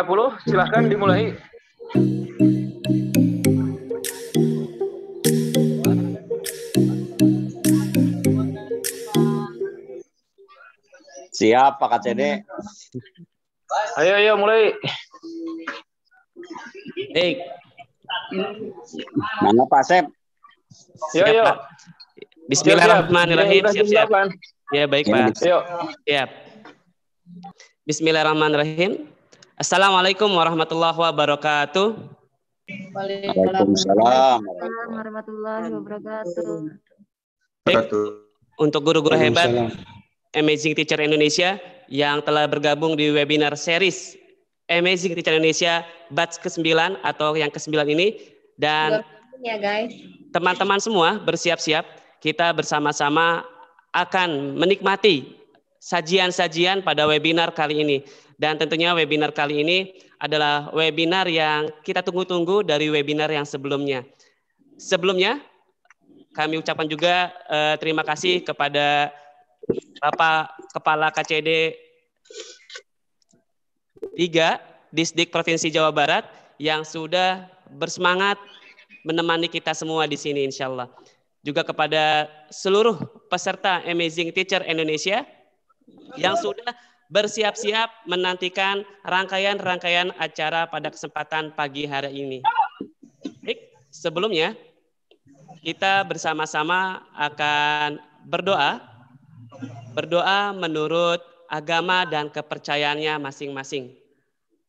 jam 8.30. Silahkan dimulai. Siap Pak KCD. Ayo, ayo mulai. Baik. Mana Pak Sep? Yo, Siap, yo. Pak. Bismillahirrahmanirrahim. Siap, siap. 8. Ya, baik, Pak. Ayo. Siap. Bismillahirrahmanirrahim. Assalamualaikum warahmatullahi wabarakatuh. Waalaikumsalam. warahmatullahi wabarakatuh. Baik, untuk guru-guru hebat Amazing Teacher Indonesia yang telah bergabung di webinar series Amazing Teacher Indonesia batch ke-9 atau yang ke-9 ini dan ya guys. teman-teman semua bersiap-siap kita bersama-sama akan menikmati sajian-sajian pada webinar kali ini dan tentunya webinar kali ini adalah webinar yang kita tunggu-tunggu dari webinar yang sebelumnya. Sebelumnya kami ucapkan juga eh, terima kasih kepada Bapak Kepala KCD 3 Disdik Provinsi Jawa Barat yang sudah bersemangat menemani kita semua di sini insya Allah. Juga kepada seluruh peserta Amazing Teacher Indonesia yang sudah bersiap-siap menantikan rangkaian-rangkaian acara pada kesempatan pagi hari ini. Baik, sebelumnya kita bersama-sama akan berdoa berdoa menurut agama dan kepercayaannya masing-masing.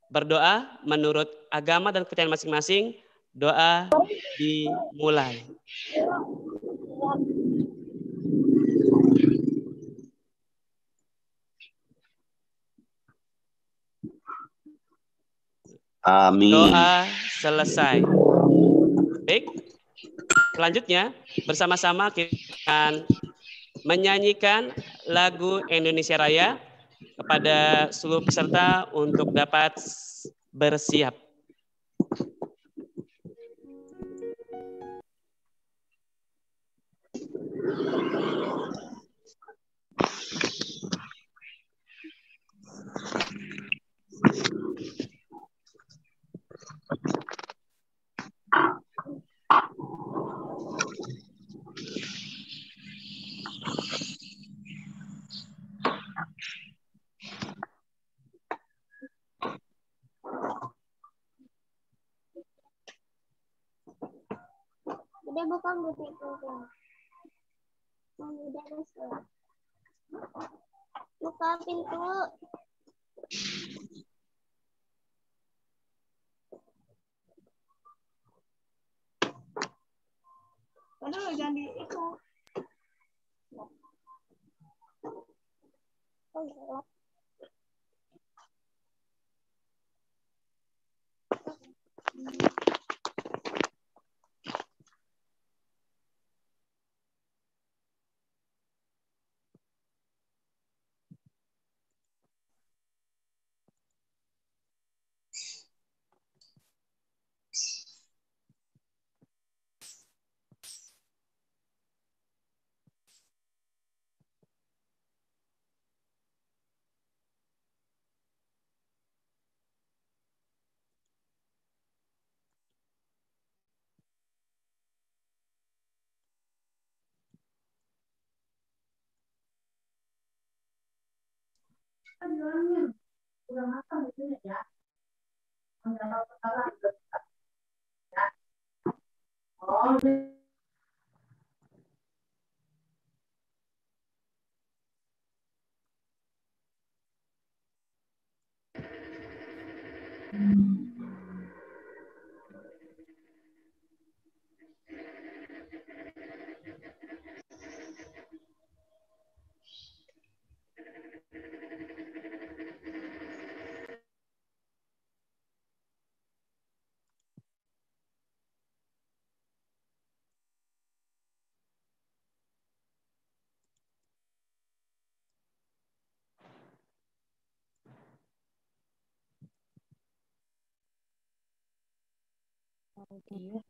Berdoa menurut agama dan kepercayaan masing-masing, doa dimulai. Amin. Doa selesai. Baik, selanjutnya bersama-sama kita akan menyanyikan lagu Indonesia Raya kepada seluruh peserta untuk dapat bersiap. Udah bukan butik itu. Udah masuk. Buka pintu. Padahal jangan di itu. Oh, gelap. Ah, ah,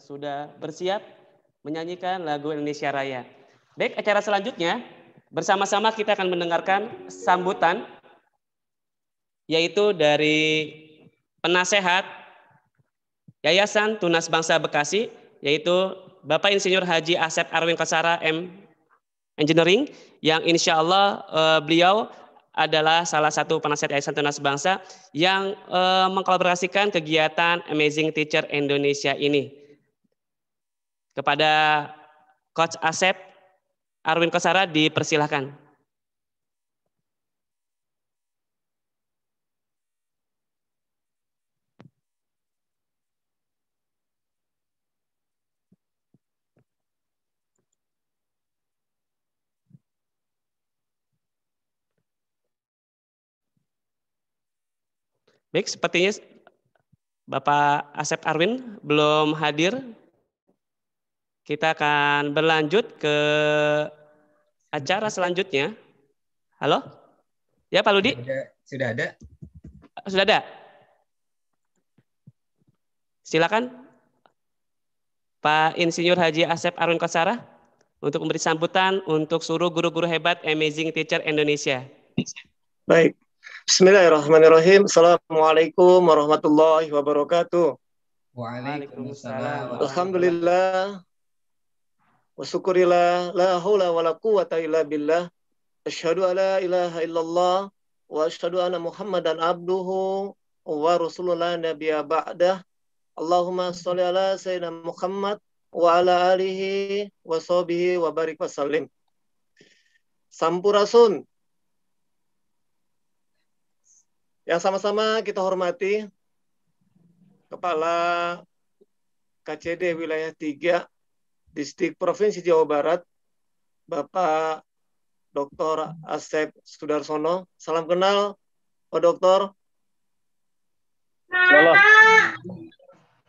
sudah bersiap menyanyikan lagu Indonesia Raya. Baik, acara selanjutnya bersama-sama kita akan mendengarkan sambutan yaitu dari penasehat Yayasan Tunas Bangsa Bekasi yaitu Bapak Insinyur Haji Asep Arwin Kasara M Engineering yang insya Allah uh, beliau adalah salah satu penasihat Yayasan Tunas Bangsa yang uh, mengkolaborasikan kegiatan Amazing Teacher Indonesia ini. Kepada Coach Asep Arwin Kasara dipersilahkan. Baik, sepertinya Bapak Asep Arwin belum hadir. Kita akan berlanjut ke acara selanjutnya. Halo? Ya, Pak Ludi? Sudah, sudah ada. Sudah ada? Silakan Pak Insinyur Haji Asep Arwin Kosara untuk memberi sambutan untuk seluruh guru-guru hebat Amazing Teacher Indonesia. Baik, Bismillahirrahmanirrahim. Assalamualaikum warahmatullahi wabarakatuh. Waalaikumsalam. Alhamdulillah. Wa syukurillah. La haula wa la quwata illa billah. Asyhadu an la ilaha illallah. Wa asyhadu anna muhammadan abduhu wa rasulullah nabiyya ba'dah. Allahumma sholli ala sayyidina Muhammad wa ala alihi wa sahbihi wa barik wa sallim. Sampurasun. Yang sama-sama kita hormati Kepala KCD Wilayah 3 Distrik Provinsi Jawa Barat Bapak Dr. Asep Sudarsono. Salam kenal Pak Dokter. Salam.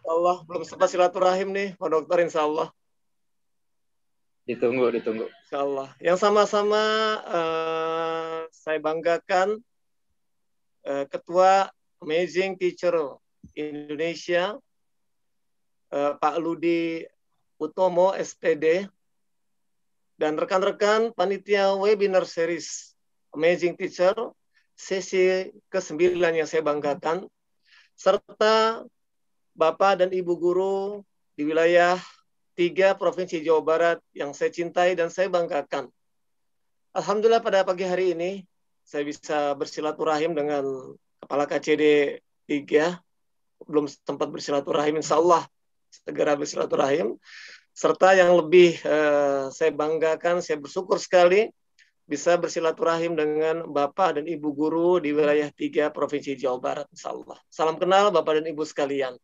Allah belum sempat silaturahim nih Pak Dokter Insya Allah. Ditunggu, ditunggu. Insya Allah. Yang sama-sama uh, saya banggakan uh, Ketua Amazing Teacher Indonesia uh, Pak Ludi Utomo SPD dan rekan-rekan panitia webinar series Amazing Teacher sesi ke-9 yang saya banggakan serta Bapak dan Ibu guru di wilayah tiga Provinsi Jawa Barat yang saya cintai dan saya banggakan. Alhamdulillah pada pagi hari ini saya bisa bersilaturahim dengan Kepala KCD 3. Belum sempat bersilaturahim, insya Allah segera bersilaturahim. Serta yang lebih eh, saya banggakan, saya bersyukur sekali bisa bersilaturahim dengan Bapak dan Ibu guru di wilayah tiga Provinsi Jawa Barat, insya Allah. Salam kenal Bapak dan Ibu sekalian.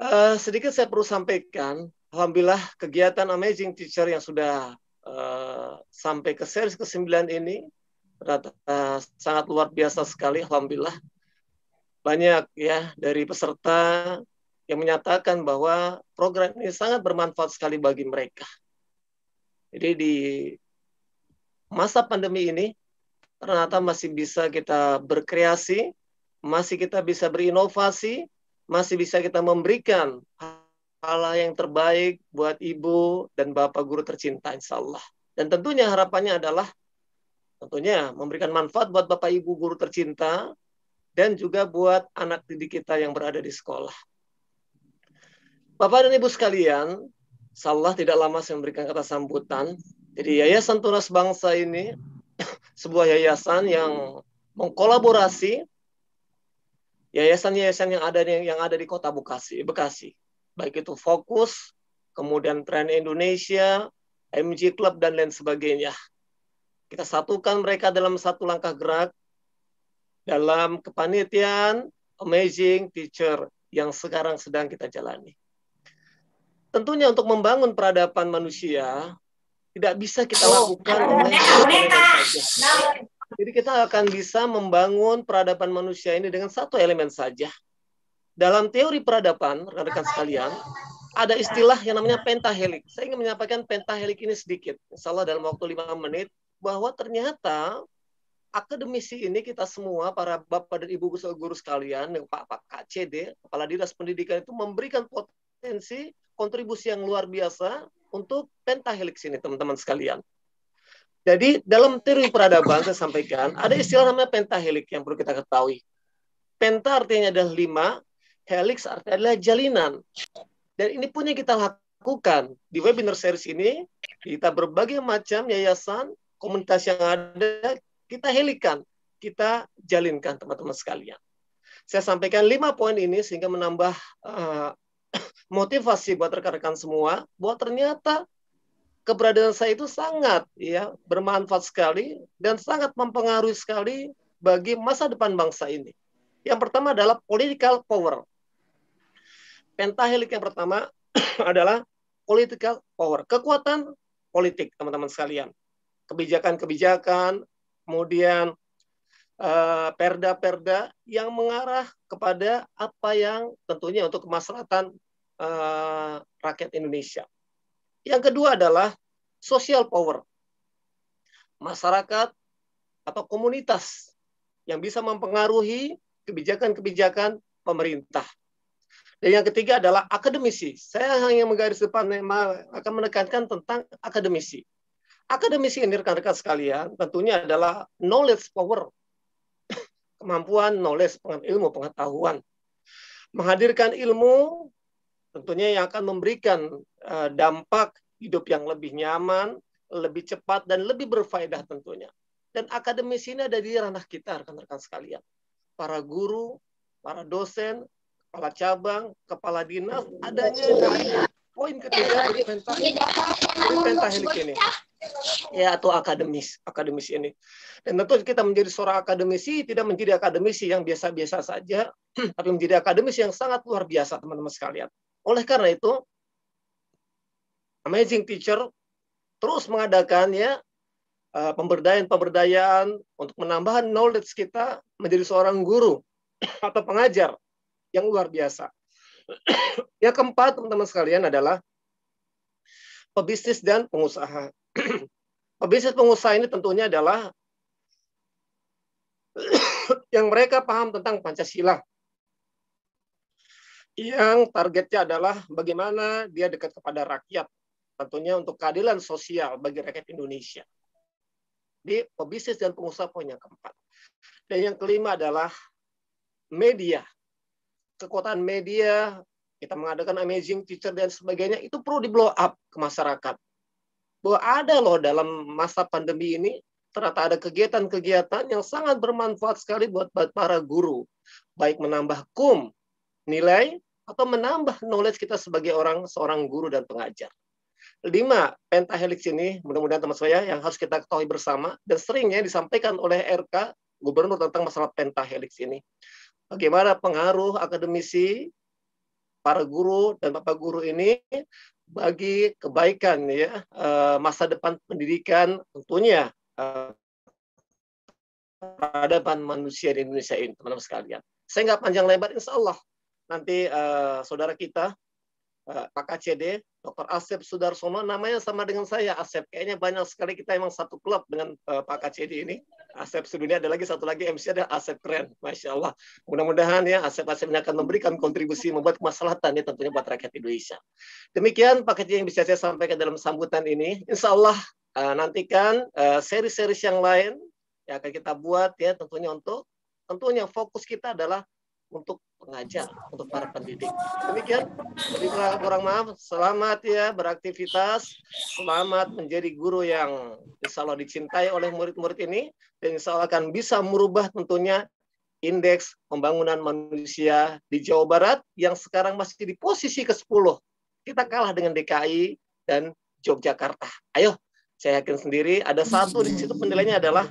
Uh, sedikit saya perlu sampaikan, Alhamdulillah kegiatan Amazing Teacher yang sudah uh, sampai ke series ke-9 ini rata, uh, sangat luar biasa sekali, Alhamdulillah. Banyak ya dari peserta yang menyatakan bahwa program ini sangat bermanfaat sekali bagi mereka. Jadi di masa pandemi ini ternyata masih bisa kita berkreasi, masih kita bisa berinovasi, masih bisa kita memberikan hal yang terbaik buat ibu dan bapak guru tercinta insya Allah. Dan tentunya harapannya adalah tentunya memberikan manfaat buat bapak ibu guru tercinta dan juga buat anak didik kita yang berada di sekolah. Bapak dan Ibu sekalian, Allah tidak lama saya memberikan kata sambutan. Jadi Yayasan Tunas Bangsa ini sebuah yayasan yang mengkolaborasi yayasan-yayasan yang ada di, yang ada di kota Bekasi, Bekasi. Baik itu Fokus, kemudian Tren Indonesia, MG Club dan lain sebagainya. Kita satukan mereka dalam satu langkah gerak dalam kepanitiaan Amazing Teacher yang sekarang sedang kita jalani. Tentunya untuk membangun peradaban manusia tidak bisa kita lakukan oleh saja. Jadi kita akan bisa membangun peradaban manusia ini dengan satu elemen saja. Dalam teori peradaban, rekan-rekan sekalian, ada istilah yang namanya pentahelik. Saya ingin menyampaikan pentahelik ini sedikit. Insya Allah dalam waktu lima menit, bahwa ternyata akademisi ini kita semua para bapak dan ibu guru sekalian, Pak Pak KCD, kepala dinas pendidikan itu memberikan potensi kontribusi yang luar biasa untuk pentahelix ini teman-teman sekalian. Jadi dalam teori peradaban saya sampaikan ada istilah namanya pentahelix yang perlu kita ketahui. Penta artinya adalah lima, helix artinya adalah jalinan. Dan ini pun yang kita lakukan di webinar series ini. Kita berbagai macam yayasan, komunitas yang ada, kita helikan, kita jalinkan teman-teman sekalian. Saya sampaikan lima poin ini sehingga menambah uh, motivasi buat rekan-rekan semua bahwa ternyata keberadaan saya itu sangat ya bermanfaat sekali dan sangat mempengaruhi sekali bagi masa depan bangsa ini. Yang pertama adalah political power. Pentahelik yang pertama adalah political power, kekuatan politik teman-teman sekalian. Kebijakan-kebijakan, kemudian perda-perda uh, yang mengarah kepada apa yang tentunya untuk kemaslahatan uh, rakyat Indonesia. Yang kedua adalah social power. Masyarakat atau komunitas yang bisa mempengaruhi kebijakan-kebijakan pemerintah. Dan yang ketiga adalah akademisi. Saya hanya menggaris depan akan menekankan tentang akademisi. Akademisi ini rekan-rekan sekalian tentunya adalah knowledge power. Kemampuan knowledge, ilmu pengetahuan. Menghadirkan ilmu tentunya yang akan memberikan eh, dampak hidup yang lebih nyaman, lebih cepat, dan lebih berfaedah tentunya. Dan akademisi ini ada di ranah kita, rekan-rekan sekalian. Para guru, para dosen, kepala cabang, kepala dinas, adanya poin ketiga di pentahelik ini ya atau akademis akademis ini dan tentu kita menjadi seorang akademisi tidak menjadi akademisi yang biasa-biasa saja tapi menjadi akademisi yang sangat luar biasa teman-teman sekalian oleh karena itu amazing teacher terus mengadakan ya eh, pemberdayaan-pemberdayaan untuk menambah knowledge kita menjadi seorang guru atau pengajar yang luar biasa. yang keempat, teman-teman sekalian adalah pebisnis dan pengusaha. Pebisnis pengusaha ini tentunya adalah yang mereka paham tentang Pancasila. Yang targetnya adalah bagaimana dia dekat kepada rakyat. Tentunya untuk keadilan sosial bagi rakyat Indonesia. Di pebisnis dan pengusaha poin yang keempat. Dan yang kelima adalah media. Kekuatan media kita mengadakan amazing teacher dan sebagainya, itu perlu di blow up ke masyarakat. Bahwa ada loh dalam masa pandemi ini, ternyata ada kegiatan-kegiatan yang sangat bermanfaat sekali buat para guru. Baik menambah kum, nilai, atau menambah knowledge kita sebagai orang seorang guru dan pengajar. Lima, pentahelix ini, mudah-mudahan teman saya yang harus kita ketahui bersama, dan seringnya disampaikan oleh RK, gubernur tentang masalah pentahelix ini. Bagaimana pengaruh akademisi para guru dan bapak guru ini bagi kebaikan ya eh, masa depan pendidikan tentunya eh, peradaban manusia di Indonesia ini teman-teman sekalian. Saya nggak panjang lebar, insya Allah nanti uh, saudara kita uh, Pak KCD, Dr. Asep Sudarsono, namanya sama dengan saya Asep. Kayaknya banyak sekali kita emang satu klub dengan uh, Pak KCD ini. Asep sedunia ada lagi satu lagi MC ada Asep keren, masya Allah. Mudah-mudahan ya Asep Asep ini akan memberikan kontribusi membuat kemaslahatan ya tentunya buat rakyat Indonesia. Demikian paket yang bisa saya sampaikan dalam sambutan ini. Insya Allah uh, nantikan uh, seri-seri yang lain yang akan kita buat ya tentunya untuk tentunya fokus kita adalah untuk pengajar, untuk para pendidik. Demikian, kurang, kurang maaf. Selamat ya beraktivitas. Selamat menjadi guru yang insya Allah dicintai oleh murid-murid ini. Dan insya Allah akan bisa merubah tentunya indeks pembangunan manusia di Jawa Barat yang sekarang masih di posisi ke-10. Kita kalah dengan DKI dan Yogyakarta. Ayo, saya yakin sendiri ada satu di situ penilaiannya adalah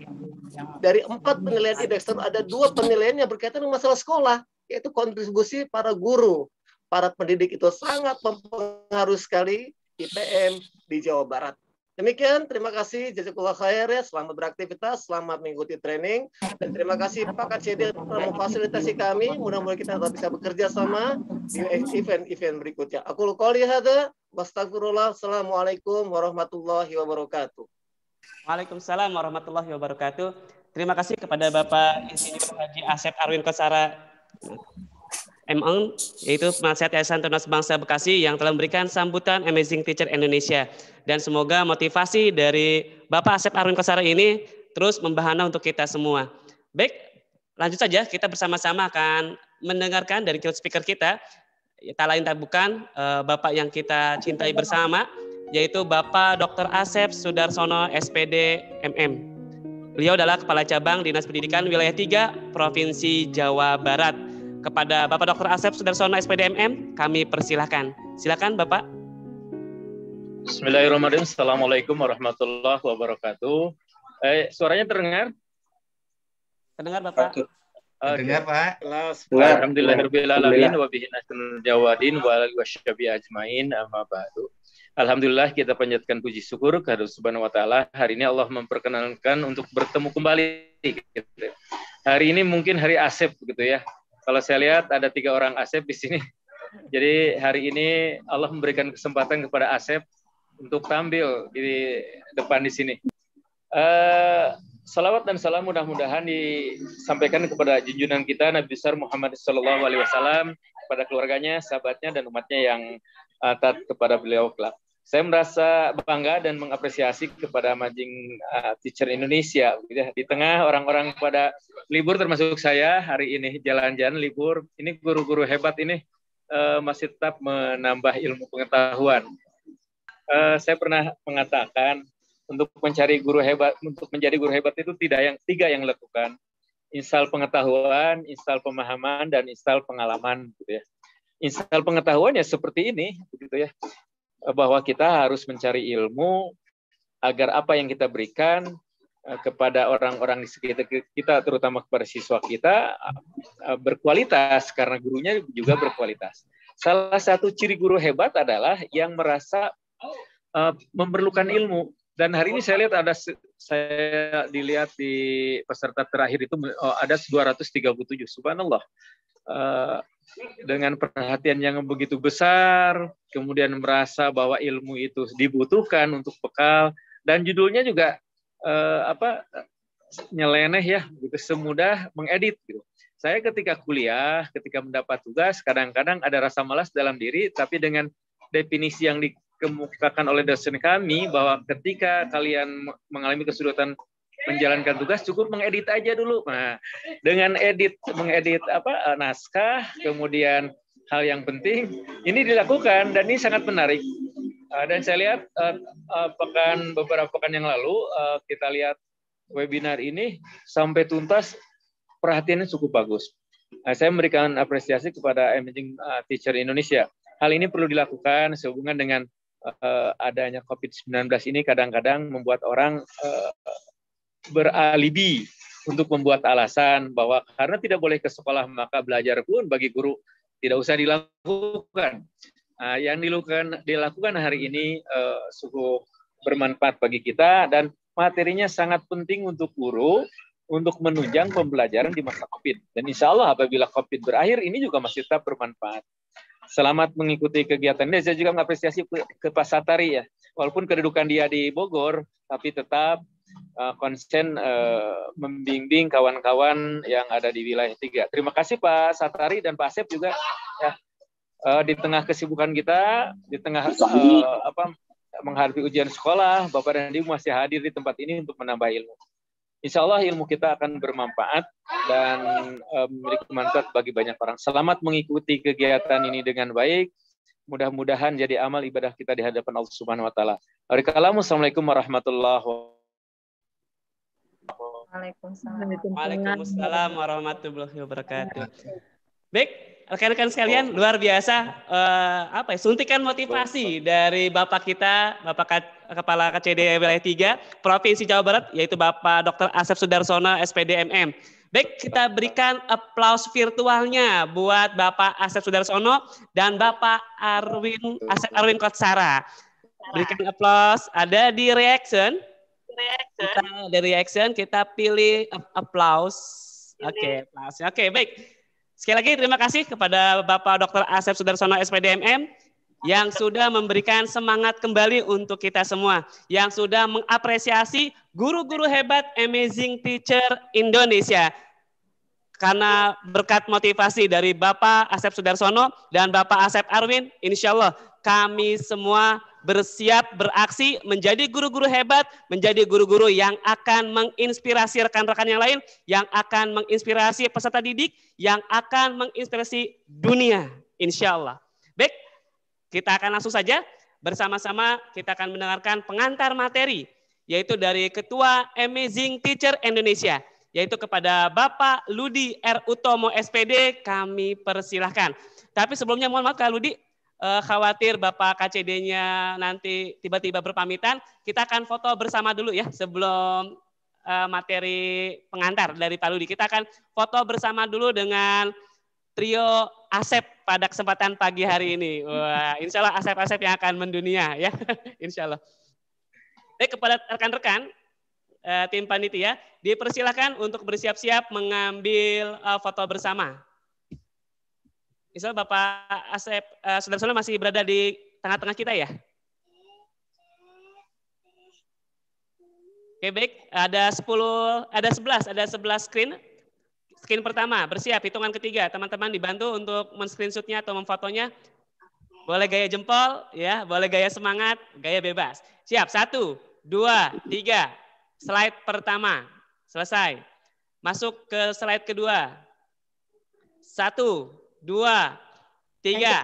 dari empat penilaian indeks ada dua penilaian yang berkaitan dengan masalah sekolah yaitu kontribusi para guru, para pendidik itu sangat mempengaruhi sekali IPM di Jawa Barat. Demikian, terima kasih. Jazakallah khair ya. Selamat beraktivitas, selamat mengikuti training. Dan terima kasih Pak KCD telah memfasilitasi kami. Mudah-mudahan kita tetap bisa bekerja sama di event-event berikutnya. Aku lukoli hadha. Wastagfirullah. Assalamualaikum warahmatullahi wabarakatuh. Waalaikumsalam warahmatullahi wabarakatuh. Terima kasih kepada Bapak Insinyur Haji Asep Arwin Kosara MN, yaitu penasihat Yayasan Tunas Bangsa Bekasi yang telah memberikan sambutan Amazing Teacher Indonesia. Dan semoga motivasi dari Bapak Asep Arwin Kosara ini terus membahana untuk kita semua. Baik, lanjut saja kita bersama-sama akan mendengarkan dari keynote speaker kita, tak lain tak bukan eh, Bapak yang kita cintai bersama, yaitu Bapak Dr. Asep Sudarsono SPD MM. Beliau adalah Kepala Cabang Dinas Pendidikan Wilayah 3 Provinsi Jawa Barat. Kepada Bapak Dr. Asep Sudarsono SPDMM, kami persilahkan. Silakan Bapak. Bismillahirrahmanirrahim. Assalamualaikum warahmatullahi wabarakatuh. Eh, suaranya terdengar? Terdengar Bapak? Oke. Dengar Pak. Alhamdulillahirrahmanirrahim wa bihi nasta'in jawadin wa alihi wasyabi ajmain amma ba'du. Alhamdulillah kita panjatkan puji syukur kepada Subhanahu wa taala. Hari ini Allah memperkenankan untuk bertemu kembali gitu. Hari ini mungkin hari Asep gitu ya. Kalau saya lihat ada tiga orang Asep di sini. Jadi hari ini Allah memberikan kesempatan kepada Asep untuk tampil di depan di sini. Eh, salawat dan salam mudah-mudahan disampaikan kepada junjungan kita Nabi besar Muhammad Sallallahu Alaihi Wasallam kepada keluarganya, sahabatnya dan umatnya yang uh, kepada beliau kelak. Saya merasa bangga dan mengapresiasi kepada Majing uh, Teacher Indonesia. ya. Di tengah orang-orang pada libur termasuk saya hari ini jalan-jalan libur. Ini guru-guru hebat ini uh, masih tetap menambah ilmu pengetahuan. Uh, saya pernah mengatakan untuk mencari guru hebat, untuk menjadi guru hebat itu tidak yang tiga yang lakukan. Install pengetahuan, install pemahaman, dan install pengalaman. Gitu ya. Install pengetahuan ya seperti ini, begitu ya, bahwa kita harus mencari ilmu agar apa yang kita berikan eh, kepada orang-orang di sekitar kita, terutama kepada siswa kita, eh, berkualitas karena gurunya juga berkualitas. Salah satu ciri guru hebat adalah yang merasa eh, memerlukan ilmu. Dan hari ini saya lihat ada saya dilihat di peserta terakhir itu oh, ada 237 subhanallah dengan perhatian yang begitu besar kemudian merasa bahwa ilmu itu dibutuhkan untuk bekal dan judulnya juga uh, apa nyeleneh ya gitu semudah mengedit gitu. Saya ketika kuliah ketika mendapat tugas kadang-kadang ada rasa malas dalam diri tapi dengan definisi yang di, dikemukakan oleh dosen kami bahwa ketika kalian mengalami kesulitan menjalankan tugas cukup mengedit aja dulu. Nah, dengan edit mengedit apa naskah, kemudian hal yang penting ini dilakukan dan ini sangat menarik. Uh, dan saya lihat uh, pekan beberapa pekan yang lalu kita lihat webinar ini sampai tuntas perhatiannya cukup bagus. Nah, saya memberikan apresiasi kepada Emerging Teacher Indonesia. Hal ini perlu dilakukan sehubungan dengan adanya COVID-19 ini kadang-kadang membuat orang beralibi untuk membuat alasan bahwa karena tidak boleh ke sekolah maka belajar pun bagi guru tidak usah dilakukan. Nah, yang dilakukan dilakukan hari ini uh, sungguh bermanfaat bagi kita dan materinya sangat penting untuk guru untuk menunjang pembelajaran di masa COVID. Dan insya Allah apabila COVID berakhir, ini juga masih tetap bermanfaat selamat mengikuti kegiatan ini. Saya juga mengapresiasi ke Pak Satari ya. Walaupun kedudukan dia di Bogor, tapi tetap konsen uh, membimbing kawan-kawan yang ada di wilayah tiga. Terima kasih Pak Satari dan Pak Asep juga ya. Uh, di tengah kesibukan kita, di tengah uh, apa menghadapi ujian sekolah, Bapak dan Ibu masih hadir di tempat ini untuk menambah ilmu insya Allah ilmu kita akan bermanfaat dan um, memiliki manfaat bagi banyak orang. Selamat mengikuti kegiatan ini dengan baik. Mudah-mudahan jadi amal ibadah kita di hadapan Allah Subhanahu wa taala. Assalamualaikum warahmatullahi wabarakatuh. Waalaikumsalam warahmatullahi wabarakatuh. Baik, rekan-rekan sekalian, luar biasa uh, apa ya? Suntikan motivasi dari Bapak kita, Bapak Kepala KCD Wilayah 3 Provinsi Jawa Barat yaitu Bapak Dr. Asep Sudarsono SPD MM. Baik, kita berikan aplaus virtualnya buat Bapak Asep Sudarsono dan Bapak Arwin Asep Arwin Kotsara. Berikan aplaus. Ada di reaction. Kita dari reaction kita pilih aplaus. Oke, okay. Oke, okay, baik. Sekali lagi terima kasih kepada Bapak Dr. Asep Sudarsono SPDMM. yang sudah memberikan semangat kembali untuk kita semua, yang sudah mengapresiasi guru-guru hebat Amazing Teacher Indonesia. Karena berkat motivasi dari Bapak Asep Sudarsono dan Bapak Asep Arwin, insya Allah kami semua bersiap beraksi menjadi guru-guru hebat, menjadi guru-guru yang akan menginspirasi rekan-rekan yang lain, yang akan menginspirasi peserta didik, yang akan menginspirasi dunia, insya Allah. Baik, kita akan langsung saja bersama-sama kita akan mendengarkan pengantar materi, yaitu dari Ketua Amazing Teacher Indonesia, yaitu kepada Bapak Ludi R. Utomo SPD, kami persilahkan. Tapi sebelumnya mohon maaf Kak Ludi, eh, khawatir Bapak KCD-nya nanti tiba-tiba berpamitan, kita akan foto bersama dulu ya sebelum eh, materi pengantar dari Pak Ludi. Kita akan foto bersama dulu dengan trio Asep pada kesempatan pagi hari ini. Wah, insya Allah Asep-Asep yang akan mendunia ya, insya Allah. Baik kepada rekan-rekan eh, tim panitia, dipersilakan untuk bersiap-siap mengambil foto bersama. Allah Bapak Asep, eh, saudara-saudara masih berada di tengah-tengah kita ya? Oke baik, ada 10, ada 11, ada 11 screen. Screen pertama, bersiap, hitungan ketiga. Teman-teman dibantu untuk men-screenshotnya atau memfotonya. Boleh gaya jempol, ya, boleh gaya semangat, gaya bebas. Siap, satu, dua, tiga. Slide pertama, selesai. Masuk ke slide kedua. Satu, dua, tiga.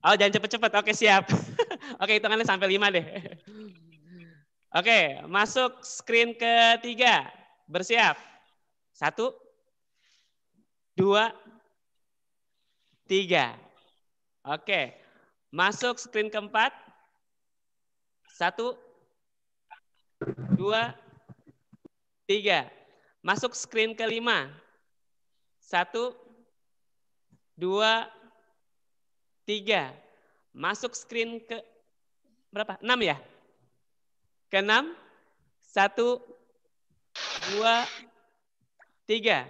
Oh, jangan cepet-cepet. Oke, siap. Oke, hitungannya sampai lima deh. Oke, masuk screen ketiga. Bersiap. Satu, dua, tiga. Oke, masuk screen keempat. Satu, dua, tiga. Masuk screen kelima. Satu, dua, tiga. Masuk screen ke berapa? Enam ya? Keenam, satu, dua, tiga.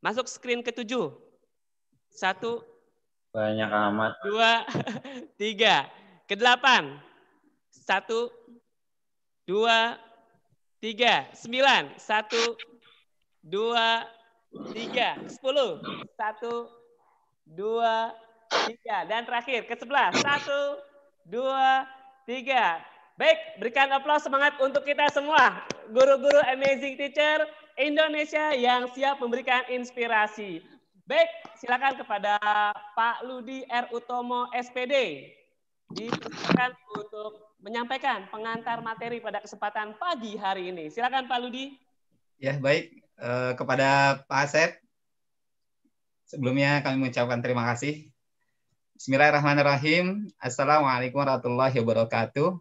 Masuk screen ketujuh. Satu, Banyak amat. dua, tiga. Kedelapan. Satu, dua, tiga. Sembilan. Satu, dua, tiga. Sepuluh. Satu, dua, tiga. Dan terakhir ke sebelas. Satu, dua, tiga. Baik, berikan aplaus semangat untuk kita semua. Guru-guru Amazing Teacher Indonesia yang siap memberikan inspirasi. Baik, silakan kepada Pak Ludi R. Utomo SPD. Dipersilakan untuk menyampaikan pengantar materi pada kesempatan pagi hari ini. Silakan Pak Ludi. Ya, baik. Eh, kepada Pak Asep, sebelumnya kami mengucapkan terima kasih. Bismillahirrahmanirrahim. Assalamualaikum warahmatullahi wabarakatuh.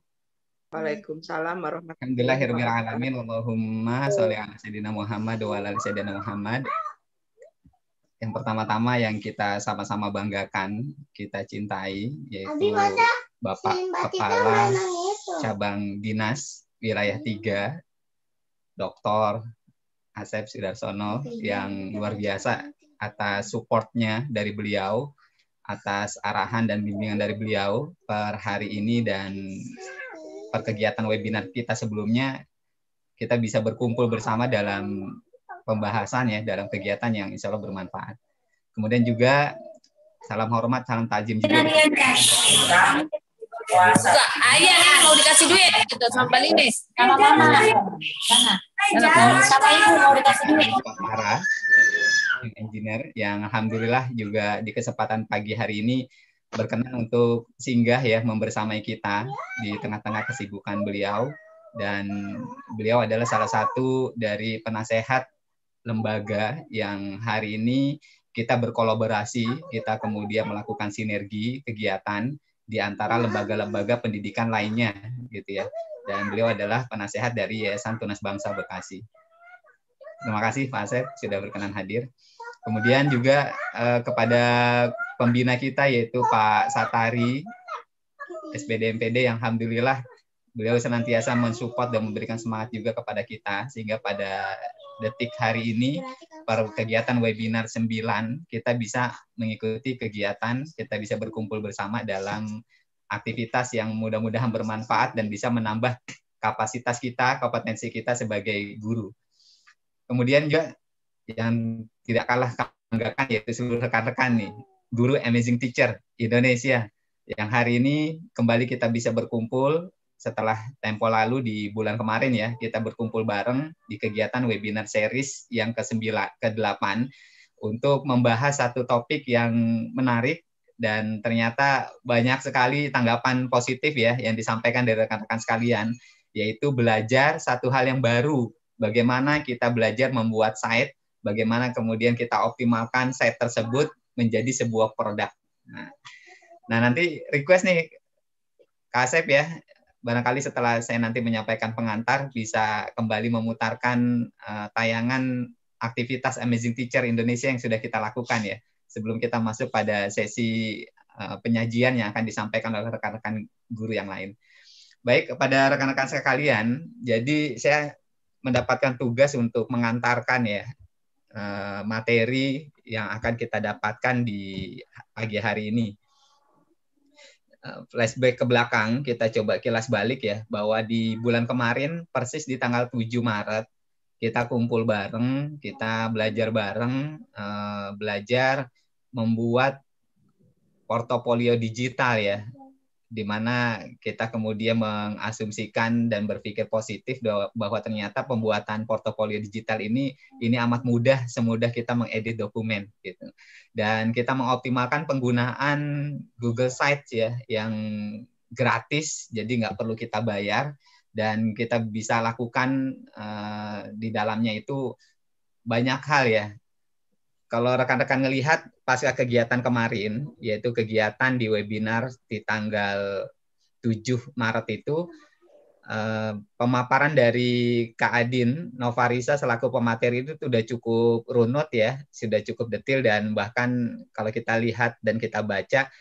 Waalaikumsalam warahmatullahi Alhamdulillahirabbil alamin. Allahumma sholli ala sayyidina Muhammad wa ala sayyidina Muhammad. Yang pertama-tama yang kita sama-sama banggakan, kita cintai yaitu Bapak Kepala Cabang Dinas Wilayah 3 Dr. Asep Sudarsono yang luar biasa atas supportnya dari beliau, atas arahan dan bimbingan dari beliau per hari ini dan per kegiatan webinar kita sebelumnya kita bisa berkumpul bersama dalam pembahasan ya dalam kegiatan yang insya Allah bermanfaat. Kemudian juga salam hormat, salam tajim juga. Enggak, ayah nih mau dikasih duit itu sama Balinis. Sama mama. Sana. Sama ibu mau dikasih duit. Pak Mara, yang engineer yang alhamdulillah juga di kesempatan pagi hari ini berkenan untuk singgah ya membersamai kita di tengah-tengah kesibukan beliau dan beliau adalah salah satu dari penasehat lembaga yang hari ini kita berkolaborasi, kita kemudian melakukan sinergi kegiatan di antara lembaga-lembaga pendidikan lainnya gitu ya. Dan beliau adalah penasehat dari Yayasan Tunas Bangsa Bekasi. Terima kasih Pak Asep sudah berkenan hadir. Kemudian juga eh, kepada pembina kita yaitu Pak Satari SPD MPD yang alhamdulillah beliau senantiasa mensupport dan memberikan semangat juga kepada kita sehingga pada detik hari ini per kegiatan webinar 9 kita bisa mengikuti kegiatan kita bisa berkumpul bersama dalam aktivitas yang mudah-mudahan bermanfaat dan bisa menambah kapasitas kita, kompetensi kita sebagai guru. Kemudian juga yang tidak kalah banggakan yaitu seluruh rekan-rekan nih, guru Amazing Teacher Indonesia yang hari ini kembali kita bisa berkumpul setelah tempo lalu di bulan kemarin ya kita berkumpul bareng di kegiatan webinar series yang ke-9 ke-8 untuk membahas satu topik yang menarik dan ternyata banyak sekali tanggapan positif ya yang disampaikan dari rekan-rekan sekalian yaitu belajar satu hal yang baru. Bagaimana kita belajar membuat site bagaimana kemudian kita optimalkan site tersebut menjadi sebuah produk. Nah, nah nanti request nih Kasep ya barangkali setelah saya nanti menyampaikan pengantar bisa kembali memutarkan uh, tayangan aktivitas Amazing Teacher Indonesia yang sudah kita lakukan ya sebelum kita masuk pada sesi uh, penyajian yang akan disampaikan oleh rekan-rekan guru yang lain. Baik, kepada rekan-rekan sekalian, jadi saya mendapatkan tugas untuk mengantarkan ya eh, materi yang akan kita dapatkan di pagi hari ini. Eh, flashback ke belakang, kita coba kilas balik ya, bahwa di bulan kemarin, persis di tanggal 7 Maret, kita kumpul bareng, kita belajar bareng, eh, belajar membuat portofolio digital ya di mana kita kemudian mengasumsikan dan berpikir positif bahwa ternyata pembuatan portofolio digital ini ini amat mudah semudah kita mengedit dokumen gitu. Dan kita mengoptimalkan penggunaan Google Sites ya yang gratis jadi nggak perlu kita bayar dan kita bisa lakukan uh, di dalamnya itu banyak hal ya kalau rekan-rekan melihat pasca kegiatan kemarin, yaitu kegiatan di webinar di tanggal 7 Maret itu, eh, pemaparan dari Kak Adin Novarisa selaku pemateri itu sudah cukup runut ya, sudah cukup detail dan bahkan kalau kita lihat dan kita baca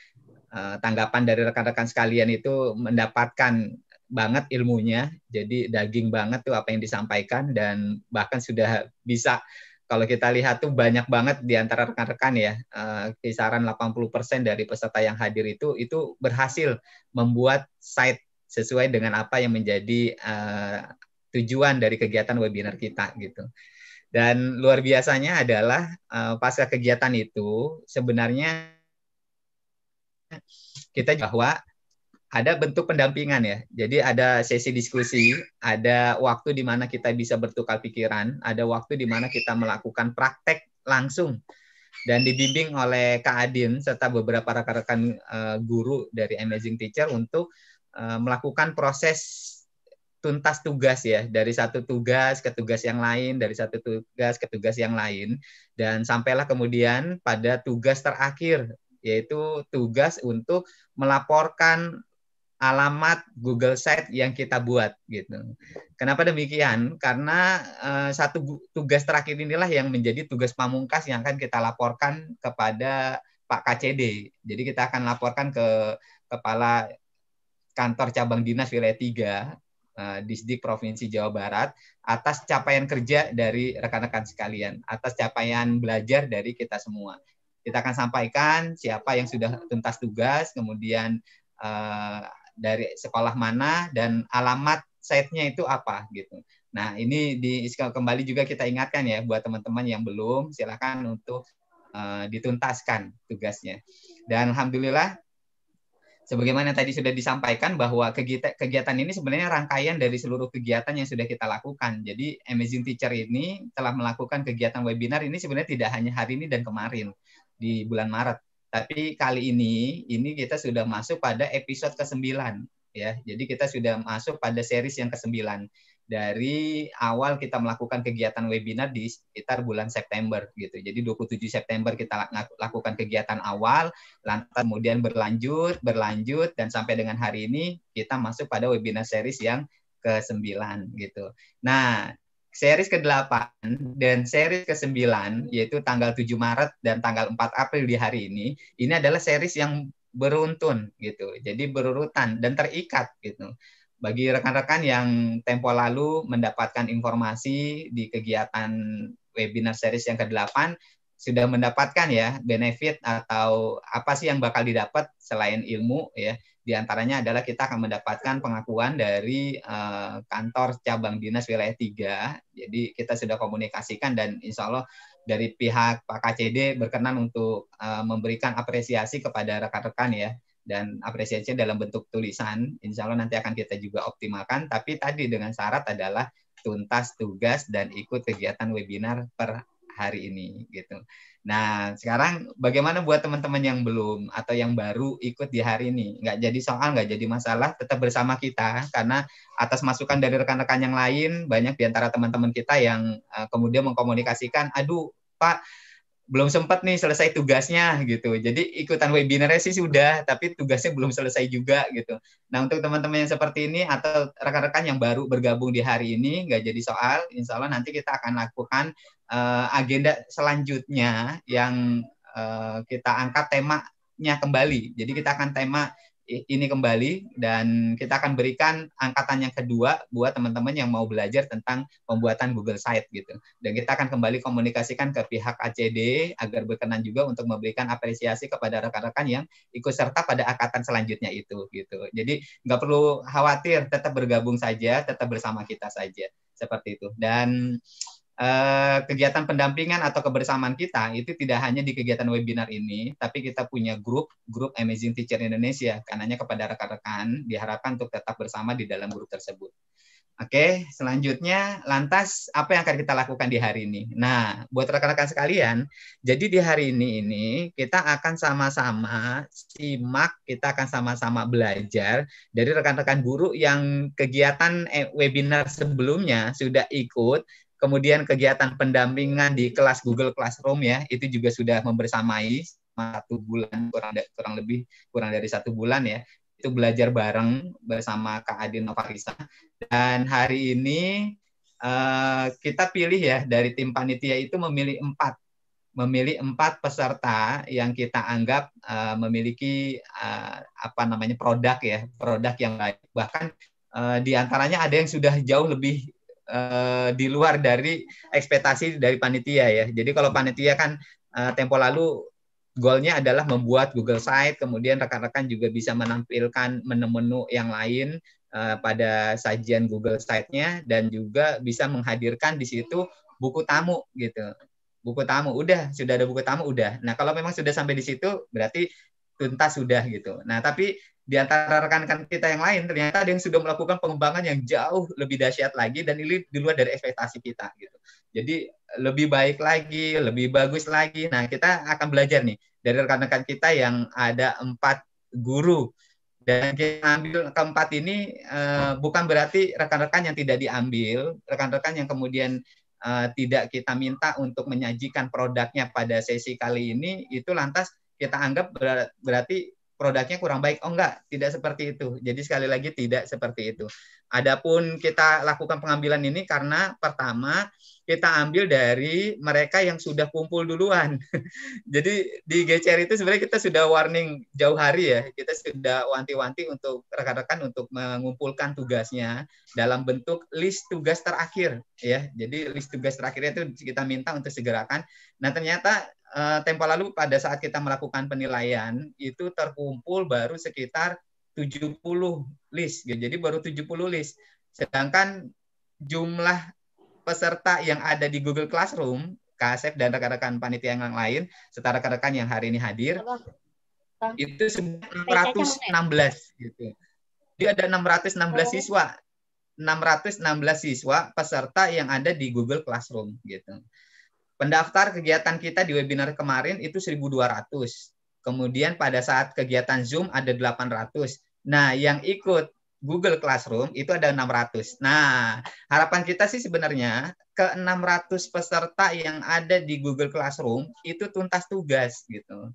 eh, tanggapan dari rekan-rekan sekalian itu mendapatkan banget ilmunya, jadi daging banget tuh apa yang disampaikan dan bahkan sudah bisa kalau kita lihat tuh banyak banget di antara rekan-rekan ya, uh, kisaran 80% dari peserta yang hadir itu itu berhasil membuat site sesuai dengan apa yang menjadi uh, tujuan dari kegiatan webinar kita gitu. Dan luar biasanya adalah uh, pasca kegiatan itu sebenarnya kita bahwa ada bentuk pendampingan ya. Jadi ada sesi diskusi, ada waktu di mana kita bisa bertukar pikiran, ada waktu di mana kita melakukan praktek langsung dan dibimbing oleh Kak Adin serta beberapa rekan-rekan uh, guru dari Amazing Teacher untuk uh, melakukan proses tuntas tugas ya dari satu tugas ke tugas yang lain dari satu tugas ke tugas yang lain dan sampailah kemudian pada tugas terakhir yaitu tugas untuk melaporkan alamat Google Site yang kita buat gitu. Kenapa demikian? Karena uh, satu tugas terakhir inilah yang menjadi tugas pamungkas yang akan kita laporkan kepada Pak KCD. Jadi kita akan laporkan ke kepala kantor cabang dinas wilayah 3 uh, eh, Disdik Provinsi Jawa Barat atas capaian kerja dari rekan-rekan sekalian, atas capaian belajar dari kita semua. Kita akan sampaikan siapa yang sudah tuntas tugas, kemudian uh, dari sekolah mana dan alamat site-nya itu apa gitu. Nah, ini di kembali juga kita ingatkan ya buat teman-teman yang belum silakan untuk uh, dituntaskan tugasnya. Dan alhamdulillah sebagaimana tadi sudah disampaikan bahwa kegiatan, kegiatan ini sebenarnya rangkaian dari seluruh kegiatan yang sudah kita lakukan. Jadi Amazing Teacher ini telah melakukan kegiatan webinar ini sebenarnya tidak hanya hari ini dan kemarin di bulan Maret, tapi kali ini ini kita sudah masuk pada episode ke-9 ya. Jadi kita sudah masuk pada series yang ke-9 dari awal kita melakukan kegiatan webinar di sekitar bulan September gitu. Jadi 27 September kita lakukan kegiatan awal, lantas kemudian berlanjut, berlanjut dan sampai dengan hari ini kita masuk pada webinar series yang ke-9 gitu. Nah, series ke-8 dan series ke-9 yaitu tanggal 7 Maret dan tanggal 4 April di hari ini ini adalah series yang beruntun gitu. Jadi berurutan dan terikat gitu. Bagi rekan-rekan yang tempo lalu mendapatkan informasi di kegiatan webinar series yang ke-8 sudah mendapatkan ya benefit atau apa sih yang bakal didapat selain ilmu ya Di antaranya adalah kita akan mendapatkan pengakuan dari uh, kantor cabang dinas wilayah 3. Jadi kita sudah komunikasikan dan insya Allah dari pihak Pak KCD berkenan untuk uh, memberikan apresiasi kepada rekan-rekan ya dan apresiasi dalam bentuk tulisan. Insya Allah nanti akan kita juga optimalkan. Tapi tadi dengan syarat adalah tuntas tugas dan ikut kegiatan webinar per hari ini gitu. Nah, sekarang bagaimana buat teman-teman yang belum atau yang baru ikut di hari ini? Nggak jadi soal, nggak jadi masalah, tetap bersama kita karena atas masukan dari rekan-rekan yang lain, banyak di antara teman-teman kita yang uh, kemudian mengkomunikasikan, aduh Pak, belum sempat nih selesai tugasnya gitu. Jadi ikutan webinarnya sih sudah, tapi tugasnya belum selesai juga gitu. Nah untuk teman-teman yang seperti ini atau rekan-rekan yang baru bergabung di hari ini nggak jadi soal, insya Allah nanti kita akan lakukan uh, agenda selanjutnya yang uh, kita angkat temanya kembali. Jadi kita akan tema ini kembali dan kita akan berikan angkatan yang kedua buat teman-teman yang mau belajar tentang pembuatan Google Site gitu. Dan kita akan kembali komunikasikan ke pihak ACD agar berkenan juga untuk memberikan apresiasi kepada rekan-rekan yang ikut serta pada angkatan selanjutnya itu gitu. Jadi nggak perlu khawatir, tetap bergabung saja, tetap bersama kita saja seperti itu. Dan kegiatan pendampingan atau kebersamaan kita itu tidak hanya di kegiatan webinar ini, tapi kita punya grup grup Amazing Teacher Indonesia. Karenanya kepada rekan-rekan diharapkan untuk tetap bersama di dalam grup tersebut. Oke, selanjutnya lantas apa yang akan kita lakukan di hari ini? Nah, buat rekan-rekan sekalian, jadi di hari ini ini kita akan sama-sama simak, kita akan sama-sama belajar dari rekan-rekan guru yang kegiatan eh, webinar sebelumnya sudah ikut Kemudian kegiatan pendampingan di kelas Google Classroom ya, itu juga sudah membersamai satu bulan kurang kurang lebih kurang dari satu bulan ya. Itu belajar bareng bersama Kak Adin Novarisa. Dan hari ini uh, kita pilih ya dari tim panitia itu memilih empat memilih empat peserta yang kita anggap uh, memiliki uh, apa namanya produk ya produk yang baik. Bahkan uh, di antaranya ada yang sudah jauh lebih uh, di luar dari ekspektasi dari panitia ya. Jadi kalau panitia kan uh, tempo lalu goalnya adalah membuat Google Site, kemudian rekan-rekan juga bisa menampilkan menu-menu yang lain uh, pada sajian Google Site-nya dan juga bisa menghadirkan di situ buku tamu gitu. Buku tamu udah sudah ada buku tamu udah. Nah kalau memang sudah sampai di situ berarti tuntas sudah gitu. Nah tapi di antara rekan-rekan kita yang lain ternyata ada yang sudah melakukan pengembangan yang jauh lebih dahsyat lagi dan ini di luar dari ekspektasi kita gitu. Jadi lebih baik lagi, lebih bagus lagi. Nah kita akan belajar nih dari rekan-rekan kita yang ada empat guru dan kita ambil keempat ini uh, bukan berarti rekan-rekan yang tidak diambil, rekan-rekan yang kemudian uh, tidak kita minta untuk menyajikan produknya pada sesi kali ini itu lantas kita anggap berarti produknya kurang baik. Oh enggak, tidak seperti itu. Jadi sekali lagi tidak seperti itu. Adapun kita lakukan pengambilan ini karena pertama kita ambil dari mereka yang sudah kumpul duluan. Jadi di GCR itu sebenarnya kita sudah warning jauh hari ya. Kita sudah wanti-wanti untuk rekan-rekan untuk mengumpulkan tugasnya dalam bentuk list tugas terakhir ya. Jadi list tugas terakhirnya itu kita minta untuk segerakan. Nah ternyata uh, tempo lalu pada saat kita melakukan penilaian itu terkumpul baru sekitar 70 list. Jadi baru 70 list. Sedangkan jumlah peserta yang ada di Google Classroom, Kasep dan rekan-rekan panitia yang lain, serta rekan-rekan yang hari ini hadir, itu 616 gitu. Dia ada 616 siswa. 616 siswa peserta yang ada di Google Classroom gitu. Pendaftar kegiatan kita di webinar kemarin itu 1.200. Kemudian pada saat kegiatan Zoom ada 800. Nah, yang ikut Google Classroom itu ada 600. Nah, harapan kita sih sebenarnya ke 600 peserta yang ada di Google Classroom itu tuntas tugas gitu.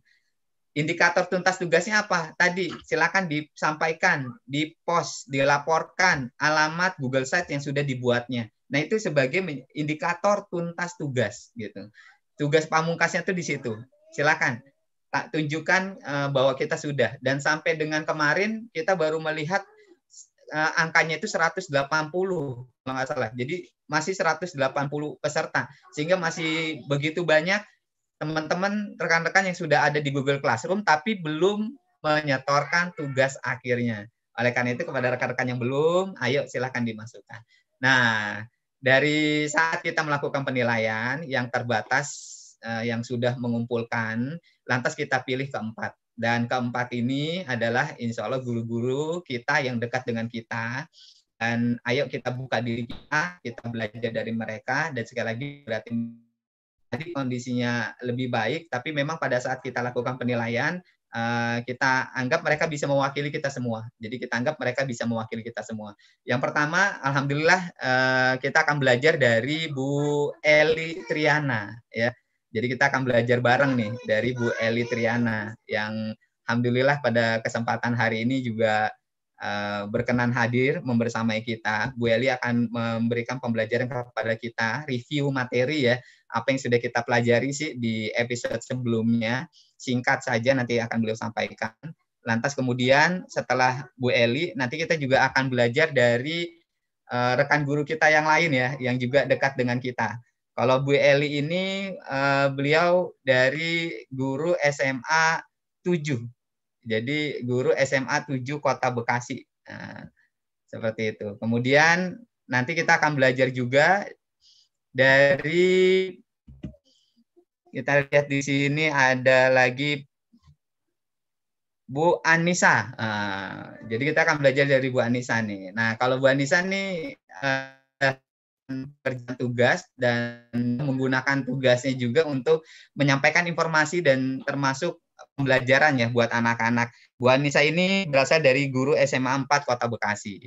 Indikator tuntas tugasnya apa? Tadi silakan disampaikan, di post, dilaporkan alamat Google Site yang sudah dibuatnya. Nah, itu sebagai indikator tuntas tugas gitu. Tugas pamungkasnya itu di situ. Silakan tunjukkan uh, bahwa kita sudah dan sampai dengan kemarin kita baru melihat uh, angkanya itu 180 kalau nggak salah. Jadi masih 180 peserta sehingga masih begitu banyak teman-teman rekan-rekan yang sudah ada di Google Classroom tapi belum menyetorkan tugas akhirnya. Oleh karena itu kepada rekan-rekan yang belum, ayo silahkan dimasukkan. Nah, dari saat kita melakukan penilaian yang terbatas eh, yang sudah mengumpulkan, lantas kita pilih keempat. Dan keempat ini adalah insya Allah guru-guru kita yang dekat dengan kita. Dan ayo kita buka diri kita, kita belajar dari mereka. Dan sekali lagi berarti tadi kondisinya lebih baik, tapi memang pada saat kita lakukan penilaian, eh, kita anggap mereka bisa mewakili kita semua. Jadi kita anggap mereka bisa mewakili kita semua. Yang pertama, alhamdulillah eh, kita akan belajar dari Bu Eli Triana, ya. Jadi kita akan belajar bareng nih dari Bu Eli Triana yang alhamdulillah pada kesempatan hari ini juga uh, berkenan hadir membersamai kita. Bu Eli akan memberikan pembelajaran kepada kita, review materi ya, apa yang sudah kita pelajari sih di episode sebelumnya. Singkat saja nanti akan beliau sampaikan. Lantas kemudian setelah Bu Eli, nanti kita juga akan belajar dari uh, rekan guru kita yang lain ya, yang juga dekat dengan kita. Kalau Bu Eli ini uh, beliau dari guru SMA 7. Jadi guru SMA 7 Kota Bekasi. Nah, seperti itu. Kemudian nanti kita akan belajar juga dari kita lihat di sini ada lagi Bu Anissa. Nah, jadi kita akan belajar dari Bu Anissa nih. Nah, kalau Bu Anissa nih uh, kerja tugas dan menggunakan tugasnya juga untuk menyampaikan informasi dan termasuk pembelajaran ya buat anak-anak. Bu Anissa ini berasal dari guru SMA 4 Kota Bekasi.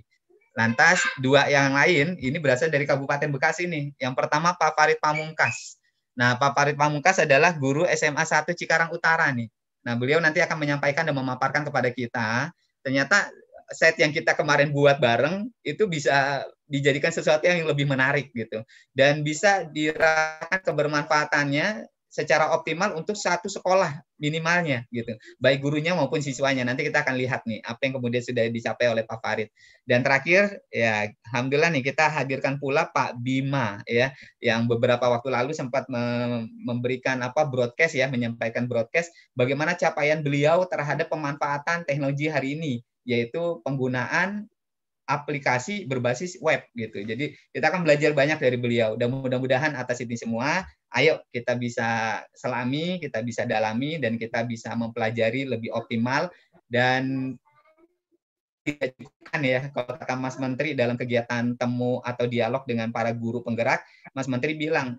Lantas dua yang lain ini berasal dari Kabupaten Bekasi nih. Yang pertama Pak Farid Pamungkas. Nah, Pak Farid Pamungkas adalah guru SMA 1 Cikarang Utara nih. Nah, beliau nanti akan menyampaikan dan memaparkan kepada kita ternyata set yang kita kemarin buat bareng itu bisa dijadikan sesuatu yang lebih menarik gitu. Dan bisa dirasakan kebermanfaatannya secara optimal untuk satu sekolah minimalnya gitu. Baik gurunya maupun siswanya. Nanti kita akan lihat nih apa yang kemudian sudah dicapai oleh Pak Farid. Dan terakhir ya alhamdulillah nih kita hadirkan pula Pak Bima ya yang beberapa waktu lalu sempat memberikan apa broadcast ya menyampaikan broadcast bagaimana capaian beliau terhadap pemanfaatan teknologi hari ini yaitu penggunaan aplikasi berbasis web gitu. Jadi kita akan belajar banyak dari beliau. Dan mudah-mudahan atas ini semua, ayo kita bisa selami, kita bisa dalami, dan kita bisa mempelajari lebih optimal dan cukup ya kalau kata Mas Menteri dalam kegiatan temu atau dialog dengan para guru penggerak, Mas Menteri bilang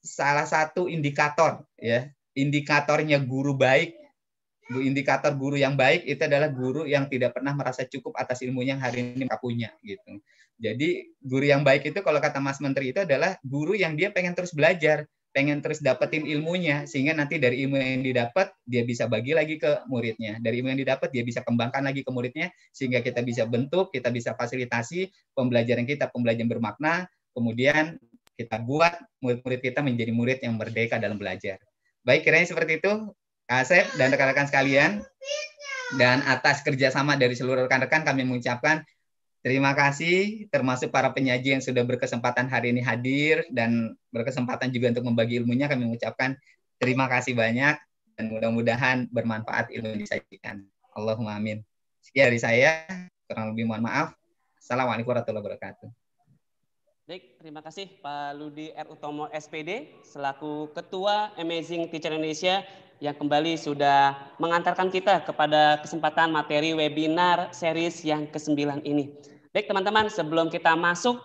salah satu indikator ya indikatornya guru baik indikator guru yang baik itu adalah guru yang tidak pernah merasa cukup atas ilmunya yang hari ini mereka punya gitu. Jadi guru yang baik itu kalau kata Mas Menteri itu adalah guru yang dia pengen terus belajar, pengen terus dapetin ilmunya sehingga nanti dari ilmu yang didapat dia bisa bagi lagi ke muridnya. Dari ilmu yang didapat dia bisa kembangkan lagi ke muridnya sehingga kita bisa bentuk, kita bisa fasilitasi pembelajaran kita pembelajaran bermakna, kemudian kita buat murid-murid kita menjadi murid yang merdeka dalam belajar. Baik, kiranya seperti itu. Asep dan rekan-rekan sekalian. Dan atas kerjasama dari seluruh rekan-rekan kami mengucapkan terima kasih termasuk para penyaji yang sudah berkesempatan hari ini hadir dan berkesempatan juga untuk membagi ilmunya kami mengucapkan terima kasih banyak dan mudah-mudahan bermanfaat ilmu yang disajikan. Allahumma amin. Sekian dari saya, kurang lebih mohon maaf. Assalamualaikum warahmatullahi wabarakatuh. Baik, terima kasih Pak Ludi R. Utomo SPD selaku Ketua Amazing Teacher Indonesia yang kembali sudah mengantarkan kita kepada kesempatan materi webinar series yang ke-9 ini. Baik teman-teman, sebelum kita masuk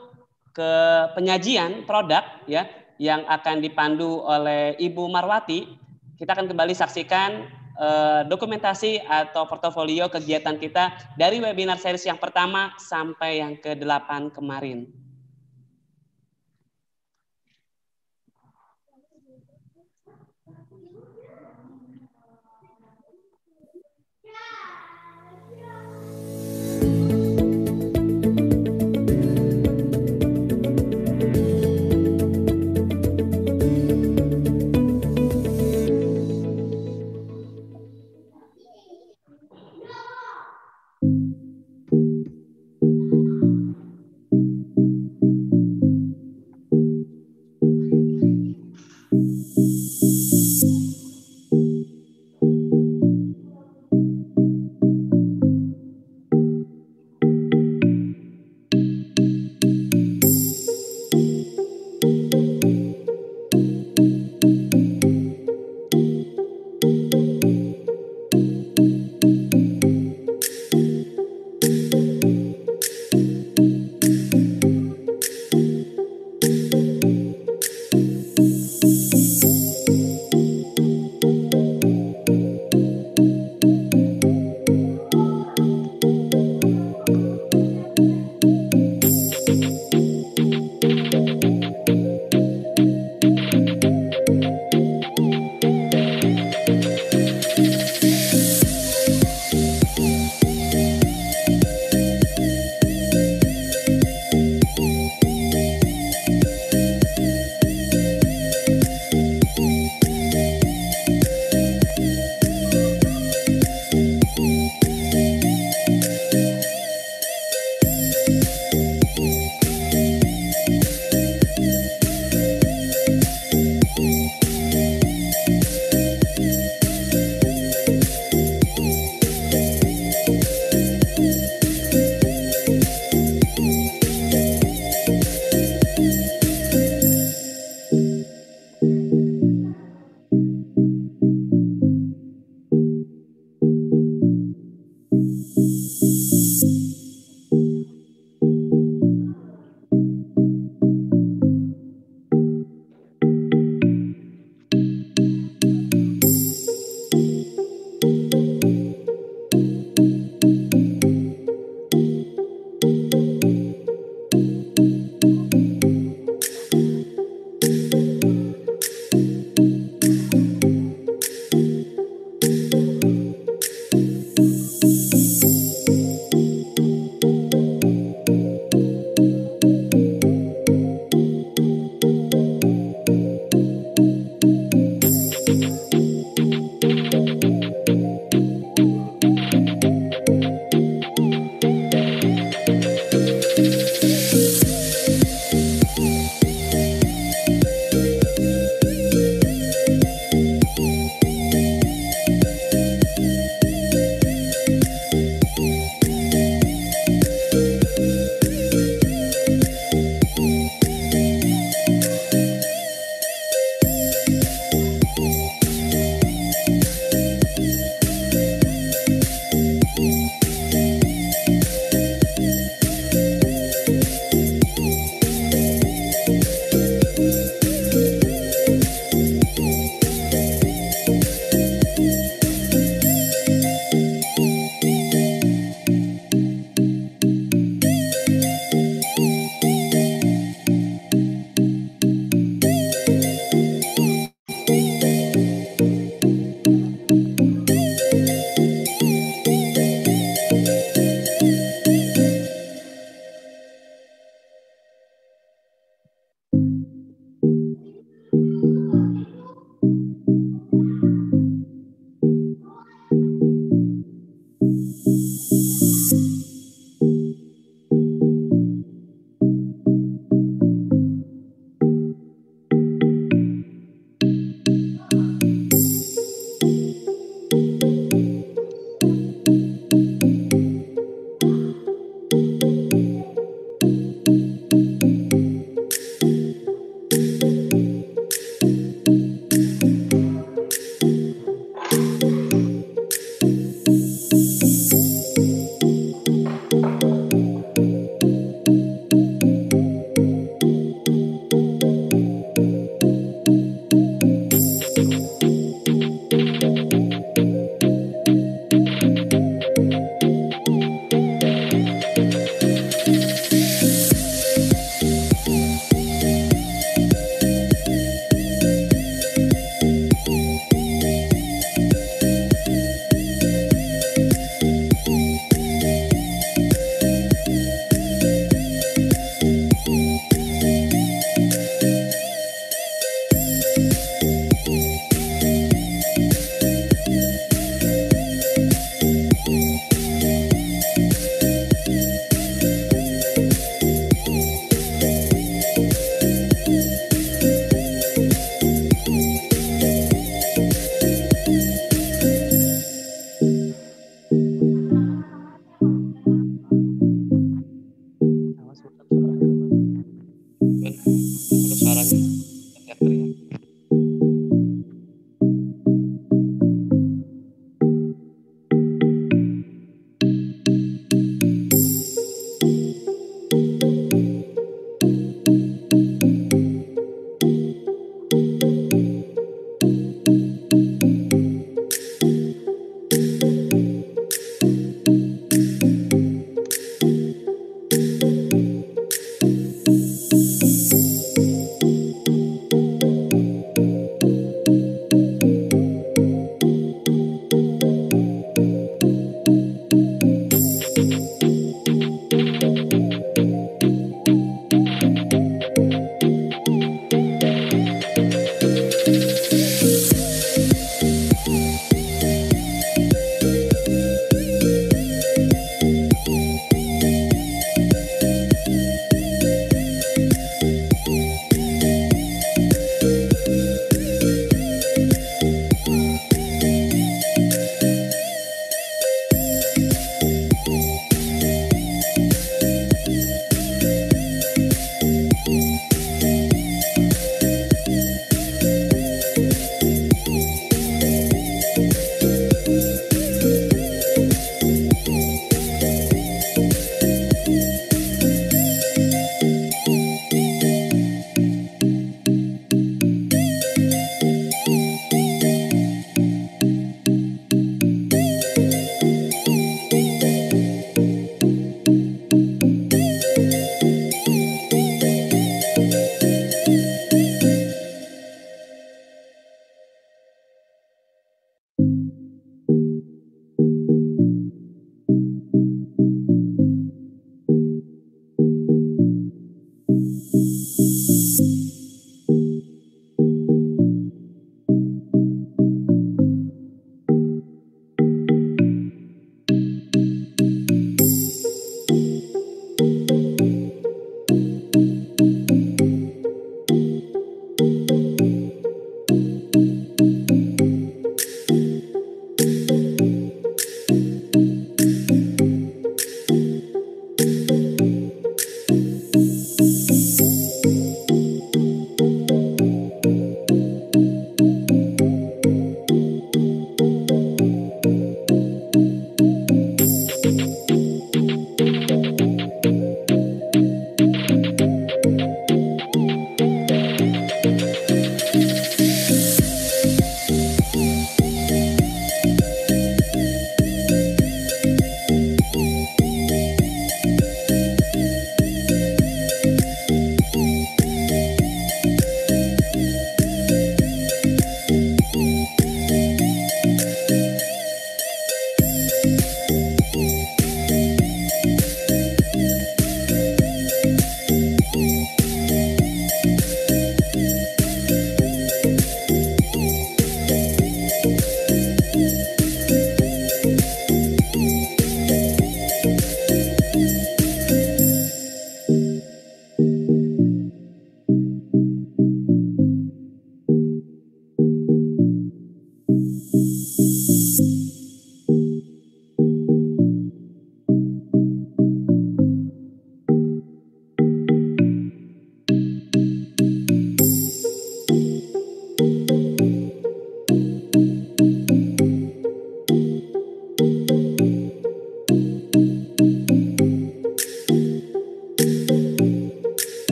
ke penyajian produk ya yang akan dipandu oleh Ibu Marwati, kita akan kembali saksikan eh, dokumentasi atau portofolio kegiatan kita dari webinar series yang pertama sampai yang ke-8 kemarin.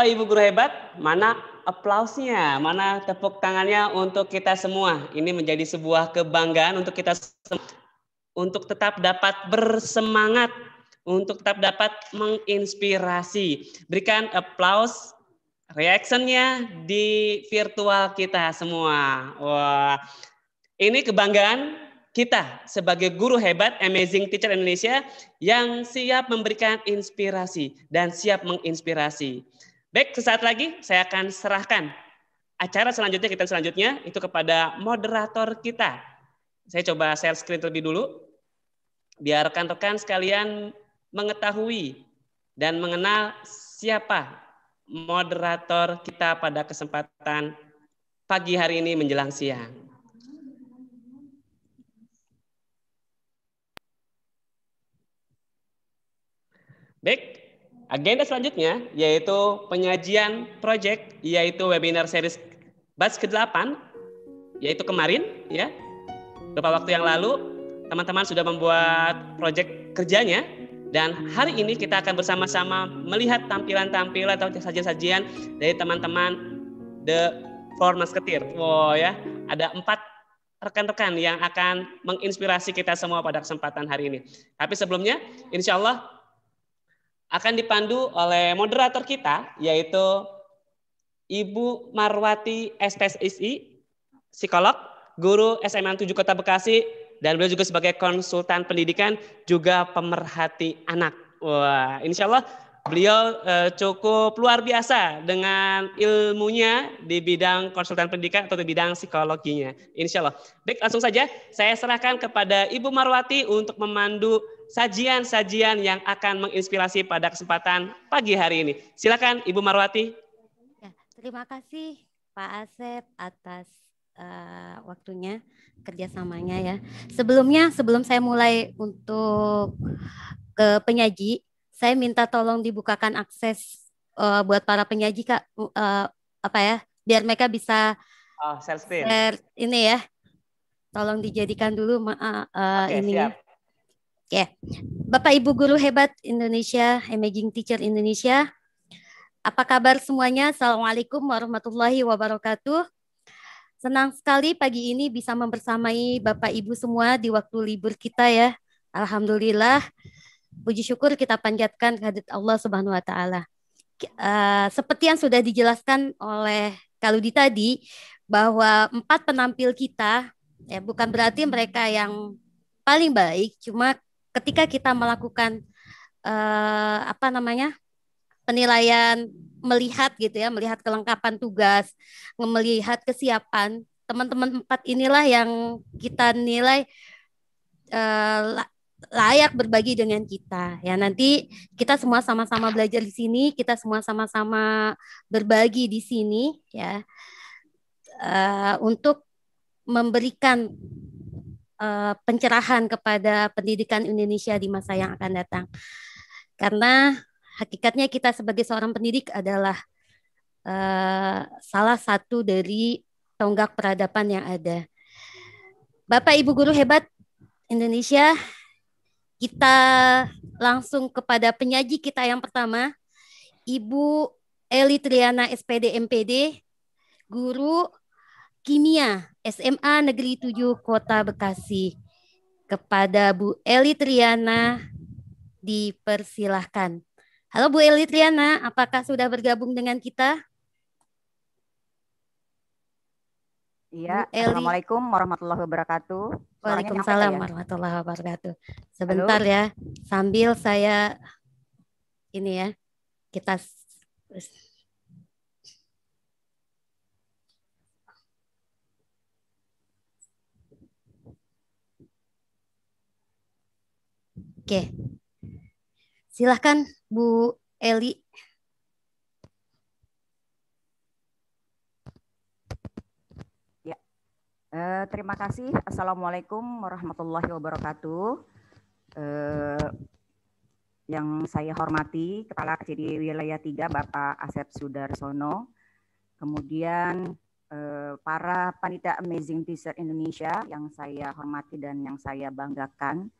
Bapak Ibu guru hebat, mana aplausnya, mana tepuk tangannya untuk kita semua. Ini menjadi sebuah kebanggaan untuk kita semua untuk tetap dapat bersemangat, untuk tetap dapat menginspirasi. Berikan aplaus reactionnya di virtual kita semua. Wah, ini kebanggaan kita sebagai guru hebat Amazing Teacher Indonesia yang siap memberikan inspirasi dan siap menginspirasi. Baik, sesaat lagi saya akan serahkan acara selanjutnya kita selanjutnya itu kepada moderator kita. Saya coba share screen terlebih dulu. Biar rekan-rekan sekalian mengetahui dan mengenal siapa moderator kita pada kesempatan pagi hari ini menjelang siang. Baik, agenda selanjutnya yaitu penyajian project yaitu webinar series batch ke-8 yaitu kemarin ya beberapa waktu yang lalu teman-teman sudah membuat proyek kerjanya dan hari ini kita akan bersama-sama melihat tampilan-tampilan atau sajian-sajian dari teman-teman The Four Musketeer. Wow ya, ada empat rekan-rekan yang akan menginspirasi kita semua pada kesempatan hari ini. Tapi sebelumnya, insya Allah akan dipandu oleh moderator kita, yaitu Ibu Marwati SPSI, psikolog, guru SMA 7 Kota Bekasi, dan beliau juga sebagai konsultan pendidikan, juga pemerhati anak. Wah, insya Allah beliau uh, cukup luar biasa dengan ilmunya di bidang konsultan pendidikan atau di bidang psikologinya. Insya Allah. Baik, langsung saja saya serahkan kepada Ibu Marwati untuk memandu sajian-sajian yang akan menginspirasi pada kesempatan pagi hari ini. Silakan Ibu Marwati. Ya, terima kasih Pak Asep atas uh, waktunya kerjasamanya ya. Sebelumnya sebelum saya mulai untuk ke penyaji, saya minta tolong dibukakan akses uh, buat para penyaji kak uh, apa ya biar mereka bisa oh, share, share ini ya tolong dijadikan dulu uh, uh, okay, ini siap. Oke, Bapak Ibu guru hebat Indonesia, Imaging Teacher Indonesia, apa kabar semuanya? Assalamualaikum warahmatullahi wabarakatuh. Senang sekali pagi ini bisa membersamai Bapak Ibu semua di waktu libur kita ya. Alhamdulillah puji syukur kita panjatkan kehadirat Allah Subhanahu wa taala. Uh, seperti yang sudah dijelaskan oleh Kaludi tadi bahwa empat penampil kita ya bukan berarti mereka yang paling baik, cuma ketika kita melakukan uh, apa namanya? penilaian melihat gitu ya, melihat kelengkapan tugas, melihat kesiapan teman-teman empat inilah yang kita nilai uh, layak berbagi dengan kita. Ya nanti kita semua sama-sama belajar di sini, kita semua sama-sama berbagi di sini ya uh, untuk memberikan uh, pencerahan kepada pendidikan Indonesia di masa yang akan datang. Karena hakikatnya kita sebagai seorang pendidik adalah uh, salah satu dari tonggak peradaban yang ada. Bapak Ibu guru hebat Indonesia kita langsung kepada penyaji kita yang pertama, Ibu Eli Triana SPD MPD, guru kimia SMA Negeri 7 Kota Bekasi. Kepada Bu Eli Triana dipersilahkan. Halo Bu Eli Triana, apakah sudah bergabung dengan kita? Iya, Assalamualaikum warahmatullahi wabarakatuh. Waalaikumsalam ya? warahmatullahi wabarakatuh. Sebentar Halo? ya, sambil saya ini ya, kita Oke. Silahkan Bu Eli Uh, terima kasih. Assalamualaikum warahmatullahi wabarakatuh. Uh, yang saya hormati Kepala KCD Wilayah 3 Bapak Asep Sudarsono, kemudian uh, para panitia Amazing Teacher Indonesia yang saya hormati dan yang saya banggakan,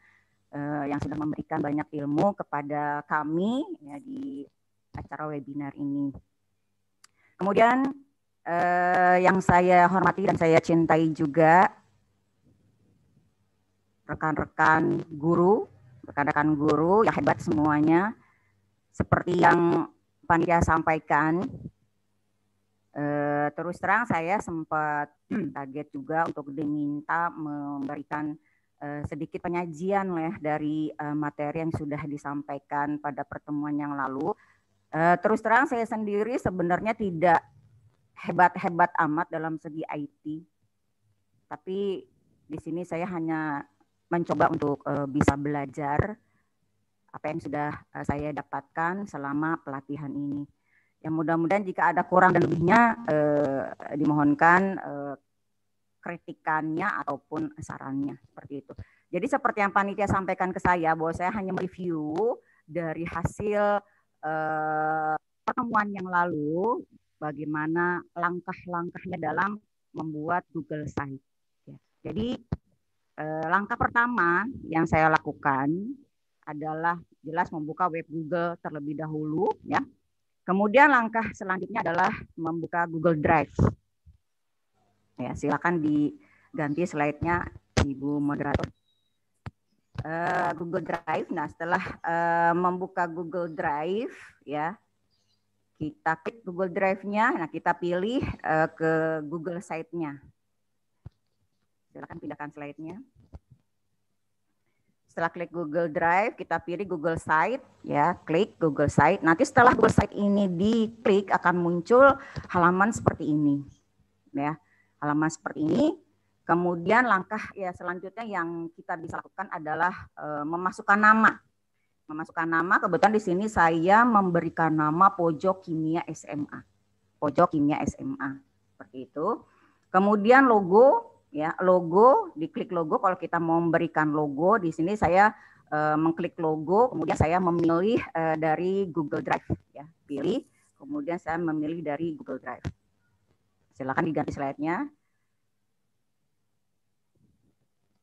uh, yang sudah memberikan banyak ilmu kepada kami ya, di acara webinar ini. Kemudian eh, yang saya hormati dan saya cintai juga rekan-rekan guru, rekan-rekan guru yang hebat semuanya. Seperti yang panitia sampaikan, eh, terus terang saya sempat kaget juga untuk diminta memberikan eh, sedikit penyajian lah dari eh, materi yang sudah disampaikan pada pertemuan yang lalu. Eh, terus terang saya sendiri sebenarnya tidak hebat-hebat amat dalam segi IT. Tapi di sini saya hanya mencoba untuk uh, bisa belajar apa yang sudah uh, saya dapatkan selama pelatihan ini. Yang mudah-mudahan jika ada kurang dan lebihnya uh, dimohonkan uh, kritikannya ataupun sarannya seperti itu. Jadi seperti yang panitia sampaikan ke saya bahwa saya hanya mereview dari hasil uh, pertemuan yang lalu bagaimana langkah-langkahnya dalam membuat Google Site. Ya. Jadi eh, langkah pertama yang saya lakukan adalah jelas membuka web Google terlebih dahulu ya. Kemudian langkah selanjutnya adalah membuka Google Drive. Ya, silakan diganti slide-nya Ibu moderator. Uh, Google Drive. Nah, setelah uh, membuka Google Drive ya, kita klik Google Drive-nya. Nah, kita pilih uh, ke Google Site-nya. Silakan pindahkan slide-nya. Setelah klik Google Drive, kita pilih Google Site, ya, klik Google Site. Nanti setelah Google Site ini diklik akan muncul halaman seperti ini, ya, halaman seperti ini. Kemudian langkah ya selanjutnya yang kita bisa lakukan adalah e, memasukkan nama. Memasukkan nama, kebetulan di sini saya memberikan nama Pojok Kimia SMA. Pojok Kimia SMA, seperti itu. Kemudian logo, ya logo diklik logo kalau kita mau memberikan logo di sini saya uh, mengklik logo kemudian saya memilih uh, dari Google Drive ya pilih kemudian saya memilih dari Google Drive silakan diganti slide-nya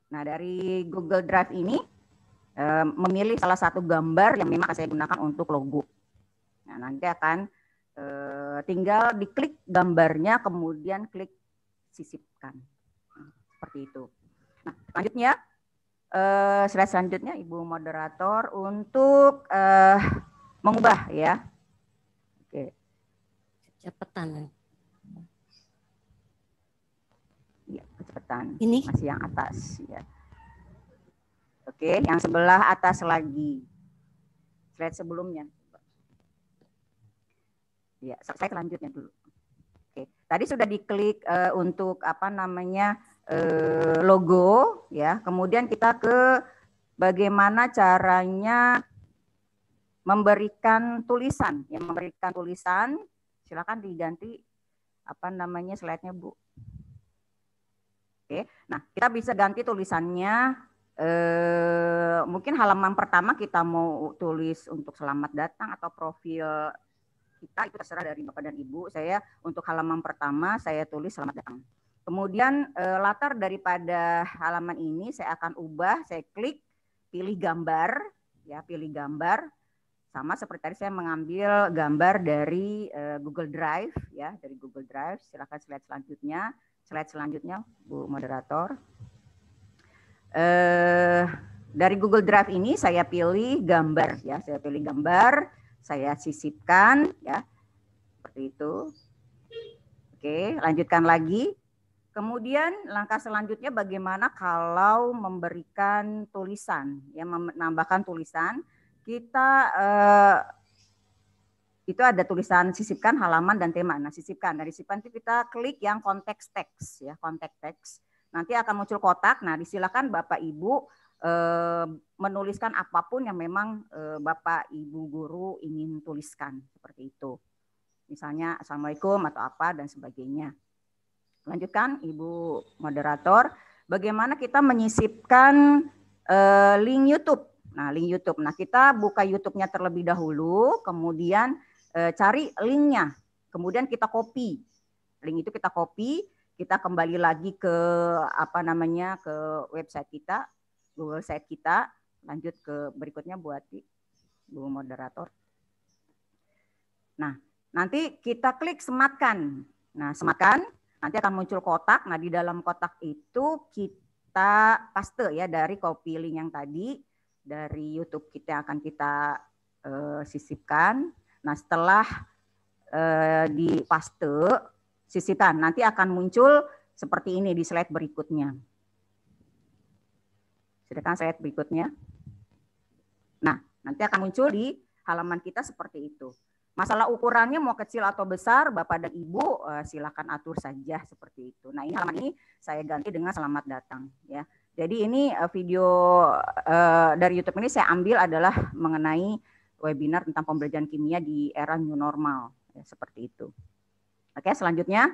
nah dari Google Drive ini uh, memilih salah satu gambar yang memang saya gunakan untuk logo nah nanti akan uh, tinggal diklik gambarnya kemudian klik sisipkan seperti itu. Nah, selanjutnya uh, slide selanjutnya Ibu moderator untuk mengubah ya. Oke. Cepetan. Kecepatan. Ini masih yang atas ya. Oke, yang sebelah atas lagi. Slide sebelumnya. Ya, saya selanjutnya dulu. Oke, tadi sudah diklik uh, untuk apa namanya eh, logo ya. Kemudian kita ke bagaimana caranya memberikan tulisan, ya memberikan tulisan. Silakan diganti apa namanya slide-nya, Bu. Oke. Nah, kita bisa ganti tulisannya eh, mungkin halaman pertama kita mau tulis untuk selamat datang atau profil kita itu terserah dari Bapak dan Ibu. Saya untuk halaman pertama saya tulis selamat datang. Kemudian eh, latar daripada halaman ini saya akan ubah, saya klik pilih gambar, ya pilih gambar. Sama seperti tadi saya mengambil gambar dari eh, Google Drive, ya dari Google Drive. Silakan slide selanjutnya, slide selanjutnya, Bu Moderator. Eh, dari Google Drive ini saya pilih gambar, ya saya pilih gambar, saya sisipkan, ya seperti itu. Oke, lanjutkan lagi. Kemudian langkah selanjutnya bagaimana kalau memberikan tulisan, ya menambahkan tulisan, kita eh, itu ada tulisan sisipkan halaman dan tema. Nah, sisipkan dari sisipkan itu kita klik yang konteks teks ya, konteks teks. Nanti akan muncul kotak. Nah, disilakan Bapak Ibu eh, menuliskan apa pun yang memang eh, Bapak Ibu guru ingin tuliskan seperti itu. Misalnya Assalamualaikum atau apa dan sebagainya. Lanjutkan Ibu moderator, bagaimana kita menyisipkan uh, link YouTube. Nah, link YouTube. Nah, kita buka YouTube-nya terlebih dahulu, kemudian cari linknya. Kemudian kita copy. Link itu kita copy, kita kembali lagi ke apa namanya ke website kita, Google Site kita. Lanjut ke berikutnya buat Bu moderator. Nah, nanti kita klik sematkan. Nah, sematkan Nanti akan muncul kotak. Nah, di dalam kotak itu kita paste ya dari copy link yang tadi dari YouTube kita akan kita uh, sisipkan. Nah, setelah uh, di paste sisipkan, nanti akan muncul seperti ini di slide berikutnya. Silakan slide berikutnya. Nah, nanti akan muncul di halaman kita seperti itu. Masalah ukurannya mau kecil atau besar, Bapak dan Ibu uh, silakan atur saja seperti itu. Nah, ini halaman ini saya ganti dengan selamat datang ya. Jadi ini uh, video dari YouTube ini saya ambil adalah mengenai webinar tentang pembelajaran kimia di era new normal ya, seperti itu. Oke, selanjutnya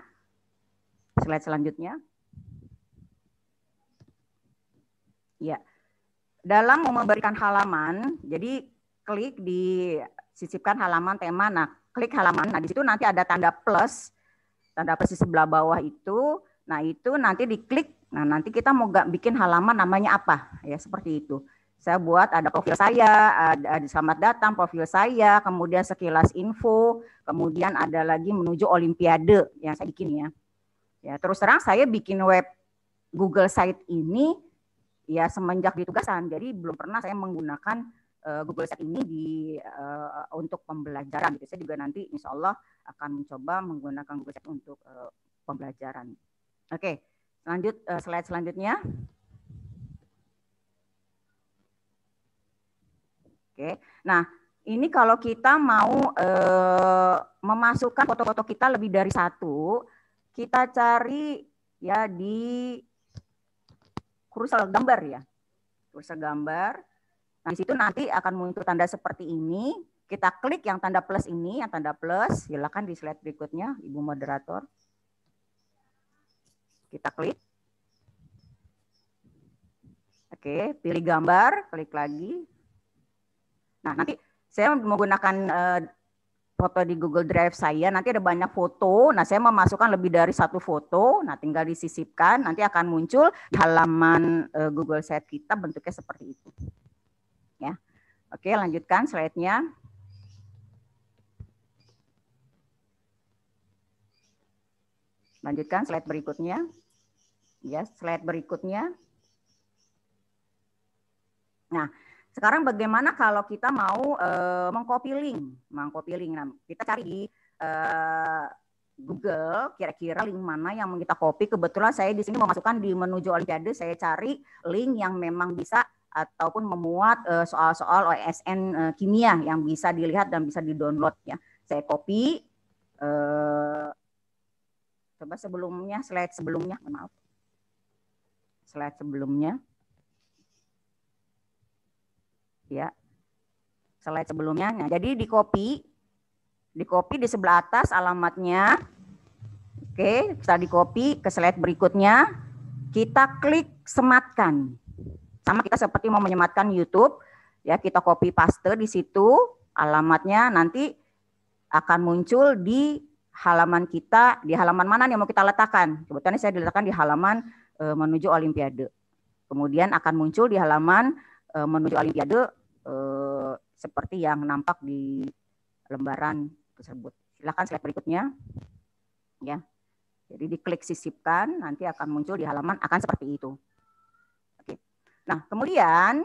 slide selanjutnya. Ya. Dalam memberikan halaman, jadi klik di sisipkan halaman tema. Nah, klik halaman. Nah, di situ nanti ada tanda plus. Tanda plus di sebelah bawah itu. Nah, itu nanti diklik Nah, nanti kita mau bikin halaman namanya apa? Ya, seperti itu. Saya buat ada profil saya, ada, ada selamat datang profil saya, kemudian sekilas info, kemudian ada lagi menuju olimpiade yang saya bikin ya. Ya, terus terang saya bikin web Google Site ini ya semenjak ditugasan. Jadi belum pernah saya menggunakan uh, Google Site ini di uh, untuk pembelajaran gitu. Saya juga nanti insya Allah akan mencoba menggunakan Google Site untuk uh, pembelajaran. Oke, lanjut uh, slide selanjutnya. Oke, nah ini kalau kita mau uh, memasukkan foto-foto kita lebih dari satu, kita cari ya di kursor gambar ya, kursor gambar. Nah di situ nanti akan muncul tanda seperti ini. Kita klik yang tanda plus ini, yang tanda plus. Silakan di slide berikutnya, Ibu moderator. Kita klik. Oke, pilih gambar, klik lagi. Nah, nanti saya menggunakan uh, foto di Google Drive saya, nanti ada banyak foto. Nah, saya memasukkan lebih dari satu foto. Nah, tinggal disisipkan, nanti akan muncul halaman uh, Google Site kita bentuknya seperti itu. Ya. Oke, lanjutkan slide-nya. Lanjutkan slide berikutnya. Ya, slide berikutnya. Nah, sekarang bagaimana kalau kita mau uh, mengcopy link, mengcopy link. Nah, kita cari di uh, Google kira-kira link mana yang kita copy. Kebetulan saya di sini memasukkan di menuju Olimpiade, saya cari link yang memang bisa ataupun memuat uh, soal-soal OSN uh, kimia yang bisa dilihat dan bisa di-download ya. Saya copy uh, coba sebelumnya slide sebelumnya, maaf. Slide sebelumnya ya. Slide sebelumnya. Nah, jadi di copy di copy di sebelah atas alamatnya. Oke, setelah di copy ke slide berikutnya, kita klik sematkan. Sama kita seperti mau menyematkan YouTube, ya kita copy paste di situ alamatnya nanti akan muncul di halaman kita di halaman mana yang mau kita letakkan. Kebetulan saya diletakkan di halaman e, menuju Olimpiade. Kemudian akan muncul di halaman e, menuju Olimpiade eh, seperti yang nampak di lembaran tersebut. Silakan slide berikutnya. Ya. Jadi diklik sisipkan, nanti akan muncul di halaman akan seperti itu. Oke. Nah, kemudian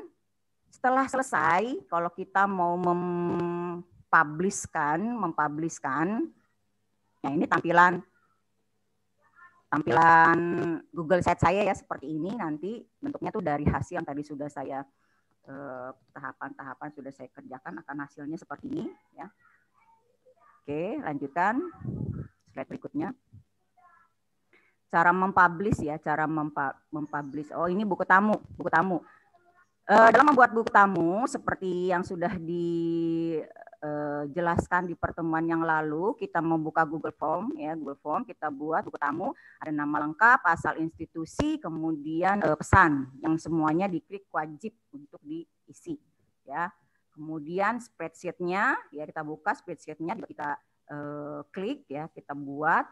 setelah selesai, kalau kita mau mempublishkan, mempublishkan, nah ini tampilan tampilan Google Site saya ya seperti ini nanti bentuknya tuh dari hasil yang tadi sudah saya tahapan-tahapan sudah saya kerjakan akan hasilnya seperti ini ya. Oke, lanjutkan slide berikutnya. Cara mempublish ya, cara mempublish. Oh, ini buku tamu, buku tamu. Uh, dalam membuat buku tamu seperti yang sudah dijelaskan eh, di pertemuan yang lalu, kita membuka Google Form ya, Google Form kita buat buku tamu, ada nama lengkap, asal institusi, kemudian uh, pesan yang semuanya diklik wajib untuk diisi ya. Kemudian spreadsheet-nya ya kita buka spreadsheet-nya kita uh, klik ya, kita buat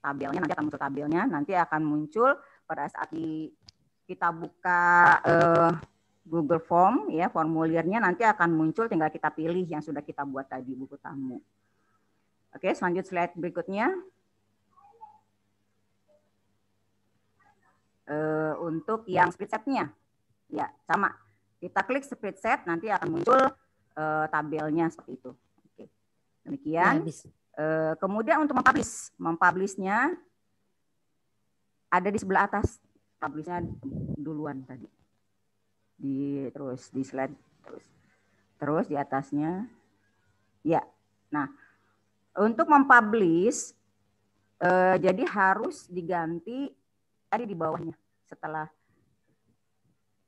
tabelnya nanti akan muncul tabelnya, nanti akan muncul pada saat di, kita buka uh, Google Form ya formulirnya nanti akan muncul tinggal kita pilih yang sudah kita buat tadi buku tamu. Oke, selanjut slide berikutnya. Uh, untuk yang spreadsheet-nya. Ya, sama. Kita klik spreadsheet nanti akan muncul uh, tabelnya seperti itu. Oke. Demikian. Ya, uh, kemudian untuk mempublish, mempublishnya ada di sebelah atas. Publishnya duluan tadi di terus di slide terus terus di atasnya. Ya nah untuk mempublish eh, jadi harus diganti tadi di bawahnya setelah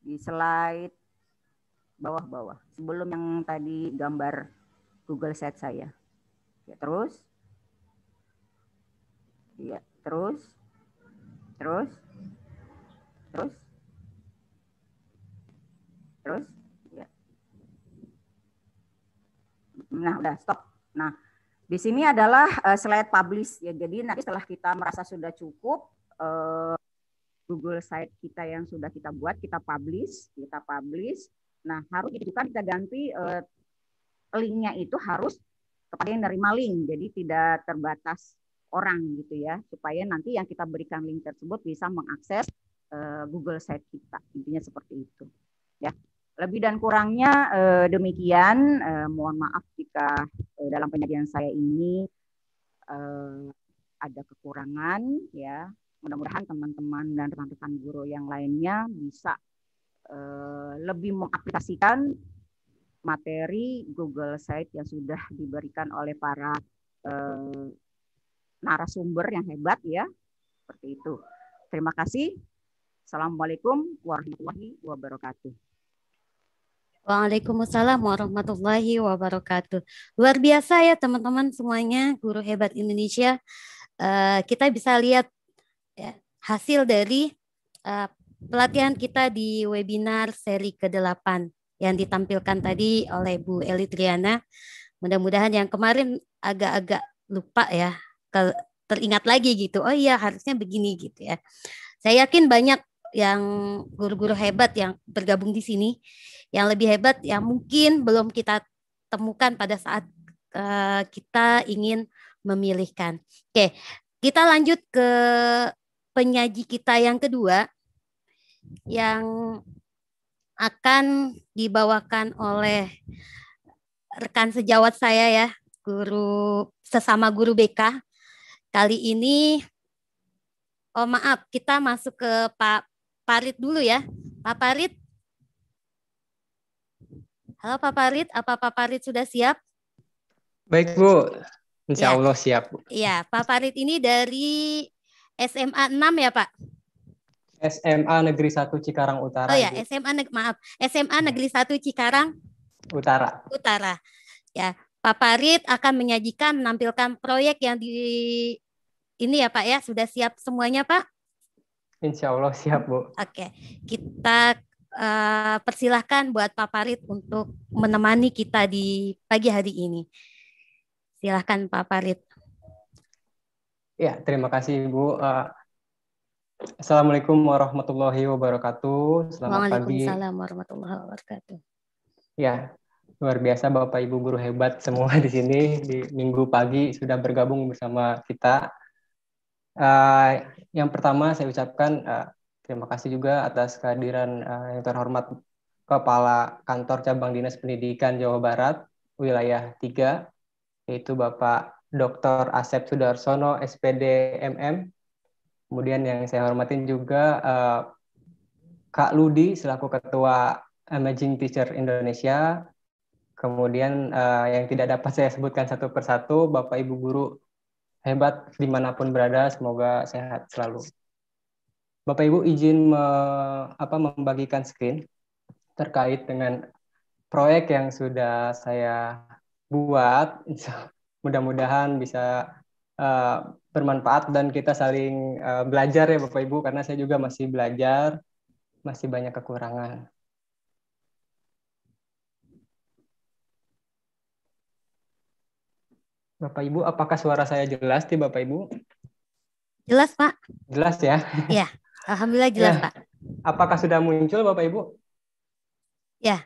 di slide bawah-bawah sebelum yang tadi gambar Google Set saya. Ya terus ya terus terus terus Terus? Ya. Nah, udah stop. Nah, di sini adalah uh, slide publish ya. Jadi nanti setelah kita merasa sudah cukup uh, Google site kita yang sudah kita buat, kita publish, kita publish. Nah, harus itu kan kita ganti uh, linknya itu harus kepada yang nerima link, jadi tidak terbatas orang gitu ya, supaya nanti yang kita berikan link tersebut bisa mengakses Google site kita. Intinya seperti itu. Ya. Lebih dan kurangnya uh, demikian. Uh, mohon maaf jika uh, dalam penyajian saya ini uh, ada kekurangan ya. Mudah-mudahan teman-teman dan rekan-rekan guru yang lainnya bisa uh, lebih mengaplikasikan materi Google Site yang sudah diberikan oleh para uh, narasumber yang hebat ya. Seperti itu. Terima kasih. Assalamualaikum warahmatullahi wabarakatuh Waalaikumsalam warahmatullahi wabarakatuh. Luar biasa ya teman-teman semuanya, guru hebat Indonesia. Uh, kita bisa lihat ya, hasil dari uh, pelatihan kita di webinar seri ke-8 yang ditampilkan tadi oleh Bu Eli Triana. Mudah-mudahan yang kemarin agak-agak lupa ya, teringat lagi gitu. Oh iya harusnya begini gitu ya. Saya yakin banyak yang guru-guru hebat yang bergabung di sini, yang lebih hebat yang mungkin belum kita temukan pada saat uh, kita ingin memilihkan. Oke, kita lanjut ke penyaji kita yang kedua yang akan dibawakan oleh rekan sejawat saya ya, guru sesama guru BK. Kali ini oh maaf, kita masuk ke Pak Parit dulu ya. Pak Parit. Halo Pak Parit, apa Pak Parit sudah siap? Baik Bu, Insya ya. Allah siap. Iya, Pak Parit ini dari SMA 6 ya Pak? SMA Negeri 1 Cikarang Utara. Oh ya, SMA maaf, SMA Negeri 1 Cikarang Utara. Utara. Ya, Pak Parit akan menyajikan menampilkan proyek yang di ini ya Pak ya, sudah siap semuanya Pak? Insya Allah siap Bu. Oke, kita uh, persilahkan buat Pak Parit untuk menemani kita di pagi hari ini. Silahkan Pak Parit. Ya, terima kasih Ibu. Uh, Assalamualaikum warahmatullahi wabarakatuh. Selamat pagi. Waalaikumsalam warahmatullahi wabarakatuh. Ya, luar biasa Bapak Ibu guru hebat semua di sini di minggu pagi sudah bergabung bersama kita. Uh, yang pertama saya ucapkan uh, terima kasih juga atas kehadiran uh, yang terhormat Kepala Kantor Cabang Dinas Pendidikan Jawa Barat wilayah 3 yaitu Bapak Dr. Asep Sudarsono, SPD MM. Kemudian yang saya hormatin juga uh, Kak Ludi selaku Ketua Emerging Teacher Indonesia. Kemudian uh, yang tidak dapat saya sebutkan satu persatu, Bapak Ibu Guru hebat di mana pun berada, semoga sehat selalu. Bapak Ibu izin me, apa, membagikan screen terkait dengan proyek yang sudah saya buat mudah-mudahan bisa uh, bermanfaat dan kita saling uh, belajar ya Bapak Ibu karena saya juga masih belajar, masih banyak kekurangan. Bapak Ibu, apakah suara saya jelas di Bapak Ibu? Jelas, Pak. Jelas ya? Iya, Alhamdulillah jelas, ya. Pak. Apakah sudah muncul Bapak Ibu? Ya,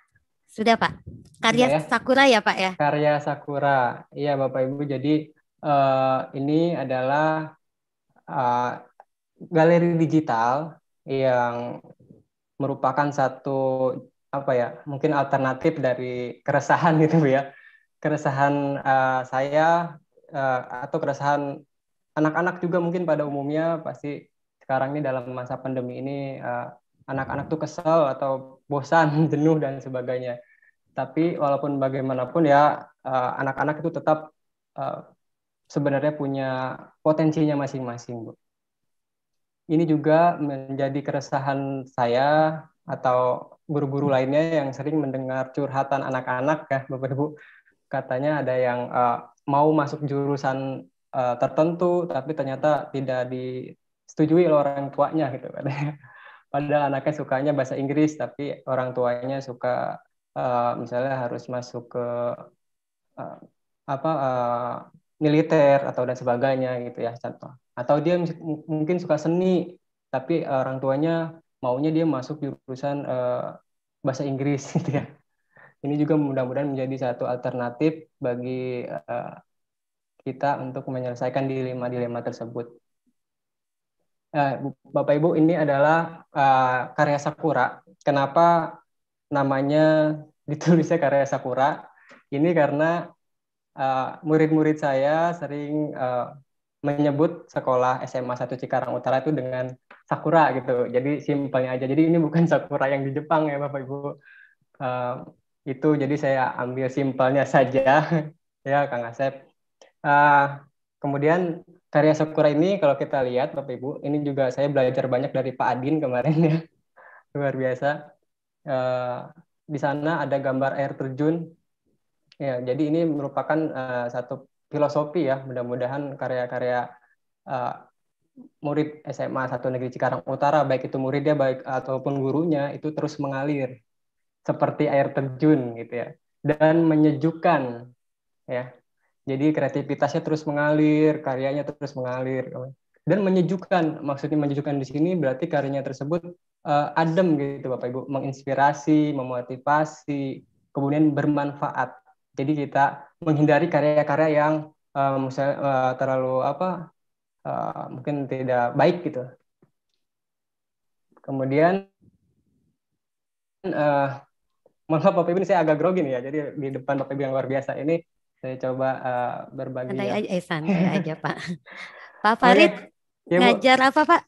sudah Pak. Karya ya. Sakura ya Pak ya? Karya Sakura. Iya Bapak Ibu. Jadi uh, ini adalah uh, galeri digital yang merupakan satu apa ya mungkin alternatif dari keresahan gitu ya keresahan uh, saya uh, atau keresahan anak-anak juga mungkin pada umumnya pasti sekarang ini dalam masa pandemi ini uh, anak-anak tuh kesel atau bosan, jenuh dan sebagainya. Tapi walaupun bagaimanapun ya eh, anak-anak itu tetap uh, sebenarnya punya potensinya masing-masing, Bu. Ini juga menjadi keresahan saya atau guru-guru lainnya yang sering mendengar curhatan anak-anak ya, Bapak Ibu. Katanya ada yang uh, mau masuk jurusan uh, tertentu tapi ternyata tidak disetujui oleh orang tuanya gitu katanya padahal anaknya sukanya bahasa Inggris tapi orang tuanya suka uh, misalnya harus masuk ke uh, apa uh, militer atau dan sebagainya gitu ya contoh atau dia mungkin suka seni tapi orang tuanya maunya dia masuk jurusan uh, bahasa Inggris gitu ya. Ini juga mudah-mudahan menjadi satu alternatif bagi uh, kita untuk menyelesaikan dilema-dilema tersebut. Uh, Bapak Ibu, ini adalah uh, karya Sakura. Kenapa namanya ditulisnya karya Sakura? Ini karena murid-murid uh, saya sering uh, menyebut sekolah SMA 1 Cikarang Utara itu dengan Sakura gitu. Jadi simpelnya aja. Jadi ini bukan Sakura yang di Jepang ya Bapak Ibu. Uh, itu jadi saya ambil simpelnya saja ya Kang Asep. Uh, kemudian karya Sakura ini kalau kita lihat Bapak Ibu, ini juga saya belajar banyak dari Pak Adin kemarin ya. Luar biasa. Uh, di sana ada gambar air terjun. Ya, jadi ini merupakan uh, satu filosofi ya. Mudah-mudahan karya-karya uh, murid SMA satu negeri Cikarang Utara, baik itu muridnya baik ataupun gurunya itu terus mengalir seperti air terjun gitu ya dan menyejukkan ya. Jadi kreativitasnya terus mengalir, karyanya terus mengalir dan menyejukkan. Maksudnya menyejukkan di sini berarti karyanya tersebut uh, adem gitu Bapak Ibu, menginspirasi, memotivasi, kemudian bermanfaat. Jadi kita menghindari karya-karya yang uh, misalnya uh, terlalu apa uh, mungkin tidak baik gitu. Kemudian uh, mohon maaf Bapak Ibu ini saya agak grogi nih ya. Jadi di depan Bapak Ibu yang luar biasa ini saya coba uh, berbagi. Santai ya. aja, eh, santai aja Pak. Pak Farid ya, ngajar apa Pak?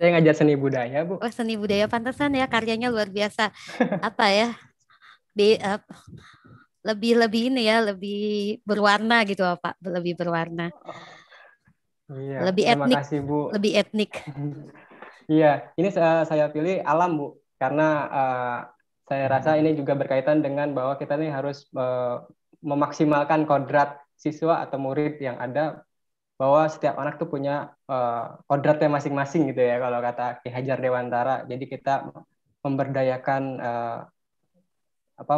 Saya ngajar seni budaya Bu. Oh seni budaya pantesan ya karyanya luar biasa. apa ya? Di, uh, lebih lebih ini ya lebih berwarna gitu Pak lebih berwarna iya, lebih etnik kasih, Bu. lebih etnik iya ini saya, saya pilih alam Bu karena uh, saya rasa ini juga berkaitan dengan bahwa kita nih harus uh, memaksimalkan kodrat siswa atau murid yang ada bahwa setiap anak tuh punya uh, kodratnya masing-masing gitu ya kalau kata Ki Hajar Dewantara jadi kita memberdayakan uh, apa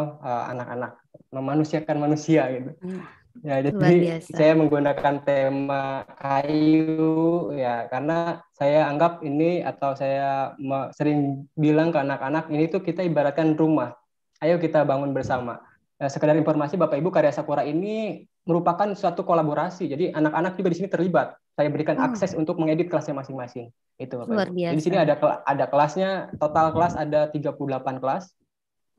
anak-anak memanusiakan manusia gitu. Hmm. Ya, jadi saya menggunakan tema kayu ya karena saya anggap ini atau saya sering bilang ke anak-anak ini tuh kita ibaratkan rumah. Ayo kita bangun bersama. Nah, sekedar informasi Bapak Ibu karya Sakura ini merupakan suatu kolaborasi. Jadi anak-anak juga di sini terlibat. Saya berikan hmm. akses untuk mengedit kelasnya masing-masing. Itu Bapak Luar Ibu. Jadi di sini ada ada kelasnya, total kelas ada 38 kelas.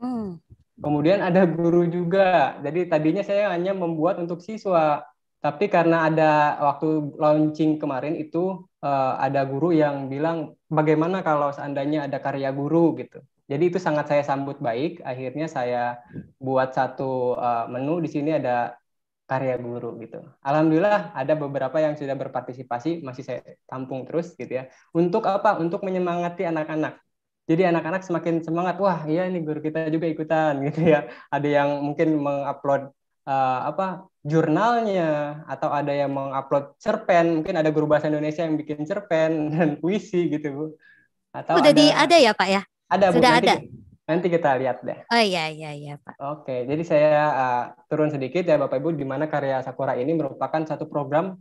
Hmm. Kemudian ada guru juga. Jadi tadinya saya hanya membuat untuk siswa, tapi karena ada waktu launching kemarin itu uh, ada guru yang bilang bagaimana kalau seandainya ada karya guru gitu. Jadi itu sangat saya sambut baik. Akhirnya saya buat satu uh, menu di sini ada karya guru gitu. Alhamdulillah ada beberapa yang sudah berpartisipasi, masih saya tampung terus gitu ya. Untuk apa? Untuk menyemangati anak-anak jadi anak-anak semakin semangat wah iya nih guru kita juga ikutan gitu ya. Ada yang mungkin mengupload uh, apa jurnalnya atau ada yang mengupload cerpen. Mungkin ada guru bahasa Indonesia yang bikin cerpen dan puisi gitu bu. Atau udah ada, di ada ya pak ya? Ada sudah bu, ada? nanti, nanti kita lihat deh. Oh iya iya iya pak. Oke jadi saya uh, turun sedikit ya bapak ibu di mana karya Sakura ini merupakan satu program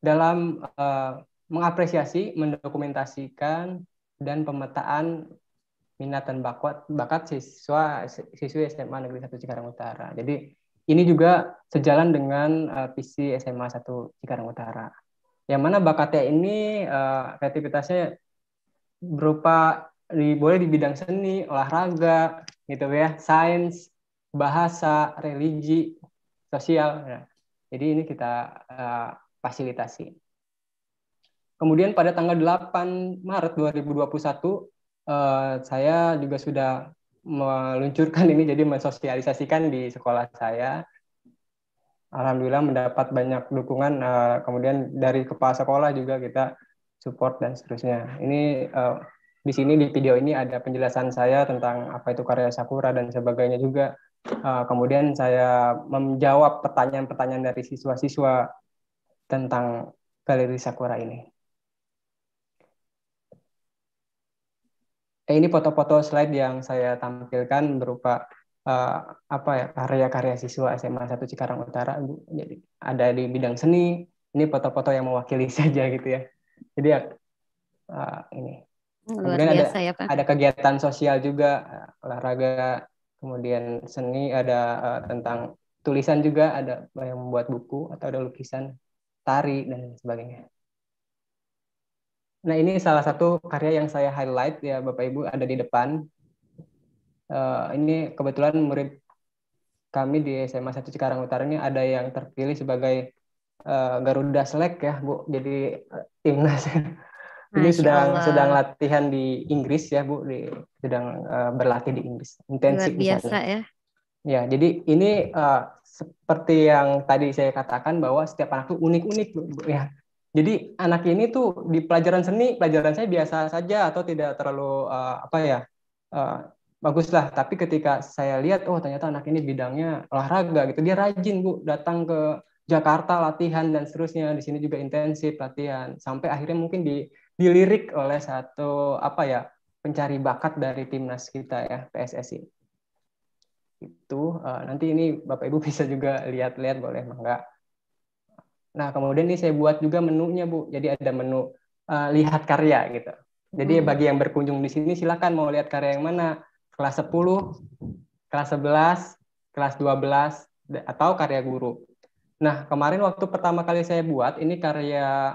dalam uh, mengapresiasi mendokumentasikan dan pemetaan minat dan bakat bakat siswa siswi SMA Negeri 1 Cikarang Utara. Jadi ini juga sejalan dengan uh, visi SMA 1 Cikarang Utara. Yang mana bakatnya ini uh, kreativitasnya berupa di, boleh di bidang seni, olahraga, gitu ya, sains, bahasa, religi, sosial. Ya. Jadi ini kita uh, fasilitasi. Kemudian pada tanggal 8 Maret 2021 uh, saya juga sudah meluncurkan ini jadi mensosialisasikan di sekolah saya. Alhamdulillah mendapat banyak dukungan uh, kemudian dari kepala sekolah juga kita support dan seterusnya. Ini uh, di sini di video ini ada penjelasan saya tentang apa itu karya Sakura dan sebagainya juga. Uh, kemudian saya menjawab pertanyaan-pertanyaan dari siswa-siswa tentang galeri Sakura ini. Eh, ini foto-foto slide yang saya tampilkan berupa uh, apa ya karya-karya siswa SMA 1 Cikarang Utara Bu. Jadi ada di bidang seni, ini foto-foto yang mewakili saja gitu ya. Jadi ya uh, ini. Luar kemudian biasa ada ya Pak. ada kegiatan sosial juga uh, olahraga, kemudian seni ada uh, tentang tulisan juga ada yang membuat buku atau ada lukisan, tari dan sebagainya. Nah ini salah satu karya yang saya highlight ya Bapak Ibu ada di depan. Uh, ini kebetulan murid kami di SMA 1 Cikarang Utara ini ada yang terpilih sebagai uh, Garuda Select ya Bu. Jadi uh, timnas. ini Masya sedang Allah. sedang latihan di Inggris ya Bu, di, sedang uh, berlatih di Inggris intensif Luar biasa sana. ya. Ya, jadi ini uh, seperti yang tadi saya katakan bahwa setiap anak tuh unik-unik Bu, ya. Jadi anak ini tuh di pelajaran seni, pelajaran saya biasa saja atau tidak terlalu uh, apa ya uh, bagus lah. Tapi ketika saya lihat, oh ternyata anak ini bidangnya olahraga gitu, dia rajin bu, datang ke Jakarta latihan dan seterusnya. Di sini juga intensif latihan, sampai akhirnya mungkin di, dilirik oleh satu apa ya pencari bakat dari timnas kita ya PSSI. Itu uh, nanti ini bapak ibu bisa juga lihat-lihat boleh enggak. Nah, kemudian ini saya buat juga menunya, Bu. Jadi ada menu uh, lihat karya gitu. Jadi Hmm. bagi yang berkunjung di sini silakan mau lihat karya yang mana? Kelas 10, kelas 11, kelas 12 da- atau karya guru. Nah, kemarin waktu pertama kali saya buat ini karya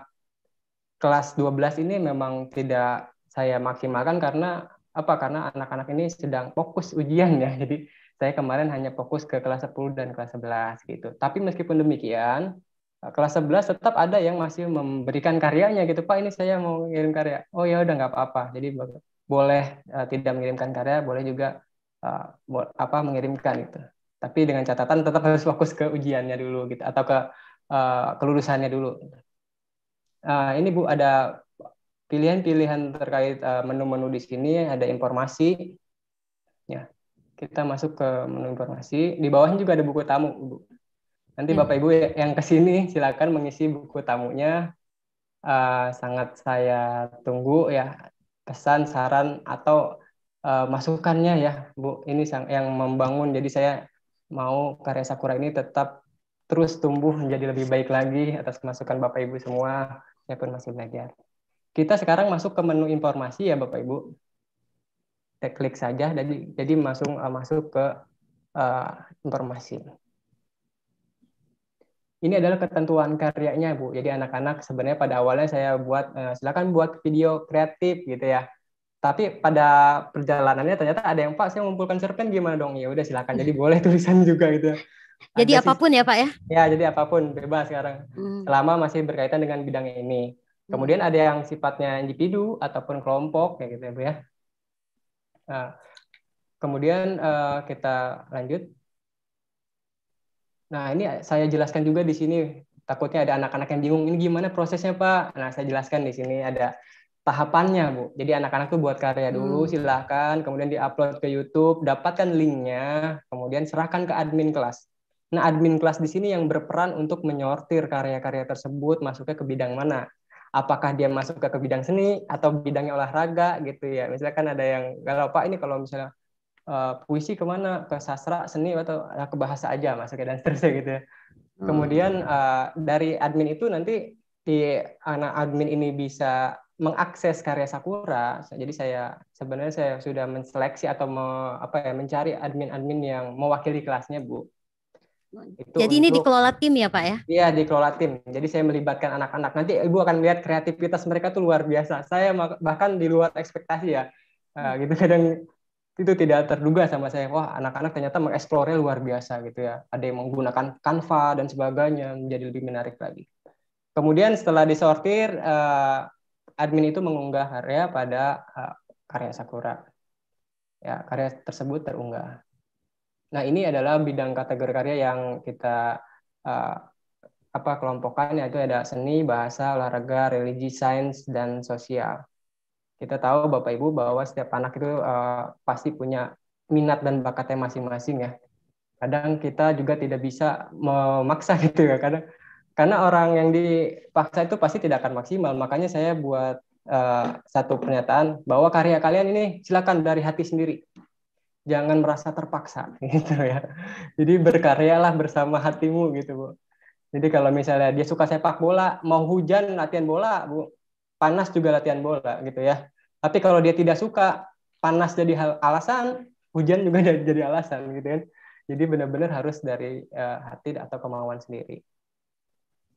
kelas 12 ini memang tidak saya maksimalkan karena apa? Karena anak-anak ini sedang fokus ujian ya. Jadi saya kemarin hanya fokus ke kelas 10 dan kelas 11 gitu. Tapi meskipun demikian, kelas 11 tetap ada yang masih memberikan karyanya gitu. Pak ini saya mau ngirim karya. Oh ya udah nggak apa-apa. Jadi bo- boleh uh, tidak mengirimkan karya boleh juga uh, apa mengirimkan gitu. Tapi dengan catatan tetap harus fokus ke ujiannya dulu gitu atau ke uh, kelulusannya dulu. Uh, ini Bu ada pilihan-pilihan terkait uh, menu-menu di sini ada informasi. Ya kita masuk ke menu informasi. Di bawahnya juga ada buku tamu Bu Nanti Ya. Bapak Ibu yang ke sini silakan mengisi buku tamunya. Uh, sangat saya tunggu ya pesan, saran atau uh, masukannya ya Bu. Ini sang- yang membangun. Jadi saya mau karya Sakura ini tetap terus tumbuh menjadi lebih baik lagi atas masukan Bapak Ibu semua. Saya pun masih belajar. Kita sekarang masuk ke menu informasi ya Bapak Ibu. Kita klik saja jadi jadi masuk uh, masuk ke uh, informasi. Ini adalah ketentuan karyanya, Bu. Jadi anak-anak sebenarnya pada awalnya saya buat eh, silakan buat video kreatif gitu ya. Tapi pada perjalanannya ternyata ada yang Pak saya mengumpulkan cerpen gimana dong? Ya udah silakan. Jadi boleh tulisan juga gitu. Jadi Ada sih- apa pun ya Pak ya. Ya, jadi apa pun bebas sekarang. Hmm. Selama masih berkaitan dengan bidangnya ini. Kemudian ada yang sifatnya individu ataupun kelompok kayak gitu ya, Bu ya. Nah, kemudian eh, kita lanjut. Nah, ini saya jelaskan juga di sini. Takutnya ada anak-anak yang bingung, ini gimana prosesnya, Pak? Nah, saya jelaskan di sini ada tahapannya, Bu. Jadi anak-anak tuh buat karya dulu, Hmm. silahkan. Kemudian diupload ke YouTube, dapatkan linknya, kemudian serahkan ke admin kelas. Nah, admin kelas di sini yang berperan untuk menyortir karya-karya tersebut masuknya ke bidang mana. Apakah dia masuk ke, ke bidang seni atau bidangnya olahraga gitu ya. Misalkan ada yang, kalau Pak ini kalau misalnya eh, puisi ke mana? Ke sastra, seni atau eh, ke bahasa aja masuknya dan seterusnya gitu ya. Kemudian eh, dari admin itu nanti di anak admin ini bisa mengakses karya Sakura. Jadi saya sebenarnya saya sudah menseleksi atau me- apa ya mencari admin-admin yang mewakili kelasnya, Bu. Itu Jadi ini untuk- dikelola tim ya Pak ya. Iya, dikelola tim. Jadi saya melibatkan anak-anak. Nanti Ibu akan lihat kreativitas mereka tuh luar biasa. Saya bahkan di luar ekspektasi ya. Eh, gitu kadang itu tidak terduga sama saya. Wah, anak-anak ternyata mengeksplornya luar biasa gitu ya. Ada yang menggunakan Canva dan sebagainya menjadi lebih menarik lagi. Kemudian setelah disortir, eh, admin itu mengunggah karya pada eh, karya Sakura. Ya, karya tersebut terunggah. Nah, ini adalah bidang kategori karya yang kita eh, apa kelompokkan yaitu ada seni, bahasa, olahraga, religi, sains dan sosial. Kita tahu Bapak Ibu bahwa setiap anak itu eh, pasti punya minat dan bakatnya masing-masing ya. Kadang kita juga tidak bisa memaksa gitu ya. Kadang karena orang yang dipaksa itu pasti tidak akan maksimal. Makanya saya buat eh, satu pernyataan bahwa karya kalian ini silakan dari hati sendiri jangan merasa terpaksa gitu ya. Jadi berkaryalah bersama hatimu gitu, Bu. Jadi kalau misalnya dia suka sepak bola, mau hujan latihan bola, Bu. Panas juga latihan bola gitu ya. Tapi kalau dia tidak suka, panas jadi hal alasan, hujan juga jadi alasan gitu kan. Jadi benar-benar harus dari uh, hati atau kemauan sendiri.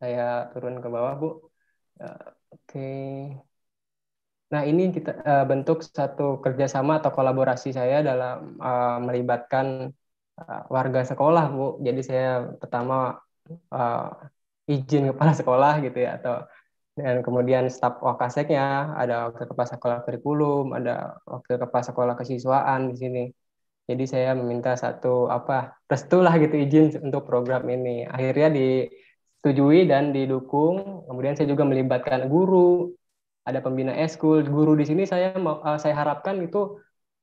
Saya turun ke bawah, Bu. Uh, Oke. Okay. Nah, ini kita uh, bentuk satu kerjasama atau kolaborasi saya dalam uh, melibatkan uh, warga sekolah, Bu. Jadi saya pertama uh, izin kepala sekolah gitu ya atau dan kemudian staf wakaseknya ada wakil kepala sekolah kurikulum ada wakil kepala sekolah kesiswaan di sini. Jadi saya meminta satu apa restu lah gitu izin untuk program ini. Akhirnya disetujui dan didukung. Kemudian saya juga melibatkan guru. Ada pembina eskul guru di sini saya uh, saya harapkan itu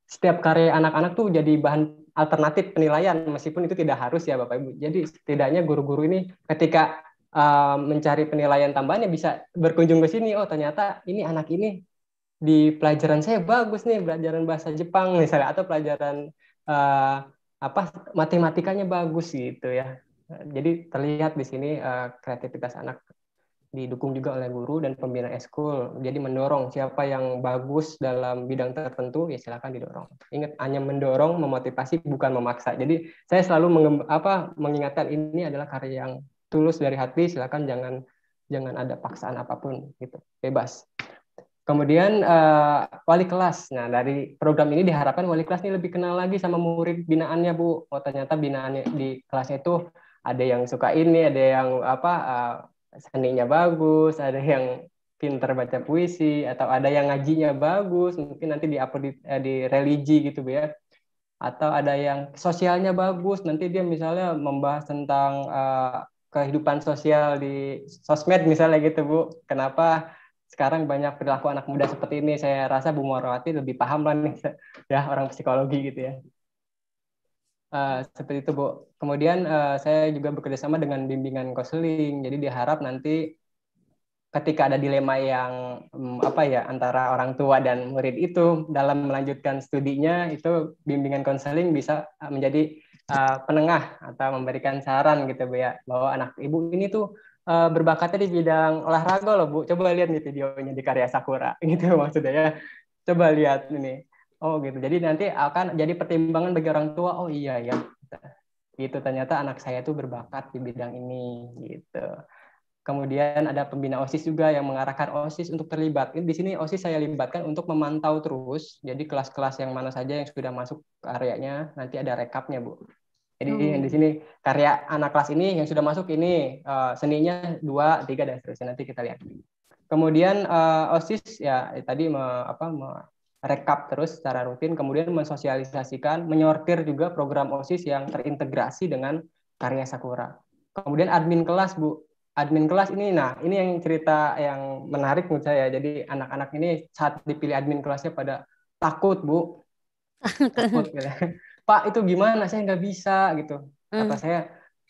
setiap karya anak-anak tuh jadi bahan alternatif penilaian meskipun itu tidak harus ya Bapak Ibu. Jadi setidaknya guru-guru ini ketika mencari penilaian tambahannya bisa berkunjung ke sini. Oh ternyata ini anak ini di pelajaran saya bagus nih pelajaran bahasa Jepang misalnya atau pelajaran uh, apa matematikanya bagus gitu ya. Jadi terlihat di sini uh, kreativitas anak didukung juga oleh guru dan pembina eskul. Jadi mendorong siapa yang bagus dalam bidang tertentu ya silakan didorong. Ingat hanya mendorong, memotivasi bukan memaksa. Jadi saya selalu apa mengingatkan ini adalah karya yang tulus dari hati silakan jangan jangan ada paksaan apa pun gitu. Bebas. Kemudian uh, wali kelas. Nah dari program ini diharapkan wali kelas ini lebih kenal lagi sama murid binaannya bu. Oh ternyata binaannya di kelasnya itu ada yang suka ini ada yang apa uh, seninya bagus ada yang pinter baca puisi atau ada yang ngajinya bagus mungkin nanti di upload di, eh, di religi gitu bu ya. Atau ada yang sosialnya bagus nanti dia misalnya membahas tentang uh, kehidupan sosial di sosmed misalnya gitu Bu. Kenapa sekarang banyak perilaku anak muda seperti ini? Saya rasa Bu Morowati lebih paham lah nih ya orang psikologi gitu ya. Uh, seperti itu Bu. Kemudian uh, saya juga bekerjasama dengan bimbingan konseling. Jadi diharap nanti ketika ada dilema yang um, apa ya antara orang tua dan murid itu dalam melanjutkan studinya itu bimbingan konseling bisa menjadi uh, penengah atau memberikan saran gitu Bu ya bahwa anak ibu ini tuh uh, berbakatnya di bidang olahraga loh Bu. Coba lihat nih videonya di karya Sakura gitu maksudnya ya. Coba lihat ini. Oh gitu. Jadi nanti akan jadi pertimbangan bagi orang tua. Oh iya ya. Gitu ternyata anak saya tuh berbakat di bidang ini gitu. Kemudian ada pembina OSIS juga yang mengarahkan OSIS untuk terlibat. Di sini OSIS saya libatkan untuk memantau terus. Jadi kelas-kelas yang mana saja yang sudah masuk karyanya nanti ada rekapnya, Bu. Jadi hmm. di sini karya anak kelas ini yang sudah masuk ini uh, seninya dua, tiga dan seterusnya nanti kita lihat. Kemudian uh, OSIS ya tadi me, apa me, rekap terus secara rutin, kemudian mensosialisasikan, menyortir juga program OSIS yang terintegrasi dengan karya Sakura. Kemudian admin kelas, Bu admin kelas ini. Nah ini yang cerita yang menarik menurut saya. Jadi anak-anak ini saat dipilih admin kelasnya pada takut bu. Takut gitu. pak itu gimana? Saya nggak bisa gitu. Kata hmm. saya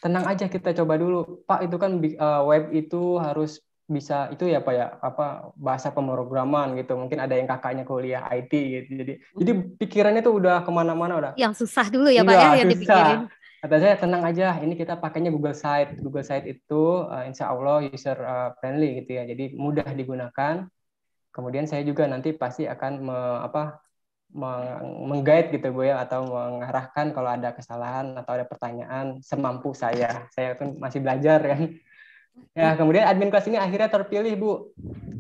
tenang aja kita coba dulu. Pak itu kan uh, web itu harus bisa itu ya pak ya apa bahasa pemrograman gitu. Mungkin ada yang kakaknya kuliah IT gitu. Jadi jadi pikirannya tuh udah ke mana-mana udah. Yang susah dulu ya pak ya, ya yang dipikirin kata saya tenang aja ini kita pakainya Google Site. Google Site itu uh, insya Allah user uh, friendly gitu ya. Jadi mudah digunakan. Kemudian saya juga nanti pasti akan me, apa menggait gitu bu ya atau mengarahkan kalau ada kesalahan atau ada pertanyaan semampu saya. Saya pun masih belajar kan. Ya kemudian admin kelas ini akhirnya terpilih bu.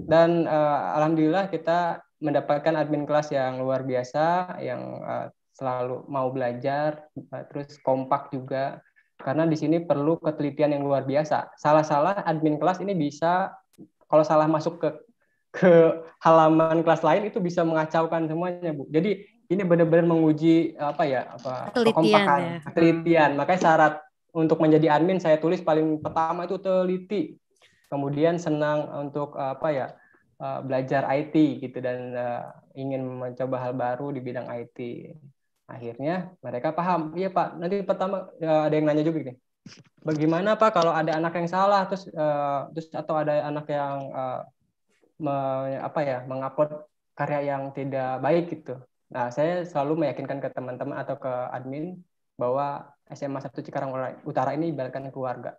Dan uh, alhamdulillah kita mendapatkan admin kelas yang luar biasa yang uh, selalu mau belajar, eh, terus kompak juga. Karena di sini perlu ketelitian yang luar biasa. Salah-salah admin kelas ini bisa, kalau salah masuk ke ke halaman kelas lain itu bisa mengacaukan semuanya, Bu. Jadi ini benar-benar menguji apa ya, apa ketelitian, ya. ketelitian. Makanya syarat untuk menjadi admin saya tulis paling pertama itu teliti. Kemudian senang untuk apa ya? Eh, belajar IT gitu dan uh, ingin mencoba hal baru di bidang IT akhirnya mereka paham. Iya pak. Nanti pertama ya, ada yang nanya juga nih bagaimana pak kalau ada anak yang salah? Terus uh, terus atau ada anak yang uh, me, apa ya mengupload karya yang tidak baik gitu. Nah saya selalu meyakinkan ke teman-teman atau ke admin bahwa SMA 1 Cikarang Utara ini ibaratkan keluarga.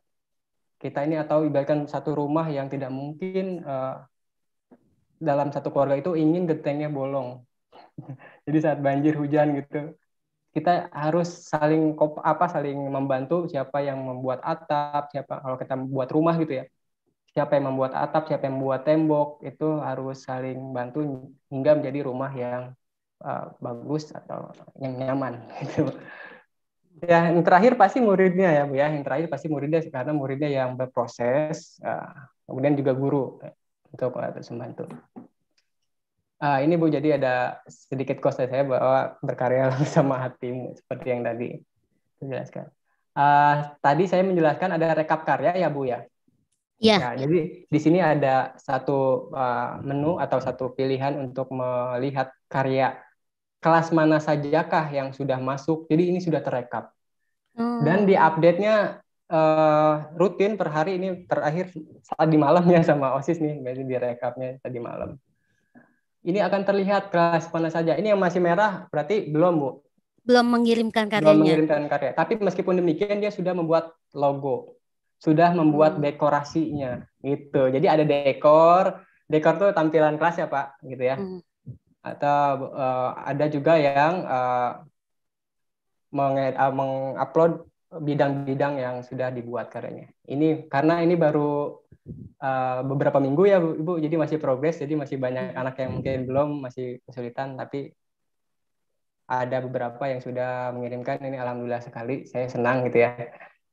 Kita ini atau ibaratkan satu rumah yang tidak mungkin uh, dalam satu keluarga itu ingin gentengnya bolong. Jadi saat banjir hujan gitu, kita harus saling apa saling membantu siapa yang membuat atap, siapa kalau kita membuat rumah gitu ya. Siapa yang membuat atap, siapa yang membuat tembok, itu harus saling bantu hingga menjadi rumah yang uh, bagus atau yang nyaman gitu. Ya, yang terakhir pasti muridnya ya, Bu ya. Yang terakhir pasti muridnya karena muridnya yang berproses, uh, kemudian juga guru untuk uh, membantu. Uh, ini Bu, jadi ada sedikit kos saya bahwa berkarya sama hatimu seperti yang tadi dijelaskan. Uh, tadi saya menjelaskan ada rekap karya ya Bu ya. Iya. Nah, jadi di sini ada satu uh, menu atau satu pilihan untuk melihat karya kelas mana sajakah yang sudah masuk. Jadi ini sudah terekap. Hmm. Dan di update-nya uh, rutin per hari ini terakhir saat di malamnya sama OSIS nih, berarti di rekapnya tadi malam. Ini akan terlihat kelas mana saja. Ini yang masih merah berarti belum, Bu. Belum mengirimkan karyanya. Belum mengirimkan karya. Tapi meskipun demikian dia sudah membuat logo, sudah membuat hmm. dekorasinya gitu. Jadi ada dekor, dekor tuh tampilan kelas ya, Pak, gitu ya. Hmm atau uh, ada juga yang uh, mengupload bidang-bidang yang sudah dibuat karyanya. Ini karena ini baru uh, beberapa minggu ya Bu, Ibu, jadi masih progres, jadi masih banyak anak yang mungkin belum masih kesulitan, tapi ada beberapa yang sudah mengirimkan ini alhamdulillah sekali, saya senang gitu ya.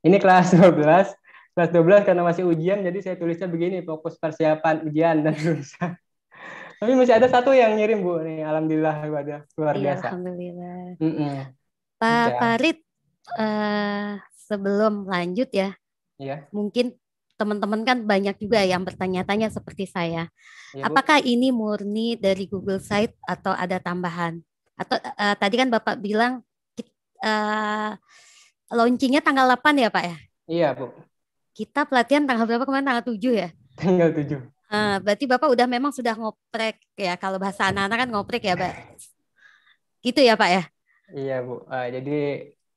Ini kelas 12, kelas 12 karena masih ujian, jadi saya tulisnya begini, fokus persiapan ujian dan lulusan. Tapi masih ada satu yang ngirim Bu nih, alhamdulillah luar, luar iya, biasa. Alhamdulillah. Mm -mm. Pak ya. Farid, uh, sebelum lanjut ya, ya. mungkin teman-teman kan banyak juga yang bertanya-tanya seperti saya. Ya, Apakah ini murni dari Google Site atau ada tambahan? Atau uh, tadi kan Bapak bilang uh, launchingnya tanggal 8 ya Pak ya? Iya Bu. Kita pelatihan tanggal berapa kemarin? Tanggal 7 ya? Tanggal 7. Uh, berarti Bapak udah memang sudah ngoprek ya kalau bahasa anak-anak kan ngoprek ya, Pak. Gitu ya, Pak ya? Iya, Bu. Uh, jadi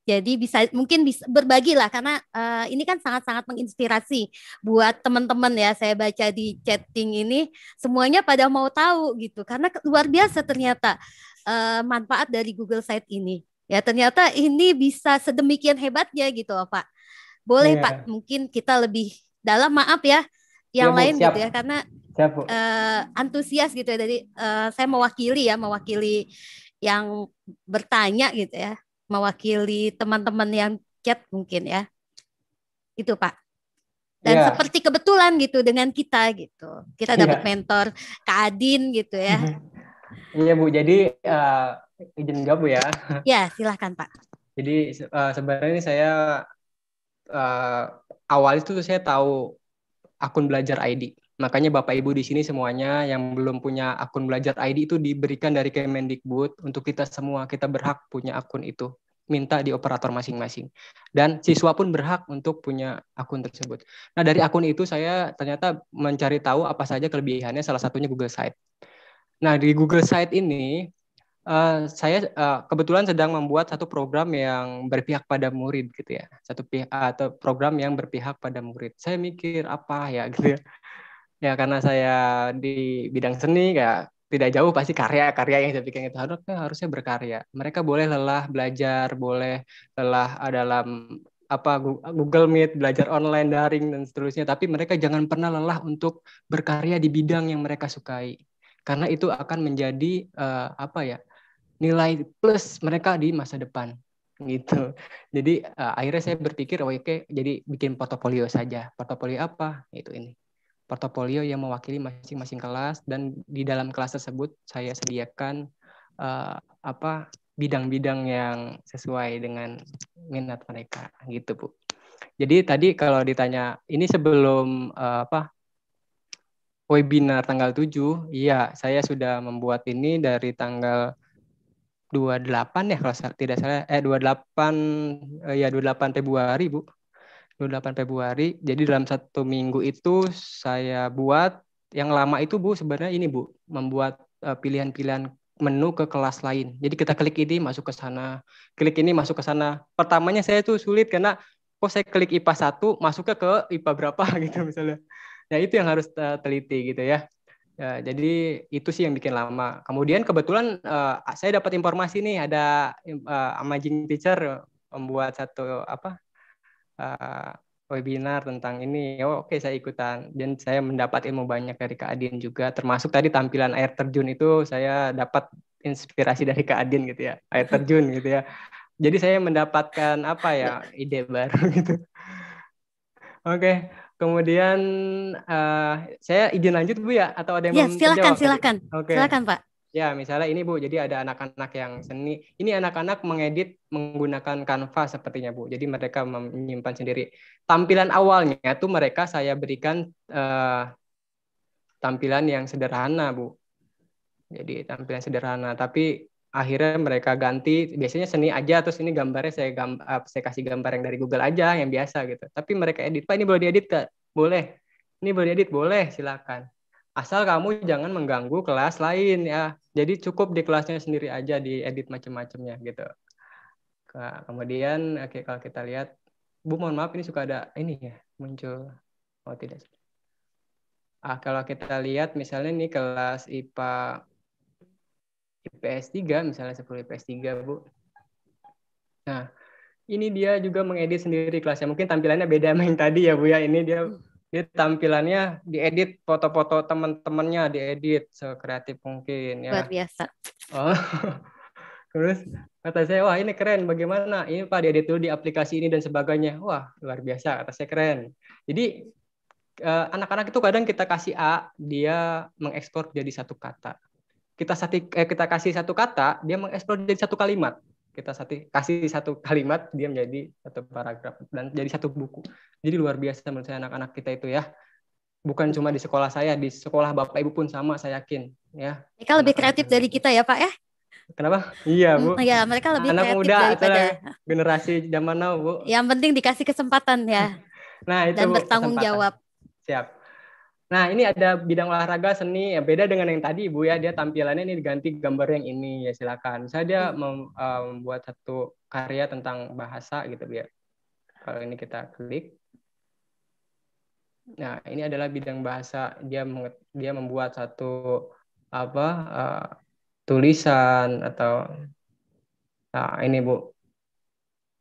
jadi bisa mungkin bisa berbagi lah karena uh, ini kan sangat-sangat menginspirasi buat teman-teman ya. Saya baca di chatting ini semuanya pada mau tahu gitu karena luar biasa ternyata uh, manfaat dari Google Site ini. Ya ternyata ini bisa sedemikian hebatnya gitu, Pak. Boleh yeah. Pak, mungkin kita lebih dalam maaf ya yang ya, lain siap. gitu ya karena siap, uh, antusias gitu ya jadi uh, saya mewakili ya mewakili yang bertanya gitu ya mewakili teman-teman yang chat mungkin ya itu pak dan ya. seperti kebetulan gitu dengan kita gitu kita iya. dapat ya. mentor Kak Adin gitu ya iya bu jadi uh, izin jawab bu ya ya silahkan pak jadi uh, sebenarnya saya uh, awal itu saya tahu akun belajar ID. Makanya Bapak Ibu di sini semuanya yang belum punya akun belajar ID itu diberikan dari Kemendikbud untuk kita semua kita berhak punya akun itu. Minta di operator masing-masing. Dan siswa pun berhak untuk punya akun tersebut. Nah, dari akun itu saya ternyata mencari tahu apa saja kelebihannya salah satunya Google Site. Nah, di Google Site ini Uh, saya uh, kebetulan sedang membuat satu program yang berpihak pada murid gitu ya satu pihak atau program yang berpihak pada murid saya mikir apa ya gitu ya ya karena saya di bidang seni kayak tidak jauh pasti karya-karya yang saya pikir itu harusnya harusnya berkarya mereka boleh lelah belajar boleh lelah dalam apa Google Meet belajar online daring dan seterusnya tapi mereka jangan pernah lelah untuk berkarya di bidang yang mereka sukai karena itu akan menjadi uh, apa ya nilai plus mereka di masa depan gitu. Jadi uh, akhirnya saya berpikir oh, oke okay, jadi bikin portofolio saja. Portofolio apa? Itu ini. Portofolio yang mewakili masing-masing kelas dan di dalam kelas tersebut saya sediakan uh, apa bidang-bidang yang sesuai dengan minat mereka gitu, Bu. Jadi tadi kalau ditanya ini sebelum uh, apa webinar tanggal 7, iya saya sudah membuat ini dari tanggal 28 ya kalau tidak salah eh 28 eh, ya 28 Februari Bu. 28 Februari. Jadi dalam satu minggu itu saya buat yang lama itu Bu sebenarnya ini Bu, membuat eh, pilihan-pilihan menu ke kelas lain. Jadi kita klik ini masuk ke sana, klik ini masuk ke sana. Pertamanya saya tuh sulit karena kok saya klik IPA 1 masuknya ke IPA berapa gitu misalnya. Ya itu yang harus uh, teliti gitu ya. Ya, jadi itu sih yang bikin lama. Kemudian kebetulan uh, saya dapat informasi nih ada uh, amazing teacher membuat satu apa uh, webinar tentang ini. Oh, oke okay, saya ikutan dan saya mendapat ilmu banyak dari Kak Adin juga. Termasuk tadi tampilan air terjun itu saya dapat inspirasi dari Kak Adin gitu ya, air terjun gitu ya. Jadi saya mendapatkan apa ya ide baru gitu. Oke. Okay. Kemudian uh, saya izin lanjut Bu ya atau ada yang ya, mau silakan silakan. Oke. Okay. Silakan Pak. Ya, misalnya ini Bu, jadi ada anak-anak yang seni. Ini anak-anak mengedit menggunakan Canva sepertinya Bu. Jadi mereka menyimpan sendiri. Tampilan awalnya tuh mereka saya berikan uh, tampilan yang sederhana Bu. Jadi tampilan sederhana, tapi akhirnya mereka ganti. Biasanya seni aja terus ini gambarnya saya gam, saya kasih gambar yang dari Google aja yang biasa gitu. Tapi mereka edit. Pak ini boleh diedit kak boleh. Ini boleh diedit? Boleh. Silakan asal kamu jangan mengganggu kelas lain ya jadi cukup di kelasnya sendiri aja diedit macam-macamnya gitu kemudian oke kalau kita lihat bu mohon maaf ini suka ada ini ya muncul oh tidak ah kalau kita lihat misalnya ini kelas IPA IPS 3 misalnya 10 IPS 3 Bu. Nah, ini dia juga mengedit sendiri kelasnya. Mungkin tampilannya beda yang tadi ya Bu ya. Ini dia dia tampilannya diedit foto-foto teman-temannya diedit sekreatif mungkin ya. Luar biasa. Oh. Terus kata saya, wah ini keren. Bagaimana? Ini Pak diedit dulu di aplikasi ini dan sebagainya. Wah luar biasa. Kata saya keren. Jadi eh, anak-anak itu kadang kita kasih A, dia mengekspor jadi satu kata kita sati, eh, kita kasih satu kata, dia mengeksplor jadi satu kalimat. Kita sati, kasih satu kalimat, dia menjadi satu paragraf dan jadi satu buku. Jadi luar biasa menurut saya anak-anak kita itu ya. Bukan cuma di sekolah saya, di sekolah Bapak Ibu pun sama saya yakin ya. Mereka lebih kreatif dari kita ya, Pak ya? Kenapa? Iya, Bu. Ya, mereka lebih Anak kreatif muda daripada generasi zaman now, Bu. Yang penting dikasih kesempatan ya. Nah, itu dan Bu, bertanggung kesempatan. jawab. Siap. Nah, ini ada bidang olahraga seni ya beda dengan yang tadi Ibu ya. Dia tampilannya ini diganti gambar yang ini ya silakan. Saya dia mem, uh, membuat satu karya tentang bahasa gitu ya. Kalau ini kita klik. Nah, ini adalah bidang bahasa. Dia dia membuat satu apa uh, tulisan atau nah ini Bu.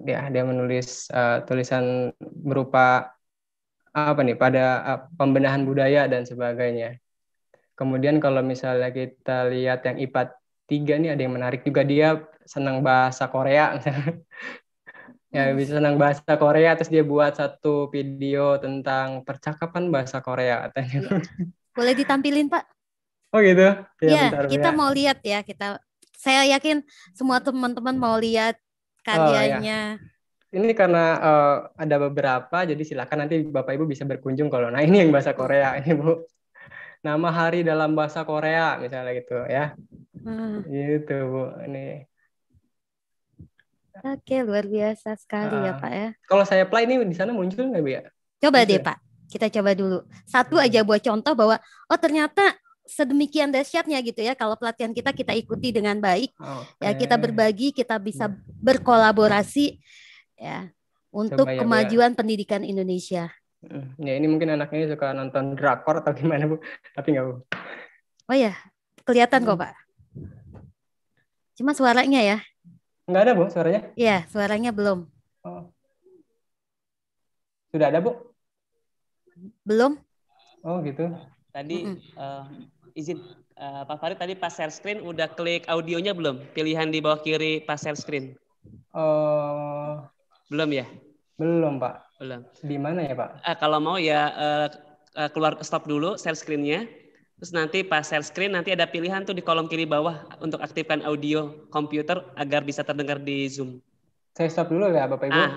Ya, dia menulis uh, tulisan berupa apa nih pada uh, pembenahan budaya dan sebagainya. Kemudian kalau misalnya kita lihat yang IPA 3 nih ada yang menarik juga dia senang bahasa Korea. ya bisa senang bahasa Korea terus dia buat satu video tentang percakapan bahasa Korea katanya. Boleh ditampilin, Pak? Oh gitu. Ya, ya bentar, kita ya. mau lihat ya, kita saya yakin semua teman-teman mau lihat karyanya. Oh, ya ini karena uh, ada beberapa, jadi silakan nanti Bapak Ibu bisa berkunjung kalau nah ini yang bahasa Korea ini Bu. Nama hari dalam bahasa Korea misalnya gitu ya. Hmm. Gitu Bu. Ini. Oke, luar biasa sekali uh, ya Pak ya. Kalau saya play ini di sana muncul nggak Bu ya? Coba deh Pak. Kita coba dulu. Satu aja buat contoh bahwa oh ternyata sedemikian dahsyatnya gitu ya kalau pelatihan kita kita ikuti dengan baik okay. ya kita berbagi kita bisa hmm. berkolaborasi ya untuk Coba ya, kemajuan ya. pendidikan Indonesia. Ya ini mungkin anaknya suka nonton drakor atau gimana bu? Tapi nggak bu. Oh ya, kelihatan hmm. kok pak. Cuma suaranya ya. Nggak ada bu suaranya? Iya, suaranya belum. Oh. Sudah ada bu? Belum. Oh gitu. Tadi mm uh, izin uh, Pak Farid tadi pas share screen udah klik audionya belum? Pilihan di bawah kiri pas share screen. Uh, belum ya? Belum, Pak. Belum. Di mana ya, Pak? Uh, kalau mau ya uh, uh, keluar stop dulu share screen-nya. Terus nanti pas share screen nanti ada pilihan tuh di kolom kiri bawah untuk aktifkan audio komputer agar bisa terdengar di Zoom. Saya stop dulu ya, Bapak Ibu. Ah,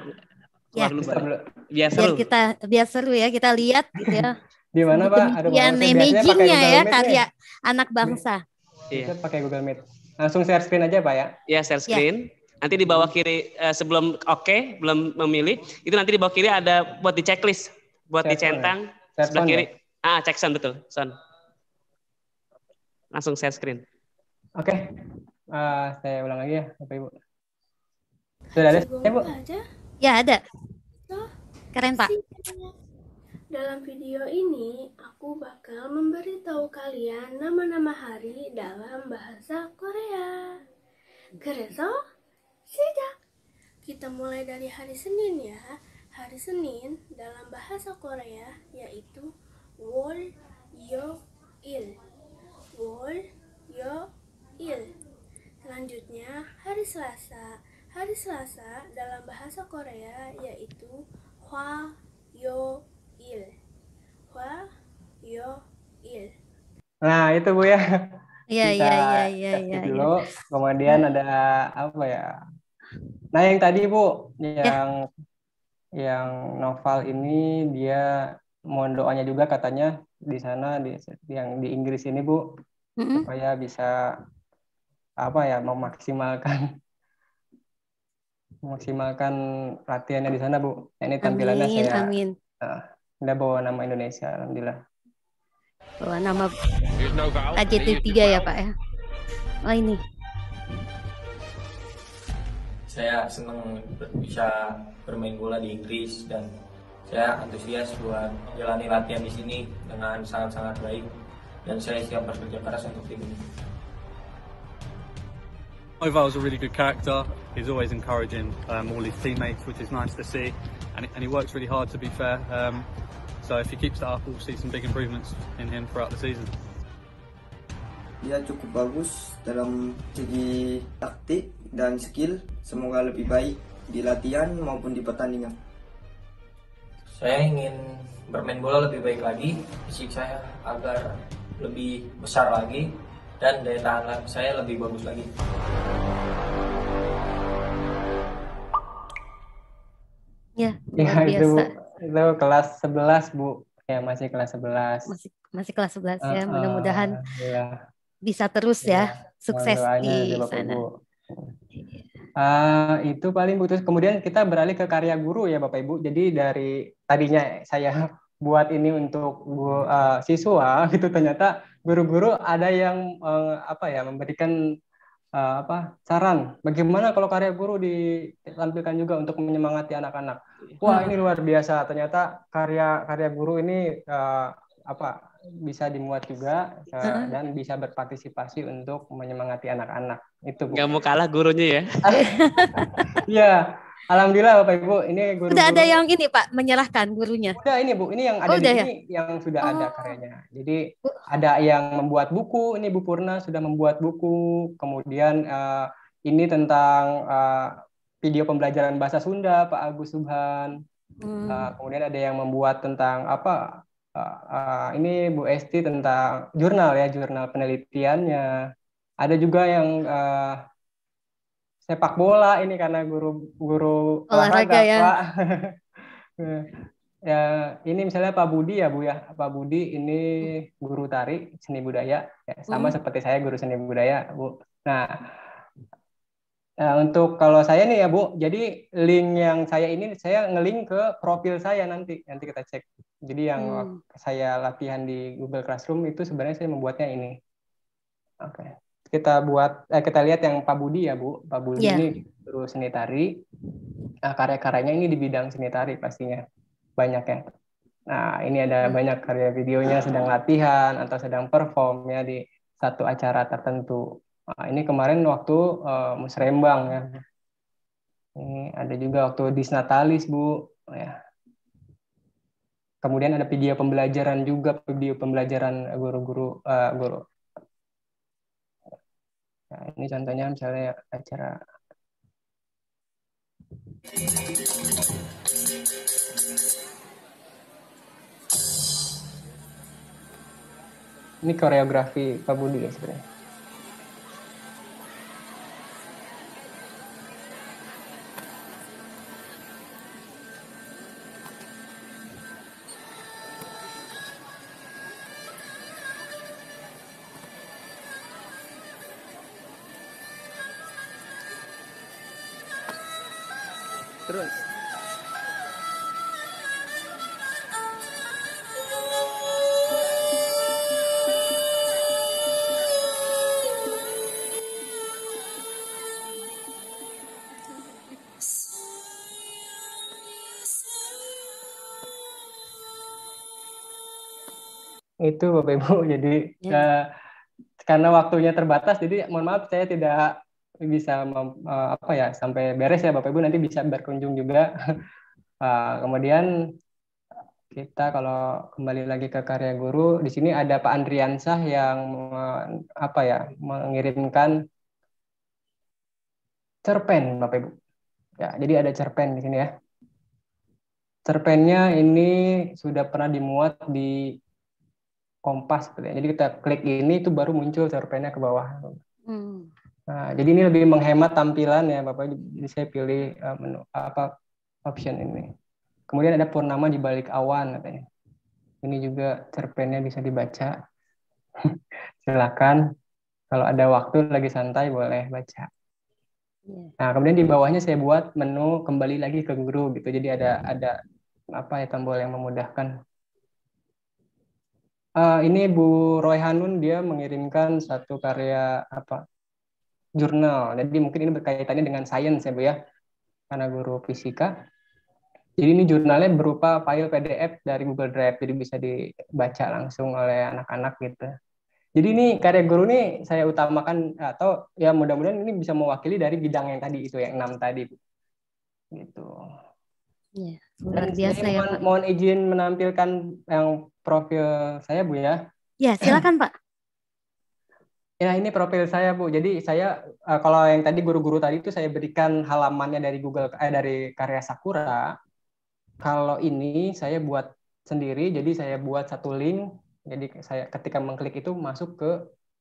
ya. Dulu, stop dulu. Biar seru. Biar kita biar seru ya, kita lihat gitu ya. di mana, Pak? Aduh, ya, imaging-nya ya karya anak bangsa. Iya. pakai Google Meet. Langsung share screen aja, Pak ya? Iya, share screen. Ya. Nanti di bawah kiri uh, sebelum oke, okay, belum memilih, itu nanti di bawah kiri ada buat di checklist, buat Set dicentang ya. sebelah kiri. Ya? Ah, check sound betul, sound. Langsung share screen. Oke. Okay. Uh, eh, saya ulang lagi ya, Bapak Ibu. Sudah ada ya, Bu? Ya, ada. Keren, Pak. Dalam video ini, aku bakal memberitahu kalian nama-nama hari dalam bahasa Korea. Kereso, sejak kita mulai dari hari Senin ya. Hari Senin dalam bahasa Korea yaitu Wol Yo Il. Wol Yo Il. Selanjutnya hari Selasa. Hari Selasa dalam bahasa Korea yaitu Hwa Yo Il. Hwa Yo Il. Nah, itu Bu ya. Iya, Kita iya, iya, iya, iya. dulu. Kemudian ada apa ya? Nah, yang tadi Bu, Ya. yang yang novel ini dia mohon doanya juga katanya di sana di yang di Inggris ini Bu Mm-mm. supaya bisa apa ya memaksimalkan memaksimalkan latihannya di sana Bu. Nah, Ini tampilannya Amin, saya amin. Nah, udah bawa nama Indonesia alhamdulillah. Bawa nama KJT 3 ya Pak ya. Oh ini. Saya senang bisa bermain bola di Inggris dan saya antusias buat menjalani latihan di sini dengan sangat-sangat baik dan saya siap bekerja keras untuk tim ini. Oval's a really good character. He's always encouraging um, all his teammates, which is nice to see, and, and he works really hard. To be fair, um, so if he keeps that up, we'll see some big improvements in him throughout the season. Dia cukup bagus dalam segi taktik dan skill. Semoga lebih baik di latihan maupun di pertandingan. Saya ingin bermain bola lebih baik lagi, fisik saya agar lebih besar lagi dan daya tahan saya lebih bagus lagi. Ya, Ya, luar itu biasa. itu kelas 11 Bu. Ya, masih kelas 11. Masih masih kelas 11 ya. Uh-uh, Mudah-mudahan ya. bisa terus ya sukses Mohon doanya di sana. Ibu. Ah, itu paling Bu. Terus kemudian kita beralih ke karya guru ya Bapak Ibu. Jadi dari tadinya saya buat ini untuk ah, siswa gitu ternyata guru-guru ada yang eh, apa ya memberikan eh, apa saran bagaimana kalau karya guru ditampilkan juga untuk menyemangati anak-anak. Wah, ini luar biasa. Ternyata karya-karya guru ini eh, apa bisa dimuat juga Heeh. dan bisa berpartisipasi untuk menyemangati anak-anak. Itu Bu. Nggak mau kalah gurunya ya. Iya, alhamdulillah Bapak Ibu, ini guru Udah ada yang ini Pak menyerahkan gurunya. Udah ini Bu, ini yang ada Oh, di udah ya? sini yang sudah ada karyanya. Jadi ada yang membuat buku, ini Bu Purna sudah membuat buku. Kemudian eh, ini tentang eh, video pembelajaran bahasa Sunda Pak Agus Subhan. Hmm. Eh, kemudian ada yang membuat tentang apa? eh, eh, ini Bu Esti tentang jurnal ya, jurnal penelitiannya. Ada juga yang eh, sepak bola ini karena guru guru Olahraga ya. Pak. ya, ini misalnya Pak Budi ya Bu ya. Pak Budi ini guru tari seni budaya ya, sama Hmm. seperti saya guru seni budaya Bu. Nah, Nah, untuk kalau saya nih ya Bu, jadi link yang saya ini saya ngelink ke profil saya nanti, nanti kita cek. Jadi yang Hmm. saya latihan di Google Classroom itu sebenarnya saya membuatnya ini. Oke, kita buat, eh, kita lihat yang Pak Budi ya Bu, Pak Budi Iya. ini guru seni tari. Nah, karya-karyanya ini di bidang seni tari pastinya banyak ya. Nah, ini ada banyak karya videonya sedang latihan atau sedang perform ya di satu acara tertentu. Nah, ini kemarin waktu eh, musrembang ya. Ini ada juga waktu disnatalis Bu ya. Kemudian ada video pembelajaran juga video pembelajaran guru-guru eh, guru. Nah, ini contohnya misalnya acara ini koreografi Pak Budi ya sebenarnya. Itu Bapak Ibu. Jadi ya. uh, karena waktunya terbatas, jadi mohon maaf saya tidak bisa uh, apa ya sampai beres ya Bapak Ibu nanti bisa berkunjung juga. uh, kemudian kita kalau kembali lagi ke karya guru di sini ada Pak Andriansah yang apa ya mengirimkan cerpen Bapak Ibu. Ya, jadi ada cerpen di sini ya. Cerpennya ini sudah pernah dimuat di Kompas gitu ya. Jadi kita klik ini itu baru muncul cerpennya ke bawah. Hmm. Nah, jadi ini lebih menghemat tampilan ya Bapak. Jadi saya pilih uh, menu apa option ini. Kemudian ada purnama di balik awan katanya. Ini juga cerpennya bisa dibaca. Silakan kalau ada waktu lagi santai boleh baca. Iya. Nah, kemudian di bawahnya saya buat menu kembali lagi ke guru gitu. Jadi ada ada apa ya tombol yang memudahkan. Uh, ini Bu Roy Hanun dia mengirimkan satu karya apa jurnal. Jadi mungkin ini berkaitannya dengan sains ya Bu ya. Karena guru fisika. Jadi ini jurnalnya berupa file PDF dari Google Drive, jadi bisa dibaca langsung oleh anak-anak gitu. Jadi ini karya guru ini saya utamakan atau ya mudah-mudahan ini bisa mewakili dari bidang yang tadi itu yang enam tadi, gitu. Iya, luar biasa ya mohon, Pak. Mohon izin menampilkan yang profil saya Bu ya. Ya, silakan Pak. Ya, ini profil saya Bu. Jadi saya uh, kalau yang tadi guru-guru tadi itu saya berikan halamannya dari Google eh dari karya Sakura. Kalau ini saya buat sendiri, jadi saya buat satu link. Jadi saya ketika mengklik itu masuk ke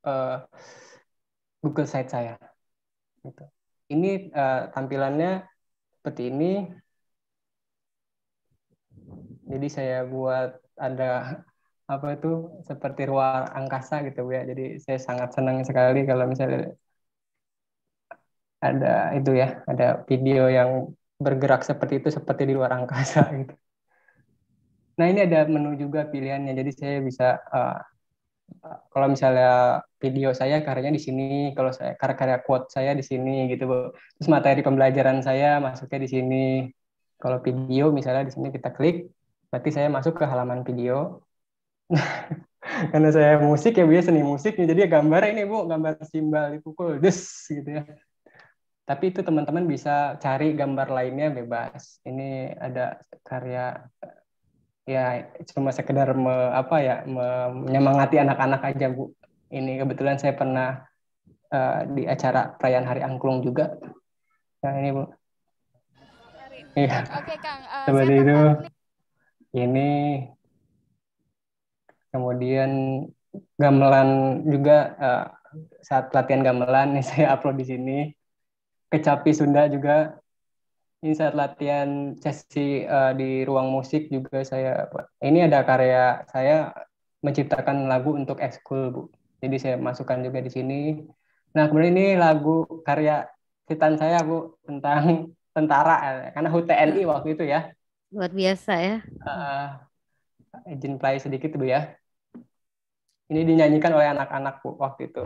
uh, Google Site saya. Gitu. Ini uh, tampilannya seperti ini jadi saya buat ada apa itu seperti ruang angkasa gitu ya. Jadi saya sangat senang sekali kalau misalnya ada itu ya, ada video yang bergerak seperti itu seperti di luar angkasa gitu. Nah ini ada menu juga pilihannya, jadi saya bisa uh, kalau misalnya video saya karyanya di sini, kalau saya karya-karya quote saya di sini gitu, Bu. Terus materi pembelajaran saya masuknya di sini. Kalau video misalnya di sini kita klik, berarti saya masuk ke halaman video. Karena saya musik ya biasa nih musik jadi gambar ini bu gambar simbal dipukul des gitu ya. Tapi itu teman-teman bisa cari gambar lainnya bebas. Ini ada karya ya cuma sekedar me, apa ya menyemangati anak-anak aja bu. Ini kebetulan saya pernah uh, di acara perayaan Hari Angklung juga. Nah ini bu. Iya. Oke Kang. Uh, Seperti itu ini. Kemudian gamelan juga uh, saat latihan gamelan ini saya upload di sini. Kecapi Sunda juga. Ini saat latihan sesi uh, di ruang musik juga saya ini ada karya saya menciptakan lagu untuk ekskul bu. Jadi saya masukkan juga di sini. Nah kemudian ini lagu karya titan saya bu tentang tentara karena HUTNI waktu itu ya Luar biasa ya. Uh, izin play sedikit Bu ya. Ini dinyanyikan oleh anak-anak Bu waktu itu.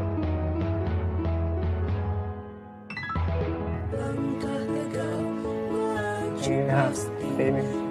Iya, seperti ini.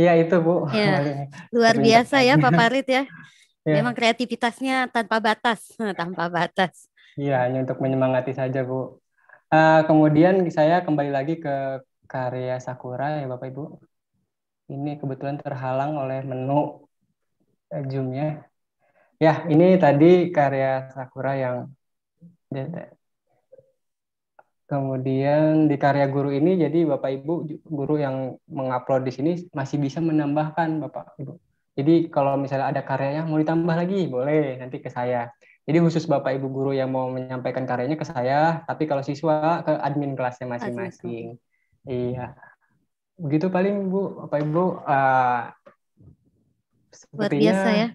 Iya itu Bu. Ya, luar biasa ya Pak Farid ya. ya. Memang kreativitasnya tanpa batas, tanpa batas. Iya, hanya untuk menyemangati saja Bu. Uh, kemudian saya kembali lagi ke karya Sakura ya Bapak Ibu. Ini kebetulan terhalang oleh menu Zoom-nya. Ya, ini tadi karya Sakura yang Kemudian di karya guru ini jadi Bapak Ibu guru yang mengupload di sini masih bisa menambahkan Bapak Ibu. Jadi kalau misalnya ada karyanya mau ditambah lagi boleh nanti ke saya. Jadi khusus Bapak Ibu guru yang mau menyampaikan karyanya ke saya, tapi kalau siswa ke admin kelasnya masing-masing. Iya. Begitu paling Bu, Bapak Ibu uh, Luar biasa ya.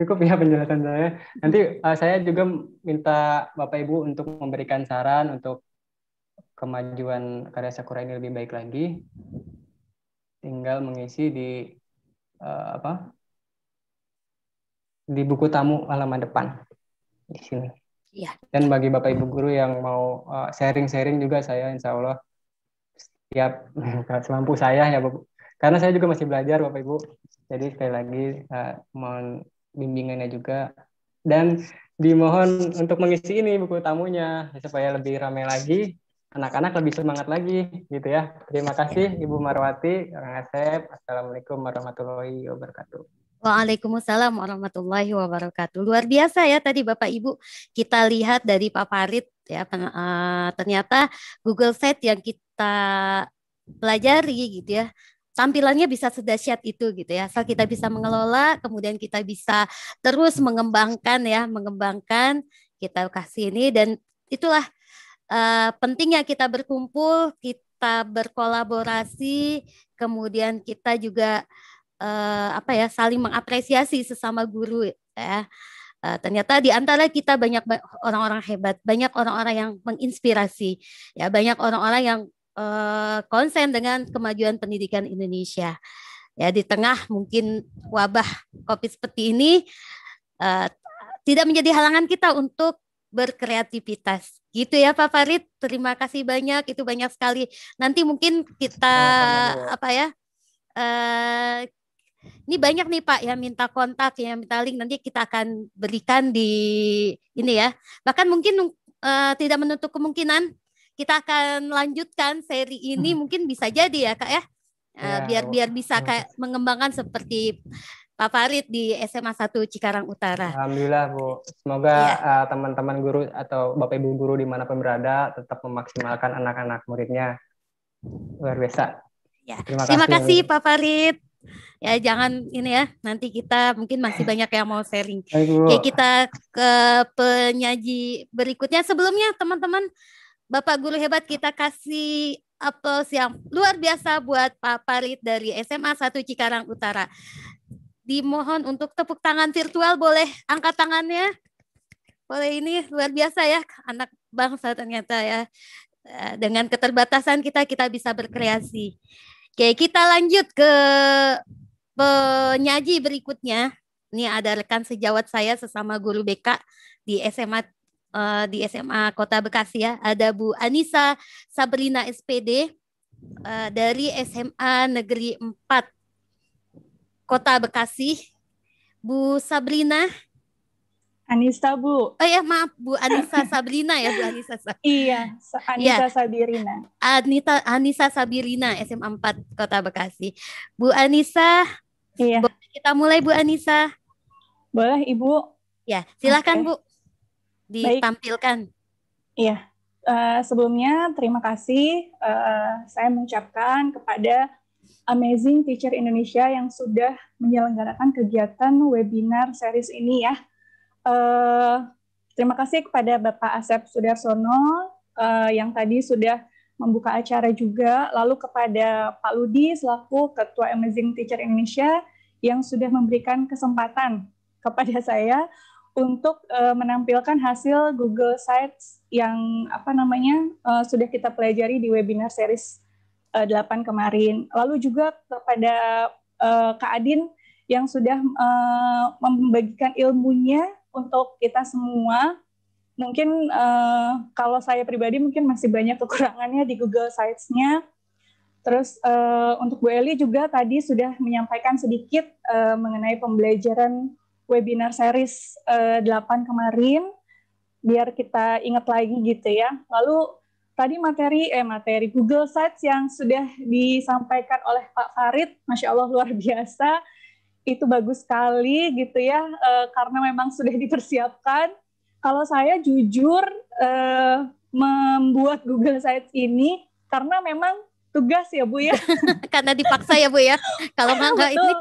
Cukup ya penjelasan saya. Nanti uh, saya juga minta Bapak Ibu untuk memberikan saran untuk kemajuan karya Sakura ini lebih baik lagi, tinggal mengisi di uh, apa di buku tamu halaman depan di sini. Ya. Dan bagi bapak ibu guru yang mau eh, sharing-sharing uh, juga saya insya Allah setiap semampu saya ya bapak. Karena saya juga masih belajar bapak ibu. Jadi sekali lagi uh, mohon bimbingannya juga dan dimohon untuk mengisi ini buku tamunya supaya lebih ramai lagi anak-anak lebih semangat lagi gitu ya. Terima kasih Ibu Marwati, Kang Asep. Assalamualaikum warahmatullahi wabarakatuh. Waalaikumsalam warahmatullahi wabarakatuh. Luar biasa ya tadi Bapak Ibu kita lihat dari Pak Farid ya uh, ternyata Google Set yang kita pelajari gitu ya tampilannya bisa sedahsyat itu gitu ya. Asal kita bisa mengelola, kemudian kita bisa terus mengembangkan ya, mengembangkan kita kasih ini dan itulah uh, pentingnya kita berkumpul, kita berkolaborasi, kemudian kita juga uh, apa ya saling mengapresiasi sesama guru ya. Uh, ternyata di antara kita banyak orang-orang hebat, banyak orang-orang yang menginspirasi, ya banyak orang-orang yang konsen dengan kemajuan pendidikan Indonesia. Ya di tengah mungkin wabah COVID seperti ini uh, tidak menjadi halangan kita untuk berkreativitas. Gitu ya Pak Farid. Terima kasih banyak. Itu banyak sekali. Nanti mungkin kita apa ya? Uh, ini banyak nih Pak yang minta kontak, yang minta link. Nanti kita akan berikan di ini ya. Bahkan mungkin uh, tidak menutup kemungkinan kita akan lanjutkan seri ini. Hmm. Mungkin bisa jadi ya Kak ya. Uh, ya biar biar bisa kayak mengembangkan seperti Pak Farid di SMA 1 Cikarang Utara. Alhamdulillah Bu. Semoga ya. uh, teman-teman guru atau Bapak Ibu guru di mana pun berada tetap memaksimalkan anak-anak muridnya. Luar biasa. Ya. Terima, Terima kasih, kasih Pak Farid. Ya jangan ini ya, nanti kita mungkin masih banyak yang mau sharing. Oke, kita ke penyaji berikutnya. Sebelumnya teman-teman, Bapak Guru Hebat kita kasih aplaus yang luar biasa buat Pak Farid dari SMA 1 Cikarang Utara dimohon untuk tepuk tangan virtual boleh angkat tangannya. Boleh ini luar biasa ya anak bangsa ternyata ya. Eh, dengan keterbatasan kita kita bisa berkreasi. Oke kita lanjut ke penyaji berikutnya. Ini ada rekan sejawat saya sesama guru BK di SMA eh, di SMA Kota Bekasi ya. Ada Bu Anissa Sabrina SPD eh, dari SMA Negeri 4 Kota Bekasi, Bu Sabrina. Anissa Bu. Oh ya maaf Bu Anissa Sabrina ya Bu Anissa. iya, Anissa ya. Sabirina. Anita Anissa Sabirina SMA 4 Kota Bekasi. Bu Anissa. Iya. Boleh kita mulai Bu Anissa. Boleh Ibu. Ya, silakan okay. Bu. Ditampilkan. Baik. Iya. Uh, sebelumnya terima kasih uh, saya mengucapkan kepada Amazing Teacher Indonesia yang sudah menyelenggarakan kegiatan webinar series ini ya. Uh, terima kasih kepada Bapak Asep Sudarsono uh, yang tadi sudah membuka acara juga, lalu kepada Pak Ludi selaku Ketua Amazing Teacher Indonesia yang sudah memberikan kesempatan kepada saya untuk uh, menampilkan hasil Google Sites yang apa namanya uh, sudah kita pelajari di webinar series uh, eh, 8 kemarin. Lalu juga kepada uh, Kak Adin yang sudah uh, membagikan ilmunya untuk kita semua. Mungkin uh, kalau saya pribadi mungkin masih banyak kekurangannya di Google Sites-nya. Terus uh, untuk Bu Eli juga tadi sudah menyampaikan sedikit uh, mengenai pembelajaran webinar series uh, 8 kemarin, biar kita ingat lagi gitu ya. Lalu tadi materi eh materi Google Sites yang sudah disampaikan oleh Pak Farid, masya Allah luar biasa, itu bagus sekali gitu ya, uh, karena memang sudah dipersiapkan. Kalau saya jujur uh, membuat Google Sites ini karena memang tugas ya Bu ya. Karena dipaksa ya Bu ya. Kalau nggak ini.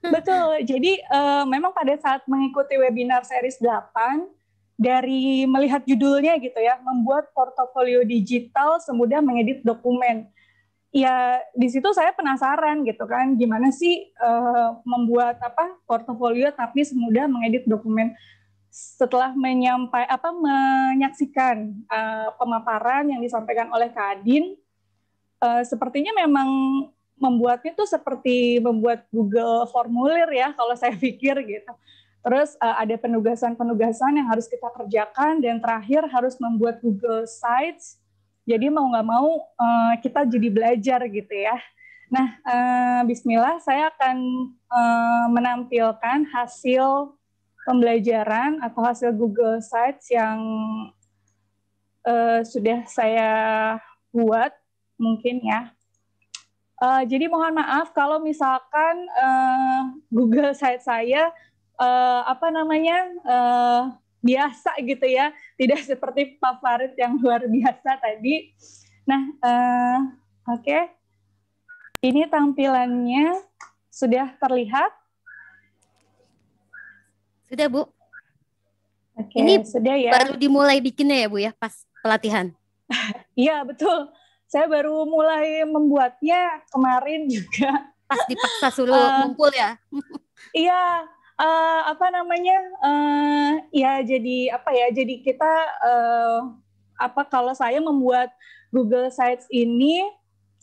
Betul. Jadi uh, memang pada saat mengikuti webinar series 8 dari melihat judulnya gitu ya, membuat portofolio digital semudah mengedit dokumen. Ya di situ saya penasaran gitu kan, gimana sih uh, membuat apa portofolio tapi semudah mengedit dokumen. Setelah menyampai apa menyaksikan uh, pemaparan yang disampaikan oleh Kadin, uh, sepertinya memang membuatnya tuh seperti membuat Google formulir ya kalau saya pikir gitu. Terus uh, ada penugasan-penugasan yang harus kita kerjakan dan terakhir harus membuat Google Sites. Jadi mau nggak mau uh, kita jadi belajar gitu ya. Nah, uh, Bismillah saya akan uh, menampilkan hasil pembelajaran atau hasil Google Sites yang uh, sudah saya buat mungkin ya. Uh, jadi mohon maaf kalau misalkan uh, Google Site saya uh, apa namanya uh, biasa gitu ya, tidak seperti Pak Farid yang luar biasa tadi. Nah, uh, oke, okay. ini tampilannya sudah terlihat. Sudah Bu. Oke, okay, ini sudah ya. Baru dimulai bikinnya ya Bu ya, pas pelatihan. Iya betul saya baru mulai membuatnya kemarin juga. Pas dipaksa suruh uh, ngumpul ya? iya, uh, apa namanya? Uh, ya jadi apa ya? Jadi kita uh, apa kalau saya membuat Google Sites ini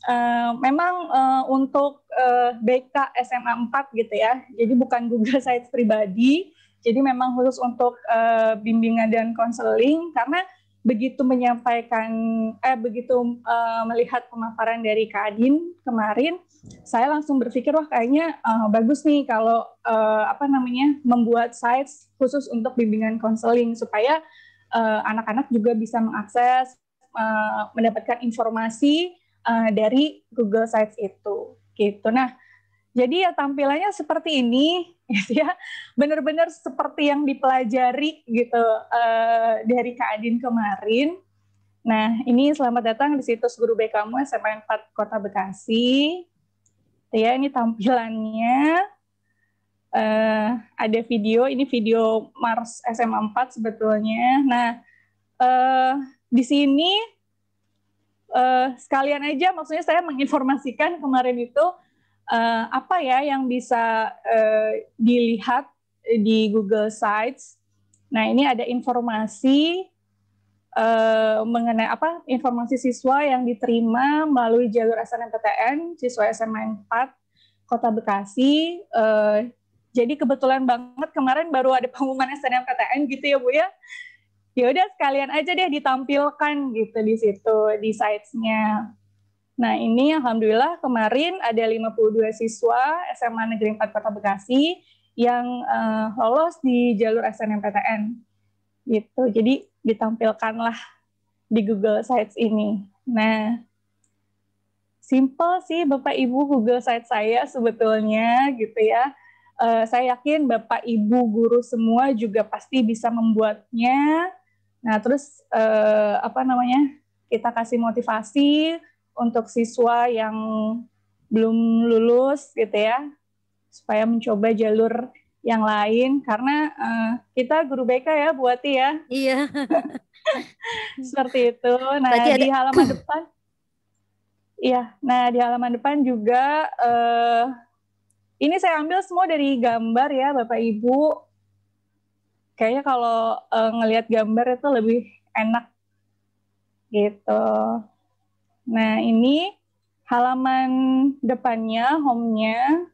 uh, memang uh, untuk uh, BK SMA 4 gitu ya. Jadi bukan Google Sites pribadi. Jadi memang khusus untuk uh, bimbingan dan konseling karena begitu menyampaikan eh begitu uh, melihat pemaparan dari Kak Adin kemarin saya langsung berpikir wah kayaknya uh, bagus nih kalau uh, apa namanya membuat sites khusus untuk bimbingan konseling supaya anak-anak uh, juga bisa mengakses uh, mendapatkan informasi uh, dari Google Sites itu gitu. Nah, jadi ya tampilannya seperti ini gitu ya benar-benar seperti yang dipelajari gitu uh, dari Kak Adin kemarin. Nah, ini selamat datang di situs Guru BKmu SMA 4 Kota Bekasi. Ya, ini tampilannya. Uh, ada video, ini video Mars SMA 4 sebetulnya. Nah, uh, di sini uh, sekalian aja maksudnya saya menginformasikan kemarin itu uh, apa ya yang bisa uh, dilihat di Google Sites. Nah, ini ada informasi uh, mengenai apa informasi siswa yang diterima melalui jalur SNMPTN siswa SMA 4 Kota Bekasi. Uh, jadi kebetulan banget kemarin baru ada pengumuman SNMPTN gitu ya Bu ya. Ya udah sekalian aja deh ditampilkan gitu di situ di sites-nya. Nah, ini alhamdulillah kemarin ada 52 siswa SMA Negeri 4 Kota Bekasi yang uh, lolos di jalur SNMPTN. Gitu. Jadi ditampilkanlah di Google Sites ini. Nah, simple sih Bapak Ibu Google Sites saya sebetulnya gitu ya. Uh, saya yakin Bapak Ibu guru semua juga pasti bisa membuatnya. Nah, terus uh, apa namanya? Kita kasih motivasi untuk siswa yang belum lulus gitu ya supaya mencoba jalur yang lain. Karena uh, kita guru BK ya buati ya. Iya. Seperti itu. Nah Berarti di ada... halaman depan. Iya nah di halaman depan juga uh, ini saya ambil semua dari gambar ya bapak ibu. Kayaknya kalau uh, ngelihat gambar itu lebih enak gitu Nah, ini halaman depannya, home-nya.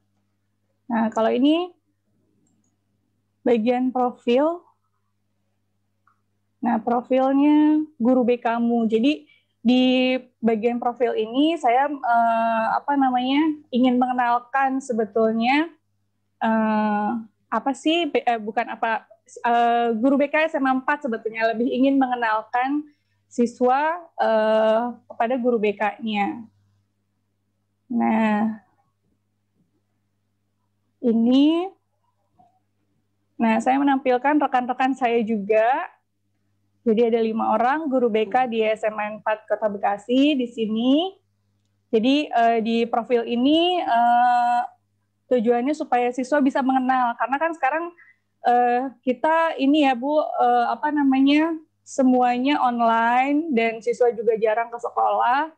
Nah, kalau ini bagian profil. Nah, profilnya guru BKmu. Jadi, di bagian profil ini saya uh, apa namanya ingin mengenalkan sebetulnya uh, apa sih eh, bukan apa uh, guru BK SMA 4 sebetulnya lebih ingin mengenalkan siswa uh, kepada guru BK-nya. Nah, ini Nah, saya menampilkan rekan-rekan saya juga jadi ada lima orang guru BK di SMA 4 Kota Bekasi di sini. Jadi uh, di profil ini uh, tujuannya supaya siswa bisa mengenal karena kan sekarang uh, kita ini ya Bu uh, apa namanya semuanya online dan siswa juga jarang ke sekolah.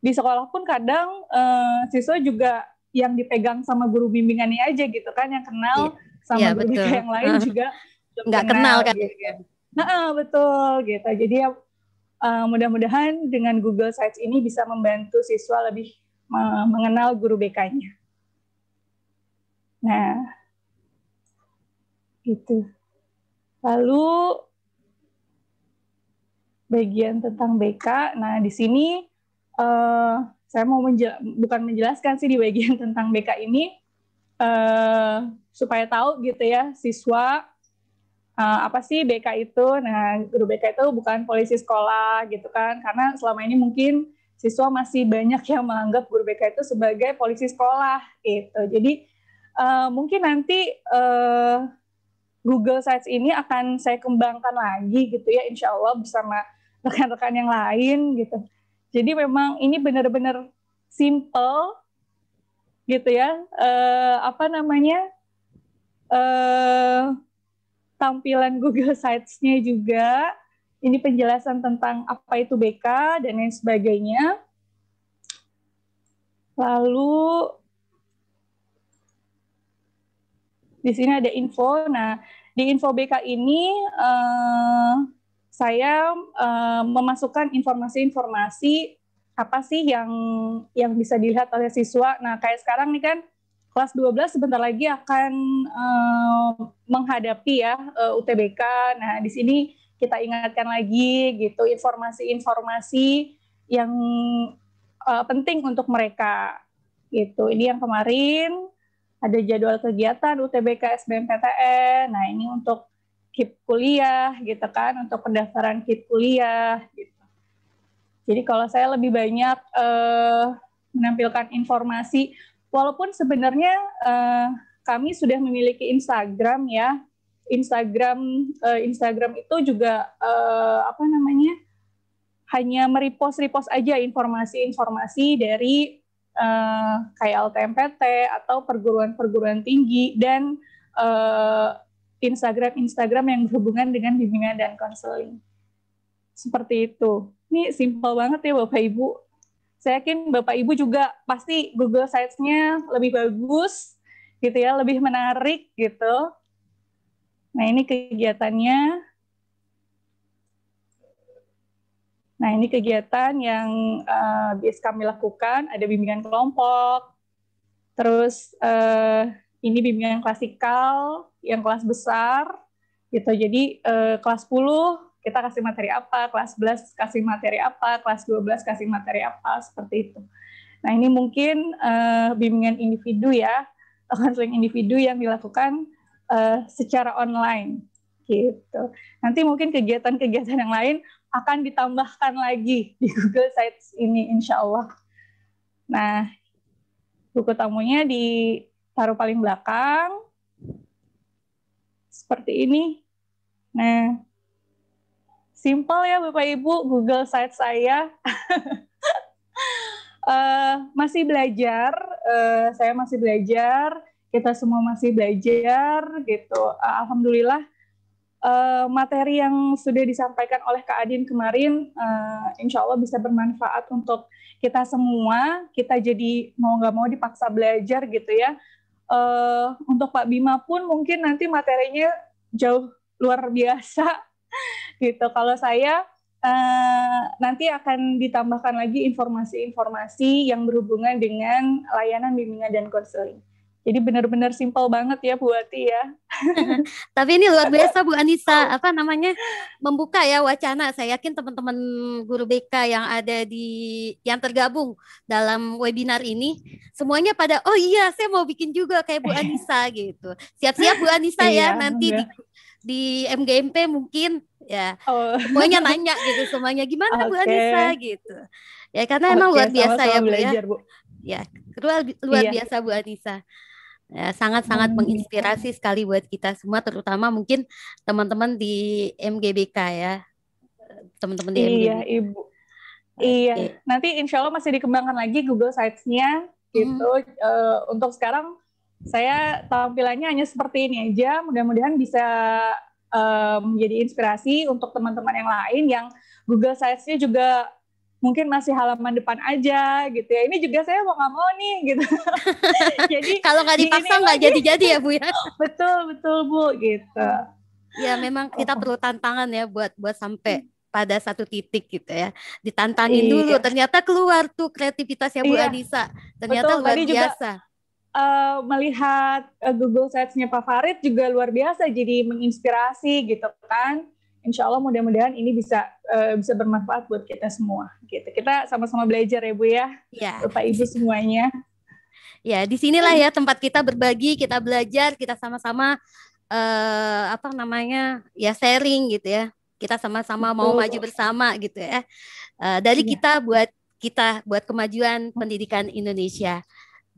Di sekolah pun kadang uh, siswa juga yang dipegang sama guru bimbingannya aja gitu kan yang kenal yeah. sama yeah, guru BK yang lain juga nggak kenal kan. Gitu. Nah, betul gitu. Jadi ya uh, mudah-mudahan dengan Google Sites ini bisa membantu siswa lebih mengenal guru BK-nya. Nah, itu. Lalu bagian tentang BK. Nah, di sini uh, saya mau menjel bukan menjelaskan sih di bagian tentang BK ini uh, supaya tahu gitu ya siswa uh, apa sih BK itu? Nah, guru BK itu bukan polisi sekolah gitu kan, karena selama ini mungkin siswa masih banyak yang menganggap guru BK itu sebagai polisi sekolah gitu. Jadi uh, mungkin nanti uh, Google Sites ini akan saya kembangkan lagi gitu ya, insya Allah bersama rekan-rekan yang lain gitu. Jadi memang ini benar-benar simple gitu ya, uh, apa namanya? Uh, tampilan Google Sites-nya juga. Ini penjelasan tentang apa itu BK dan lain sebagainya. Lalu di sini ada info. Nah, di info BK ini uh, saya uh, memasukkan informasi-informasi apa sih yang yang bisa dilihat oleh siswa. Nah, kayak sekarang nih kan kelas 12 sebentar lagi akan uh, menghadapi ya uh, eh, UTBK. Nah, di sini kita ingatkan lagi gitu informasi-informasi yang uh, penting untuk mereka. Gitu. Ini yang kemarin ada jadwal kegiatan UTBK SBMPTN. Nah, ini untuk KIP kuliah gitu kan, untuk pendaftaran KIP kuliah gitu. Jadi kalau saya lebih banyak uh, menampilkan informasi walaupun sebenarnya uh, kami sudah memiliki Instagram ya. Instagram uh, Instagram itu juga uh, apa namanya? hanya merepost-repost aja informasi-informasi dari uh, kayak LTMPT atau perguruan-perguruan tinggi dan uh, Instagram-Instagram yang berhubungan dengan bimbingan dan konseling. Seperti itu. Ini simpel banget ya Bapak Ibu saya yakin Bapak Ibu juga pasti Google Sites-nya lebih bagus gitu ya, lebih menarik gitu. Nah, ini kegiatannya. Nah, ini kegiatan yang uh, biasa kami lakukan, ada bimbingan kelompok, terus uh, ini bimbingan klasikal yang kelas besar, gitu. Jadi uh, kelas 10 kita kasih materi apa, kelas 11 kasih materi apa, kelas 12 kasih materi apa, seperti itu. Nah, ini mungkin uh, bimbingan individu ya, konseling individu yang dilakukan uh, secara online gitu. Nanti mungkin kegiatan-kegiatan yang lain akan ditambahkan lagi di Google Sites ini insya Allah. Nah, buku tamunya ditaruh paling belakang. Seperti ini. Nah, Simple ya Bapak Ibu, Google Site saya. uh, masih belajar, uh, saya masih belajar, kita semua masih belajar gitu. Uh, Alhamdulillah materi yang sudah disampaikan oleh Kak Adin kemarin, insya Allah bisa bermanfaat untuk kita semua. Kita jadi mau nggak mau dipaksa belajar gitu ya. Uh, untuk Pak Bima pun mungkin nanti materinya jauh luar biasa gitu. Kalau saya uh, nanti akan ditambahkan lagi informasi-informasi yang berhubungan dengan layanan bimbingan dan konseling. Jadi benar-benar simpel banget ya Bu Ati ya. Tapi ini luar biasa Bu Anissa, apa namanya? membuka ya wacana. Saya yakin teman-teman guru BK yang ada di yang tergabung dalam webinar ini semuanya pada oh iya saya mau bikin juga kayak Bu Anissa gitu. Siap-siap Bu Anissa ya Iya, nanti di di MGMP mungkin ya Oh. semuanya nanya gitu semuanya gimana Bu Oke. Anissa gitu. Ya karena emang Oke, luar biasa ya sama-sama Bu ya. belajar, Bu. Ya, luar luar Iya. biasa Bu Anissa. Ya, sangat-sangat Hmm. menginspirasi sekali buat kita semua, terutama mungkin teman-teman di MGBK ya, teman-teman di Iya, MGBK. Ibu. Iya, nanti insya Allah masih dikembangkan lagi Google Sites-nya gitu. Eh, untuk sekarang saya tampilannya hanya seperti ini aja. Mudah-mudahan bisa eh, menjadi inspirasi untuk teman-teman yang lain yang Google Sites-nya juga mungkin masih halaman depan aja gitu ya. Ini juga saya mau nggak mau nih gitu. Jadi Kalau nggak dipaksa nggak jadi-jadi ya Bu ya. betul betul Bu gitu. Ya memang kita perlu tantangan ya buat buat sampai pada satu titik gitu ya. Ditantangin Iya. dulu, ternyata keluar tuh kreativitasnya Bu Iya. Anissa. Ternyata Betul, luar tadi juga biasa. eh, melihat eh, Google Sites-nya Pak Farid juga luar biasa, jadi menginspirasi gitu kan. Insya Allah mudah-mudahan ini bisa eh, bisa bermanfaat buat kita semua. Gitu. Kita sama-sama belajar ya Bu ya, Ya. Bapak Ibu semuanya. Ya, di sinilah ya tempat kita berbagi, kita belajar, kita sama-sama eh apa namanya ya sharing gitu ya. Kita sama-sama mau Betul. maju bersama gitu ya. Eh, dari Iya. kita buat kita buat kemajuan pendidikan Indonesia.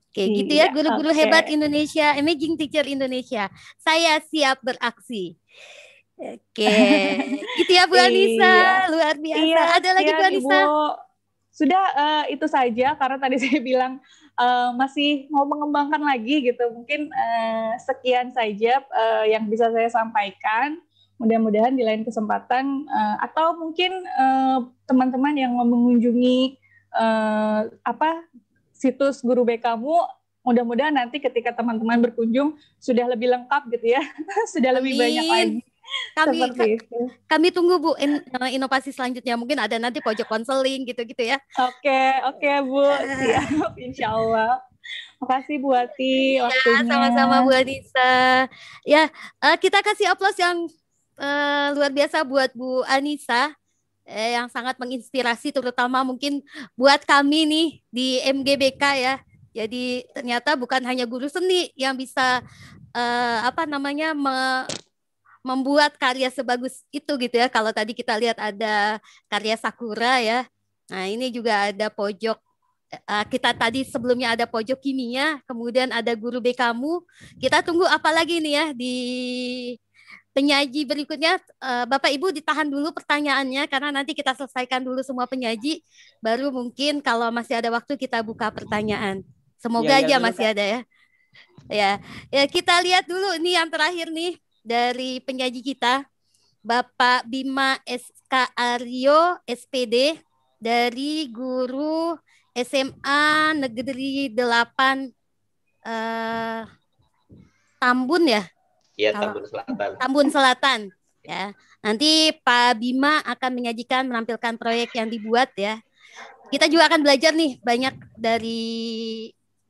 Oke, gitu ya Iya, guru-guru oke. hebat Indonesia, amazing teacher Indonesia. Saya siap beraksi. Oke, gitu ya Bu Anissa, Iya. luar biasa. Iya, Ada lagi Bu siap, Anissa? Ibu. Sudah eh, itu saja karena tadi saya bilang eh, masih mau mengembangkan lagi gitu. Mungkin eh, sekian saja eh, yang bisa saya sampaikan. Mudah-mudahan di lain kesempatan eh, atau mungkin teman-teman yang mau mengunjungi eh, apa situs guru BKmu mudah-mudahan nanti ketika teman-teman berkunjung sudah lebih lengkap gitu ya. sudah lebih banyak lagi. Kami kami tunggu Bu in- eh, inovasi selanjutnya. Mungkin ada nanti pojok konseling gitu-gitu ya. Oke, oke Bu, siap insya Allah. Makasih Bu Ati waktunya. Ya, sama-sama Bu Anissa. Ya, eh, kita kasih aplaus yang eh, luar biasa buat Bu Anissa eh, yang sangat menginspirasi terutama mungkin buat kami nih di MGBK ya. Jadi ternyata bukan hanya guru seni yang bisa eh, apa namanya me- membuat karya sebagus itu gitu ya. Kalau tadi kita lihat ada karya Sakura ya. Nah, ini juga ada pojok eh, kita tadi sebelumnya ada pojok kimia, kemudian ada guru BKmu. Kita tunggu apa lagi nih ya di penyaji berikutnya. Eh, Bapak Ibu ditahan dulu pertanyaannya karena nanti kita selesaikan dulu semua penyaji, baru mungkin kalau masih ada waktu kita buka pertanyaan. Semoga iya aja masih ada ya. Ya, ya kita lihat dulu ini yang terakhir nih dari penyaji kita. Bapak Bima SK Aryo SPD dari guru SMA Negeri 8 eh, Tambun ya. Iya, Tambun Selatan. Tambun Selatan ya. Nanti Pak Bima akan menyajikan menampilkan proyek yang dibuat ya. Kita juga akan belajar nih banyak dari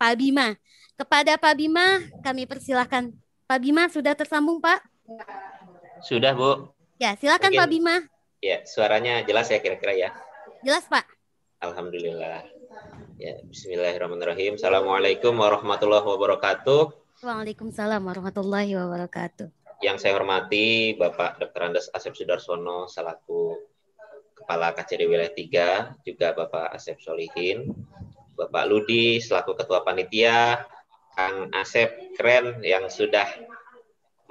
Pak Bima. Kepada Pak Bima kami persilahkan. Pak Bima sudah tersambung Pak? Sudah, Bu. Ya, silakan Mungkin- Pak Bima. Ya, suaranya jelas ya kira-kira ya. Jelas Pak. Alhamdulillah. Ya, bismillahirrahmanirrahim. Assalamualaikum warahmatullahi wabarakatuh. Waalaikumsalam warahmatullahi wabarakatuh. Yang saya hormati Bapak Dr. Andes Asep Sudarsono selaku Kepala KCD Wilayah 3, juga Bapak Asep Solihin, Bapak Ludi selaku Ketua Panitia, Kang Asep keren yang sudah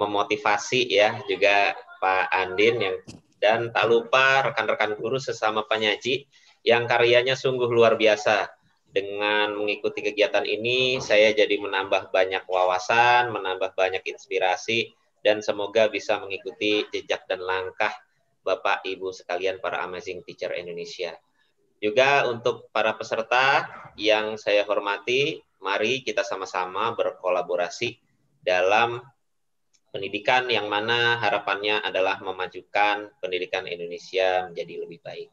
memotivasi ya, juga Pak Andin yang dan tak lupa rekan-rekan guru sesama penyaji yang karyanya sungguh luar biasa. Dengan mengikuti kegiatan ini, saya jadi menambah banyak wawasan, menambah banyak inspirasi, dan semoga bisa mengikuti jejak dan langkah Bapak Ibu sekalian para Amazing Teacher Indonesia. Juga untuk para peserta yang saya hormati, mari kita sama-sama berkolaborasi dalam pendidikan yang mana harapannya adalah memajukan pendidikan Indonesia menjadi lebih baik.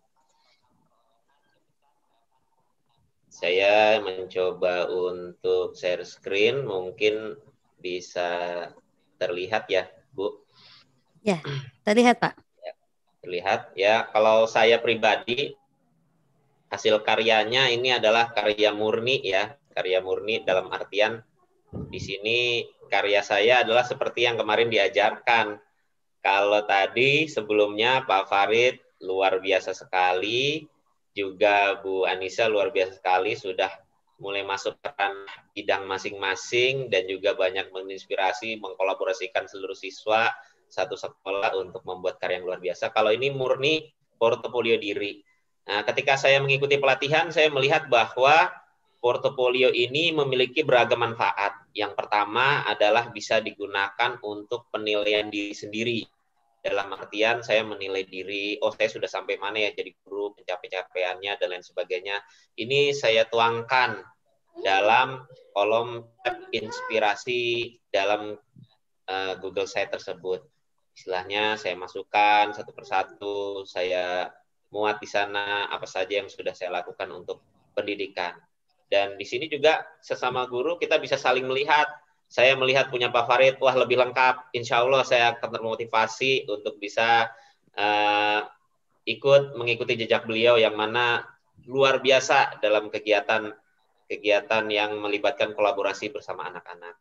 Saya mencoba untuk share screen, mungkin bisa terlihat ya, Bu. Ya, terlihat Pak. Terlihat ya. Kalau saya pribadi, hasil karyanya ini adalah karya murni ya, karya murni dalam artian di sini karya saya adalah seperti yang kemarin diajarkan. Kalau tadi sebelumnya Pak Farid luar biasa sekali, juga Bu Anissa luar biasa sekali sudah mulai masuk ke bidang masing-masing dan juga banyak menginspirasi, mengkolaborasikan seluruh siswa satu sekolah untuk membuat karya yang luar biasa. Kalau ini murni portofolio diri. Nah, ketika saya mengikuti pelatihan, saya melihat bahwa portofolio ini memiliki beragam manfaat. Yang pertama adalah bisa digunakan untuk penilaian diri sendiri dalam artian saya menilai diri, oh saya sudah sampai mana ya jadi guru, pencapaian-capaiannya dan lain sebagainya. Ini saya tuangkan dalam kolom inspirasi dalam uh, Google saya tersebut. Istilahnya saya masukkan satu persatu, saya muat di sana apa saja yang sudah saya lakukan untuk pendidikan. Dan di sini juga sesama guru kita bisa saling melihat saya melihat punya Pak Farid, wah lebih lengkap. Insya Allah saya akan termotivasi untuk bisa uh, ikut mengikuti jejak beliau yang mana luar biasa dalam kegiatan kegiatan yang melibatkan kolaborasi bersama anak-anak.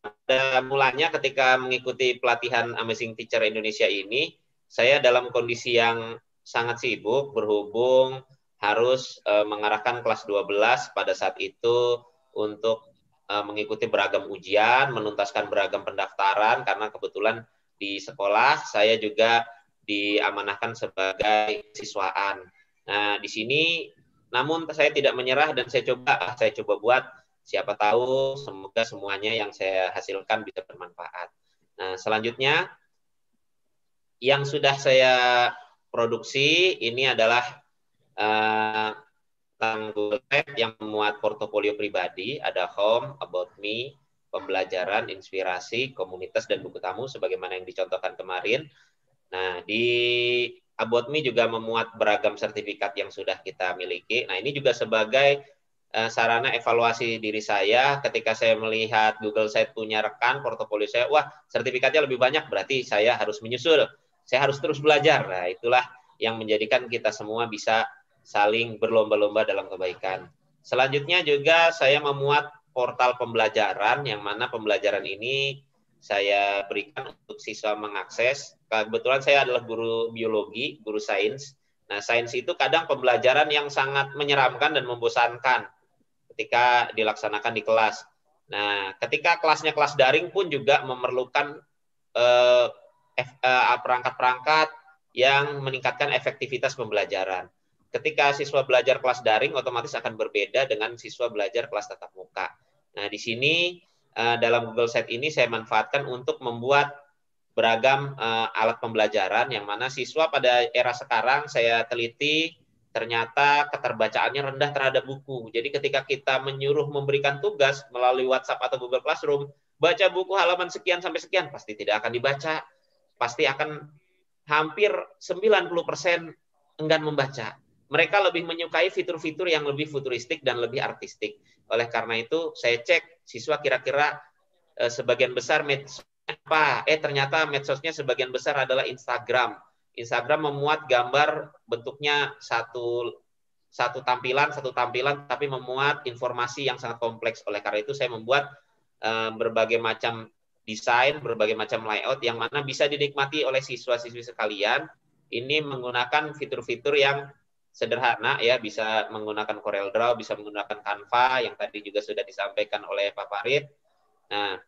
Pada mulanya ketika mengikuti pelatihan Amazing Teacher Indonesia ini, saya dalam kondisi yang sangat sibuk berhubung harus uh, mengarahkan kelas 12 pada saat itu untuk uh, mengikuti beragam ujian, menuntaskan beragam pendaftaran karena kebetulan di sekolah saya juga diamanahkan sebagai siswaan. Nah, di sini namun saya tidak menyerah dan saya coba ah, saya coba buat siapa tahu semoga semuanya yang saya hasilkan bisa bermanfaat. Nah, selanjutnya yang sudah saya produksi ini adalah tentang Google Drive yang memuat portofolio pribadi, ada home, about me, pembelajaran, inspirasi, komunitas, dan buku tamu sebagaimana yang dicontohkan kemarin. Nah, di About Me juga memuat beragam sertifikat yang sudah kita miliki. Nah, ini juga sebagai uh, sarana evaluasi diri saya ketika saya melihat Google Site punya rekan portofolio saya, wah, sertifikatnya lebih banyak, berarti saya harus menyusul. Saya harus terus belajar. Nah, itulah yang menjadikan kita semua bisa saling berlomba-lomba dalam kebaikan. Selanjutnya juga saya memuat portal pembelajaran yang mana pembelajaran ini saya berikan untuk siswa mengakses. Kebetulan saya adalah guru biologi, guru sains. Nah, sains itu kadang pembelajaran yang sangat menyeramkan dan membosankan ketika dilaksanakan di kelas. Nah, ketika kelasnya kelas daring pun juga memerlukan eh, eh, perangkat-perangkat yang meningkatkan efektivitas pembelajaran ketika siswa belajar kelas daring otomatis akan berbeda dengan siswa belajar kelas tatap muka. Nah, di sini uh, dalam Google Set ini saya manfaatkan untuk membuat beragam uh, alat pembelajaran yang mana siswa pada era sekarang saya teliti ternyata keterbacaannya rendah terhadap buku. Jadi ketika kita menyuruh memberikan tugas melalui WhatsApp atau Google Classroom, baca buku halaman sekian sampai sekian pasti tidak akan dibaca. Pasti akan hampir 90% enggan membaca mereka lebih menyukai fitur-fitur yang lebih futuristik dan lebih artistik. Oleh karena itu, saya cek siswa kira-kira eh, sebagian besar medsosnya apa? Eh ternyata medsosnya sebagian besar adalah Instagram. Instagram memuat gambar bentuknya satu satu tampilan, satu tampilan, tapi memuat informasi yang sangat kompleks. Oleh karena itu, saya membuat eh, berbagai macam desain, berbagai macam layout yang mana bisa dinikmati oleh siswa-siswi sekalian. Ini menggunakan fitur-fitur yang sederhana ya bisa menggunakan Corel Draw, bisa menggunakan Canva yang tadi juga sudah disampaikan oleh Pak Farid. Nah,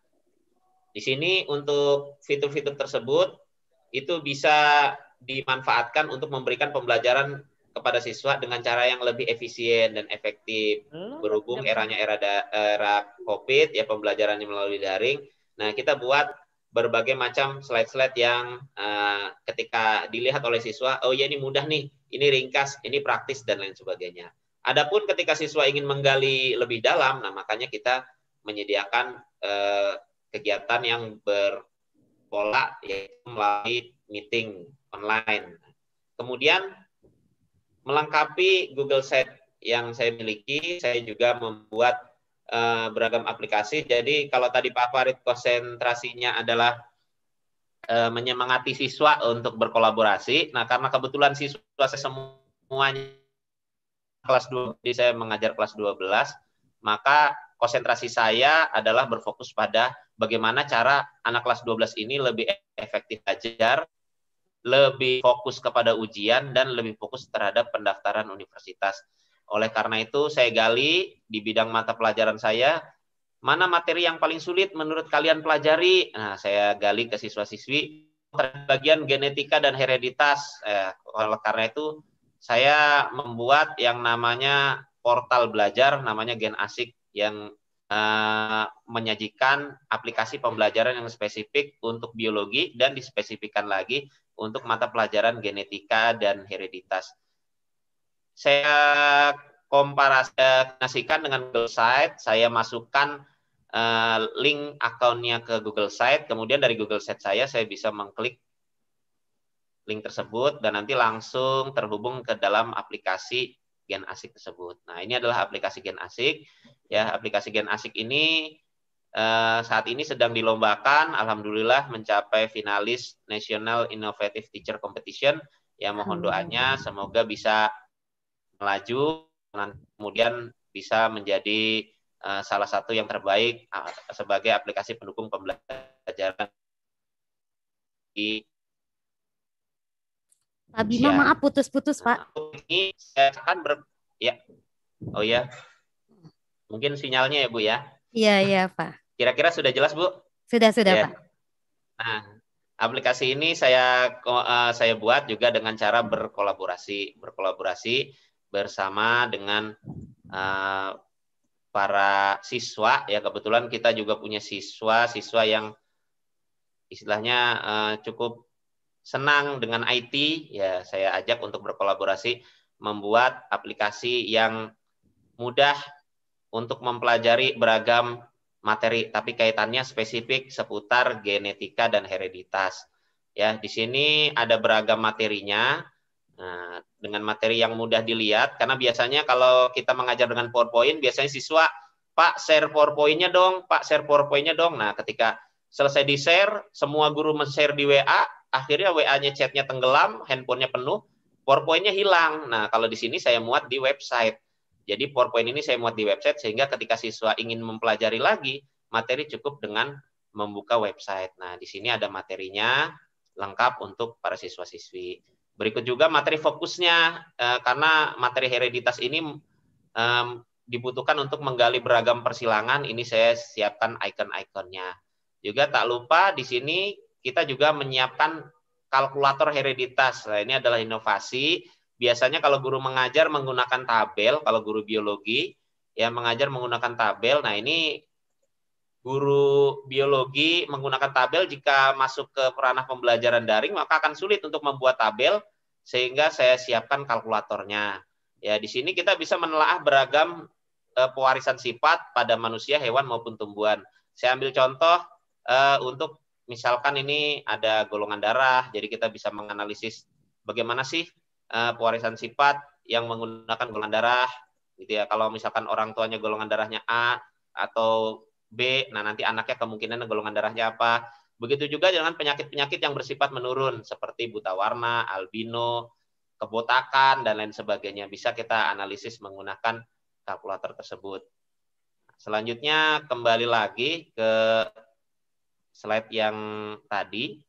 di sini untuk fitur-fitur tersebut itu bisa dimanfaatkan untuk memberikan pembelajaran kepada siswa dengan cara yang lebih efisien dan efektif. Berhubung eranya era era Covid ya pembelajarannya melalui daring. Nah, kita buat berbagai macam slide-slide yang uh, ketika dilihat oleh siswa, oh ya ini mudah nih, ini ringkas, ini praktis dan lain sebagainya. Adapun ketika siswa ingin menggali lebih dalam, nah makanya kita menyediakan uh, kegiatan yang berpola yaitu melalui meeting online. Kemudian melengkapi Google Set yang saya miliki, saya juga membuat uh, beragam aplikasi. Jadi kalau tadi Pak Farid konsentrasinya adalah uh, menyemangati siswa untuk berkolaborasi. Nah, karena kebetulan siswa saya semuanya kelas 2, jadi saya mengajar kelas 12, maka konsentrasi saya adalah berfokus pada bagaimana cara anak kelas 12 ini lebih efektif belajar, lebih fokus kepada ujian, dan lebih fokus terhadap pendaftaran universitas. Oleh karena itu, saya gali di bidang mata pelajaran saya, mana materi yang paling sulit menurut kalian pelajari? Nah, saya gali ke siswa-siswi bagian genetika dan hereditas. Eh, oleh karena itu, saya membuat yang namanya portal belajar, namanya Gen Asik, yang uh, menyajikan aplikasi pembelajaran yang spesifik untuk biologi dan dispesifikkan lagi untuk mata pelajaran genetika dan hereditas. Saya komparasikan dengan Google Site, saya masukkan uh, link akunnya ke Google Site, kemudian dari Google Site saya saya bisa mengklik link tersebut dan nanti langsung terhubung ke dalam aplikasi Gen Asik tersebut. Nah, ini adalah aplikasi Gen Asik. Ya, aplikasi Gen Asik ini uh, saat ini sedang dilombakan, alhamdulillah mencapai finalis National Innovative Teacher Competition. Ya mohon doanya semoga bisa melaju dan kemudian bisa menjadi uh, salah satu yang terbaik uh, sebagai aplikasi pendukung pembelajaran di Pak Bima ya. maaf putus-putus Pak. Ini saya akan ber ya. Oh ya. Mungkin sinyalnya ya Bu ya. Iya iya Pak. Kira-kira sudah jelas, Bu? Sudah, sudah, ya. Pak. Nah, aplikasi ini saya uh, saya buat juga dengan cara berkolaborasi, berkolaborasi bersama dengan uh, para siswa ya kebetulan kita juga punya siswa-siswa yang istilahnya uh, cukup senang dengan IT ya saya ajak untuk berkolaborasi membuat aplikasi yang mudah untuk mempelajari beragam materi, tapi kaitannya spesifik seputar genetika dan hereditas. Ya, di sini ada beragam materinya. Nah, dengan materi yang mudah dilihat, karena biasanya kalau kita mengajar dengan PowerPoint, biasanya siswa, Pak share PowerPoint-nya dong, Pak share PowerPoint-nya dong. Nah, ketika selesai di-share, semua guru men-share di WA, akhirnya WA-nya chatnya tenggelam, handphonenya penuh, PowerPoint-nya hilang. Nah, kalau di sini saya muat di website. Jadi PowerPoint ini saya muat di website sehingga ketika siswa ingin mempelajari lagi, materi cukup dengan membuka website. Nah, di sini ada materinya lengkap untuk para siswa-siswi. Berikut juga materi fokusnya eh, karena materi hereditas ini dibutuhkan untuk menggali beragam persilangan. Ini saya siapkan icon-iconnya. Juga tak lupa di sini kita juga menyiapkan kalkulator hereditas. Nah, ini adalah inovasi biasanya kalau guru mengajar menggunakan tabel, kalau guru biologi ya mengajar menggunakan tabel. Nah, ini guru biologi menggunakan tabel jika masuk ke peranah pembelajaran daring maka akan sulit untuk membuat tabel sehingga saya siapkan kalkulatornya. Ya, di sini kita bisa menelaah beragam eh, pewarisan sifat pada manusia, hewan maupun tumbuhan. Saya ambil contoh eh, untuk misalkan ini ada golongan darah, jadi kita bisa menganalisis bagaimana sih uh, pewarisan sifat yang menggunakan golongan darah gitu ya. Kalau misalkan orang tuanya golongan darahnya A atau B, nah nanti anaknya kemungkinan golongan darahnya apa. Begitu juga dengan penyakit-penyakit yang bersifat menurun seperti buta warna, albino, kebotakan dan lain sebagainya. Bisa kita analisis menggunakan kalkulator tersebut. Selanjutnya kembali lagi ke slide yang tadi.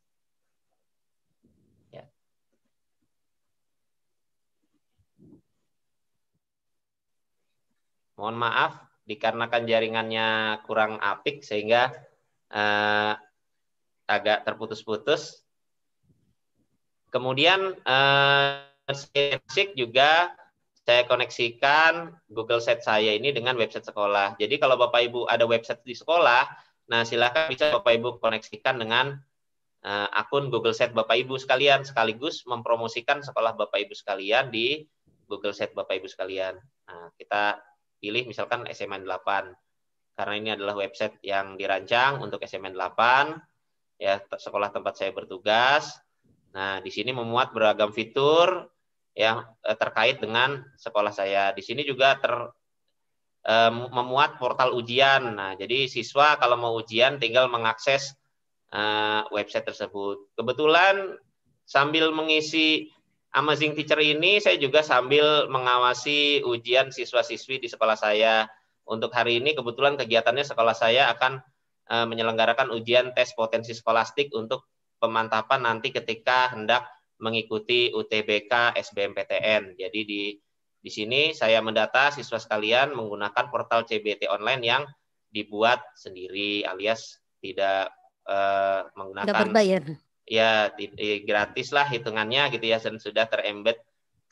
Mohon maaf dikarenakan jaringannya kurang apik sehingga eh, agak terputus-putus. Kemudian eh, juga saya koneksikan Google Set saya ini dengan website sekolah. Jadi kalau Bapak Ibu ada website di sekolah, nah silakan bisa Bapak Ibu koneksikan dengan uh, akun Google Set Bapak Ibu sekalian sekaligus mempromosikan sekolah Bapak Ibu sekalian di Google Set Bapak Ibu sekalian. Nah, kita pilih misalkan SMN 8 karena ini adalah website yang dirancang untuk SMN 8 ya sekolah tempat saya bertugas. Nah, di sini memuat beragam fitur yang eh, terkait dengan sekolah saya. Di sini juga ter eh, memuat portal ujian. Nah, jadi siswa kalau mau ujian tinggal mengakses eh, website tersebut. Kebetulan sambil mengisi Amazing Teacher ini saya juga sambil mengawasi ujian siswa-siswi di sekolah saya. Untuk hari ini kebetulan kegiatannya sekolah saya akan uh, menyelenggarakan ujian tes potensi skolastik untuk pemantapan nanti ketika hendak mengikuti UTBK SBMPTN. Jadi di di sini saya mendata siswa sekalian menggunakan portal CBT online yang dibuat sendiri alias tidak uh, menggunakan Tidak berbayar. Ya, gratis lah hitungannya gitu ya dan sudah terembed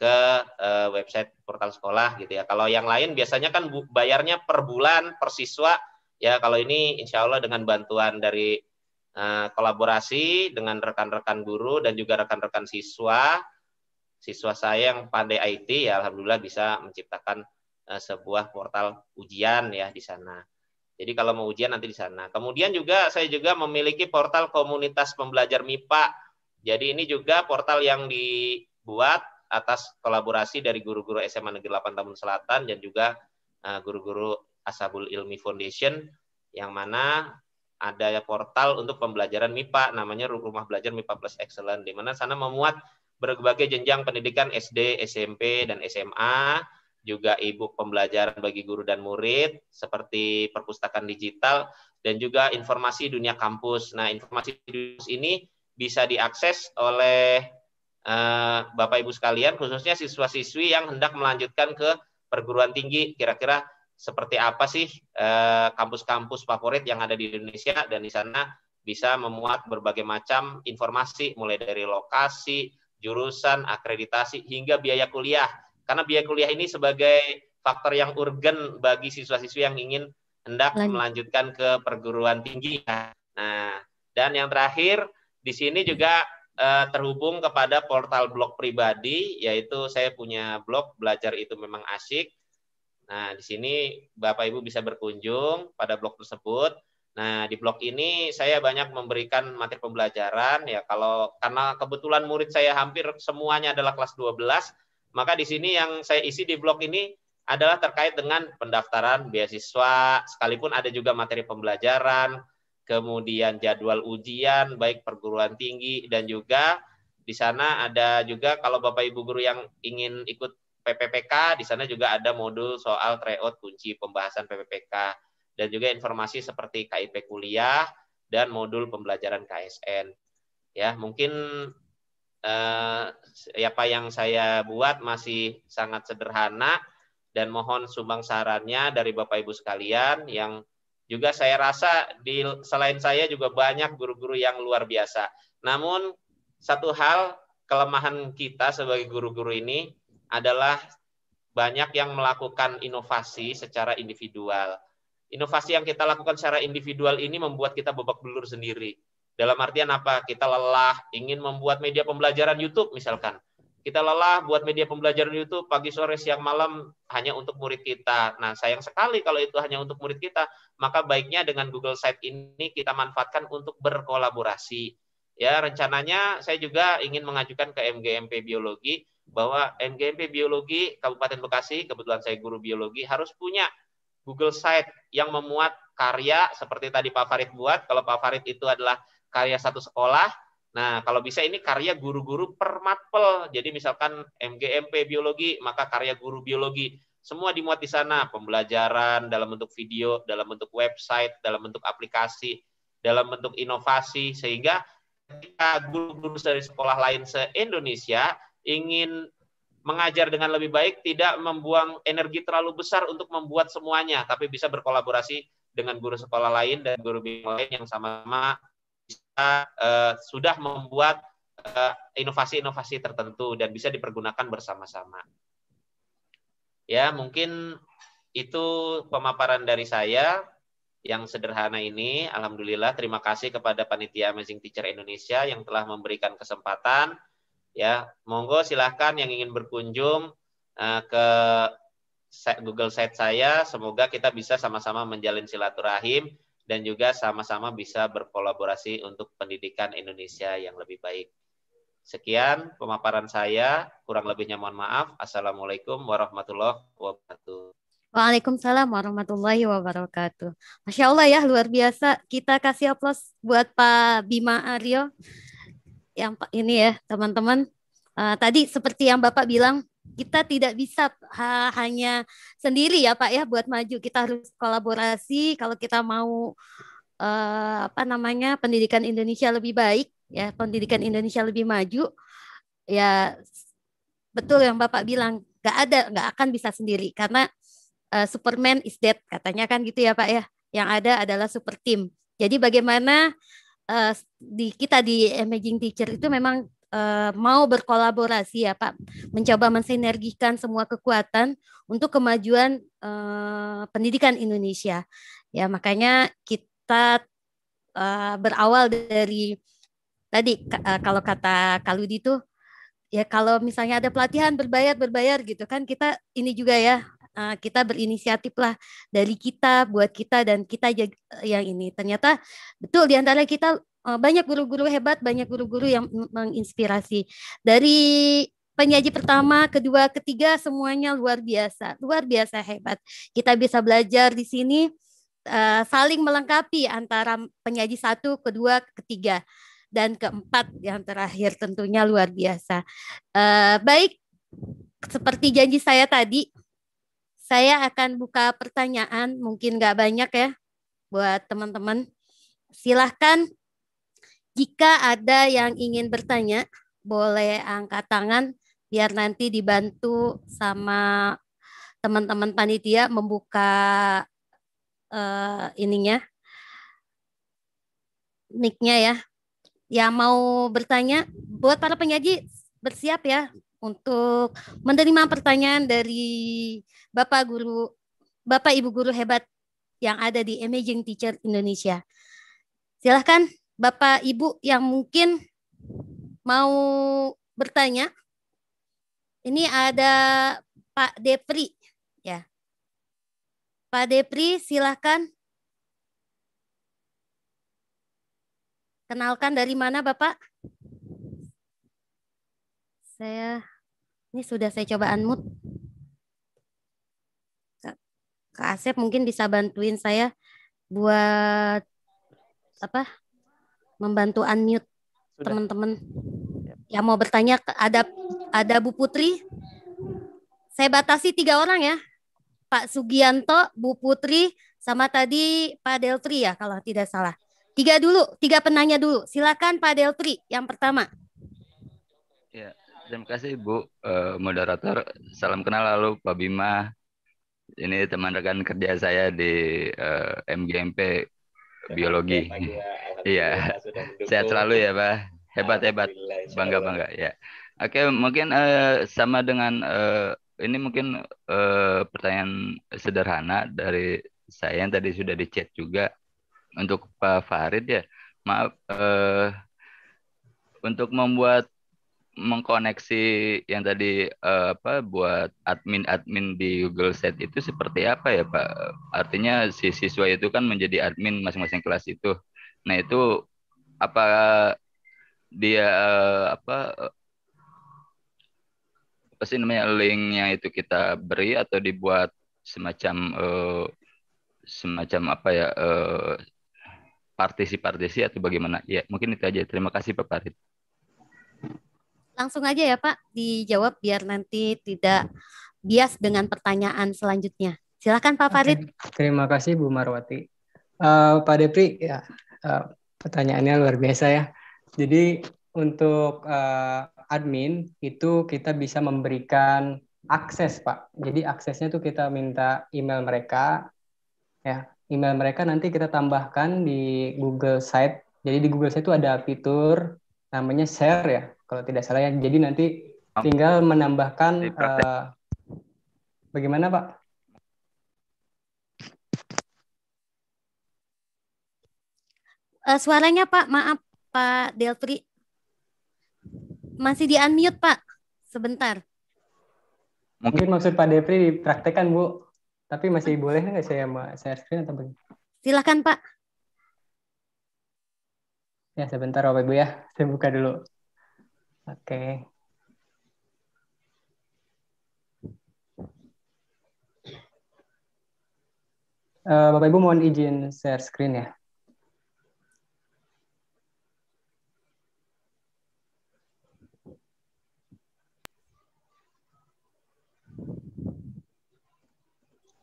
ke uh, website portal sekolah gitu ya. Kalau yang lain biasanya kan bayarnya per bulan per siswa ya. Kalau ini insya Allah dengan bantuan dari uh, kolaborasi dengan rekan-rekan guru dan juga rekan-rekan siswa, siswa saya yang pandai IT ya alhamdulillah bisa menciptakan uh, sebuah portal ujian ya di sana. Jadi kalau mau ujian nanti di sana. Kemudian juga saya juga memiliki portal komunitas pembelajar MIPA. Jadi ini juga portal yang dibuat atas kolaborasi dari guru-guru SMA Negeri 8 Tambun Selatan dan juga uh, guru-guru Asabul Ilmi Foundation yang mana ada portal untuk pembelajaran MIPA namanya Rumah Belajar MIPA Plus Excellent di mana sana memuat berbagai jenjang pendidikan SD, SMP dan SMA juga e-book pembelajaran bagi guru dan murid seperti perpustakaan digital dan juga informasi dunia kampus. Nah, informasi ini bisa diakses oleh Eh, Bapak Ibu sekalian, khususnya siswa-siswi yang hendak melanjutkan ke perguruan tinggi, kira-kira seperti apa sih eh, kampus-kampus favorit yang ada di Indonesia dan di sana bisa memuat berbagai macam informasi mulai dari lokasi, jurusan, akreditasi hingga biaya kuliah. Karena biaya kuliah ini sebagai faktor yang urgen bagi siswa-siswi yang ingin hendak melanjutkan ke perguruan tinggi. Nah, dan yang terakhir di sini juga uh, terhubung kepada portal blog pribadi, yaitu saya punya blog belajar itu memang asyik. Nah, di sini Bapak Ibu bisa berkunjung pada blog tersebut. Nah, di blog ini saya banyak memberikan materi pembelajaran ya kalau karena kebetulan murid saya hampir semuanya adalah kelas 12, maka di sini yang saya isi di blog ini adalah terkait dengan pendaftaran beasiswa, sekalipun ada juga materi pembelajaran, kemudian jadwal ujian baik perguruan tinggi dan juga di sana ada juga kalau Bapak Ibu guru yang ingin ikut PPPK di sana juga ada modul soal tryout kunci pembahasan PPPK dan juga informasi seperti KIP kuliah dan modul pembelajaran KSN. Ya, mungkin eh, apa yang saya buat masih sangat sederhana dan mohon sumbang sarannya dari Bapak Ibu sekalian yang juga saya rasa di selain saya juga banyak guru-guru yang luar biasa. Namun satu hal kelemahan kita sebagai guru-guru ini adalah banyak yang melakukan inovasi secara individual. Inovasi yang kita lakukan secara individual ini membuat kita babak belur sendiri. Dalam artian apa? Kita lelah ingin membuat media pembelajaran YouTube misalkan kita lelah buat media pembelajaran itu pagi, sore, siang, malam hanya untuk murid kita. Nah, sayang sekali kalau itu hanya untuk murid kita. Maka baiknya dengan Google Site ini kita manfaatkan untuk berkolaborasi. Ya, rencananya saya juga ingin mengajukan ke MGMP Biologi bahwa MGMP Biologi Kabupaten Bekasi, kebetulan saya guru biologi, harus punya Google Site yang memuat karya seperti tadi Pak Farid buat. Kalau Pak Farid itu adalah karya satu sekolah, Nah, kalau bisa ini karya guru-guru per matpel. Jadi misalkan MGMP biologi, maka karya guru biologi semua dimuat di sana, pembelajaran dalam bentuk video, dalam bentuk website, dalam bentuk aplikasi, dalam bentuk inovasi sehingga ketika guru-guru dari sekolah lain se-Indonesia ingin mengajar dengan lebih baik tidak membuang energi terlalu besar untuk membuat semuanya, tapi bisa berkolaborasi dengan guru sekolah lain dan guru bimbing lain yang sama-sama uh, sudah membuat eh, inovasi-inovasi uh, tertentu dan bisa dipergunakan bersama-sama. Ya, mungkin itu pemaparan dari saya yang sederhana ini. Alhamdulillah, terima kasih kepada panitia Amazing Teacher Indonesia yang telah memberikan kesempatan. Ya, monggo silahkan yang ingin berkunjung uh, ke Google Site saya. Semoga kita bisa sama-sama menjalin silaturahim dan juga sama-sama bisa berkolaborasi untuk pendidikan Indonesia yang lebih baik. Sekian pemaparan saya, kurang lebihnya mohon maaf. Assalamualaikum warahmatullahi wabarakatuh. Waalaikumsalam warahmatullahi wabarakatuh. Masya Allah ya luar biasa. Kita kasih aplaus buat Pak Bima Aryo. Yang ini ya teman-teman. Uh, tadi seperti yang Bapak bilang, kita tidak bisa ha hanya sendiri ya Pak ya buat maju. Kita harus kolaborasi kalau kita mau uh, apa namanya pendidikan Indonesia lebih baik ya, pendidikan Indonesia lebih maju. Ya betul yang Bapak bilang, nggak ada, nggak akan bisa sendiri karena uh, Superman is dead katanya kan gitu ya Pak ya. Yang ada adalah super team. Jadi bagaimana uh, di kita di Imaging Teacher itu memang uh, mau berkolaborasi ya Pak, mencoba mensinergikan semua kekuatan untuk kemajuan uh, pendidikan Indonesia. Ya makanya kita uh, berawal dari tadi uh, kalau kata Kaludi itu ya kalau misalnya ada pelatihan berbayar berbayar gitu kan kita ini juga ya uh, kita berinisiatif lah dari kita buat kita dan kita yang ini ternyata betul di antara kita uh, banyak guru-guru hebat banyak guru-guru yang menginspirasi dari penyaji pertama, kedua, ketiga semuanya luar biasa, luar biasa hebat. Kita bisa belajar di sini uh, saling melengkapi antara penyaji satu, kedua, ketiga, dan keempat yang terakhir tentunya luar biasa. Uh, baik, seperti janji saya tadi, saya akan buka pertanyaan, mungkin nggak banyak ya buat teman-teman. Silahkan jika ada yang ingin bertanya, boleh angkat tangan biar nanti dibantu sama teman-teman panitia membuka uh, ininya, mic-nya ya. Yang mau bertanya, buat para penyaji bersiap ya untuk menerima pertanyaan dari Bapak guru, Bapak Ibu guru hebat yang ada di Imaging Teacher Indonesia. Silahkan Bapak Ibu yang mungkin mau bertanya. Ini ada Pak Depri ya. Pak Depri silahkan. Kenalkan dari mana Bapak? Saya ini sudah saya coba unmute. Kak Asep mungkin bisa bantuin saya buat apa? Membantu unmute teman-teman yang mau bertanya ada ada Bu Putri. Saya batasi tiga orang ya. Pak Sugianto, Bu Putri, sama tadi Pak Deltri ya kalau tidak salah. Tiga dulu, tiga penanya dulu. Silakan Pak Deltri yang pertama. Ya, Terima kasih Bu uh, moderator. Salam kenal lalu Pak Bima. Ini teman rekan kerja saya di uh, eh, MGMP biologi. Iya. Sehat selalu ya, Pak. Hebat hebat. Bangga bangga ya. Oke, mungkin uh, sama dengan uh, ini mungkin uh, pertanyaan sederhana dari saya yang tadi sudah di chat juga untuk Pak Farid ya. Maaf uh, untuk membuat mengkoneksi yang tadi uh, apa buat admin-admin di Google Set itu seperti apa ya Pak? Artinya si siswa itu kan menjadi admin masing-masing kelas itu. Nah itu apa dia uh, apa apa sih namanya linknya itu kita beri atau dibuat semacam uh, semacam apa ya uh, partisi-partisi atau bagaimana? Ya mungkin itu aja. Terima kasih Pak Farid langsung aja ya Pak dijawab biar nanti tidak bias dengan pertanyaan selanjutnya. Silakan Pak Farid. Oke. Terima kasih Bu Marwati. Uh, Pak Depri, ya uh, pertanyaannya luar biasa ya. Jadi untuk uh, admin itu kita bisa memberikan akses Pak. Jadi aksesnya tuh kita minta email mereka, ya email mereka nanti kita tambahkan di Google Site. Jadi di Google Site itu ada fitur namanya share ya kalau tidak salah ya. Jadi nanti tinggal menambahkan uh, bagaimana Pak? Uh, suaranya Pak, maaf Pak Deltri. Masih di unmute Pak, sebentar. Mungkin maksud Pak Deltri dipraktekkan Bu, tapi masih boleh nggak saya share screen atau bagaimana? Silakan Pak. Ya sebentar Bapak Ibu ya, saya buka dulu. Oke. Uh, Bapak Ibu mohon izin share screen ya.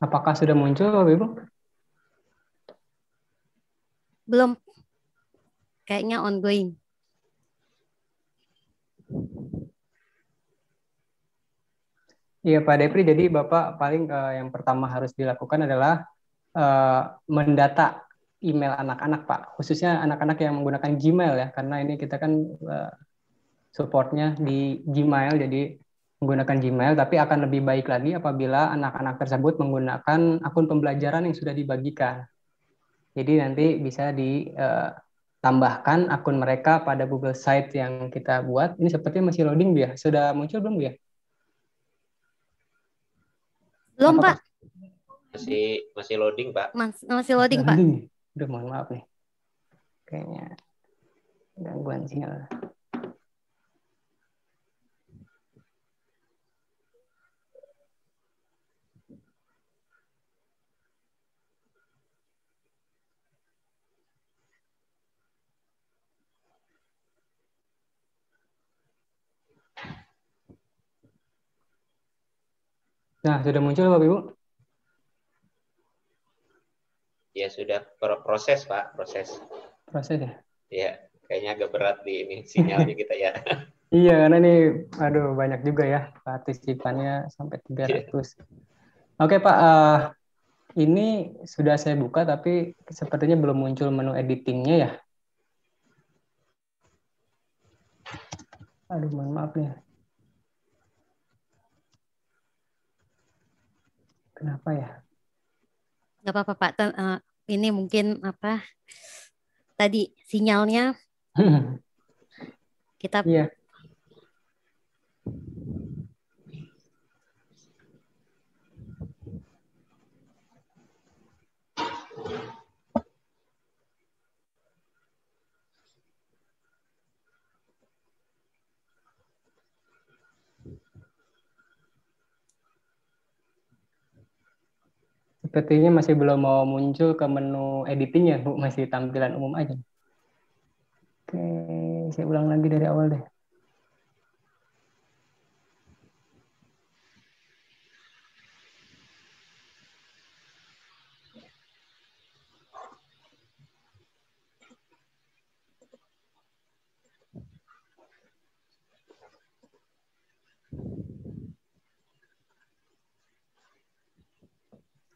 Apakah sudah muncul Bapak Ibu? Belum. Kayaknya ongoing. Iya Pak Depri, jadi Bapak paling uh, yang pertama harus dilakukan adalah uh, mendata email anak-anak Pak, khususnya anak-anak yang menggunakan Gmail ya, karena ini kita kan uh, supportnya di Gmail, jadi menggunakan Gmail, tapi akan lebih baik lagi apabila anak-anak tersebut menggunakan akun pembelajaran yang sudah dibagikan. Jadi nanti bisa ditambahkan eh, akun mereka pada Google Site yang kita buat. Ini sepertinya masih loading ya. Sudah muncul belum ya? Belum Pak. Masih masih loading Pak. Mas, masih loading Pak. Udah mohon maaf nih. Kayaknya gangguan sinyal. Nah, sudah muncul Bapak Ibu? Ya, sudah proses Pak, proses. Proses ya? Iya, kayaknya agak berat di ini sinyalnya kita ya. iya, karena ini aduh banyak juga ya partisipannya sampai 300. Yeah. Oke, Pak, uh, ini sudah saya buka tapi sepertinya belum muncul menu editingnya ya. Aduh, mohon maaf nih. Kenapa ya? Gak apa-apa Pak. Uh, ini mungkin apa tadi sinyalnya kita iya. Sepertinya masih belum mau muncul ke menu editingnya, Bu. Masih tampilan umum aja. Oke, saya ulang lagi dari awal deh.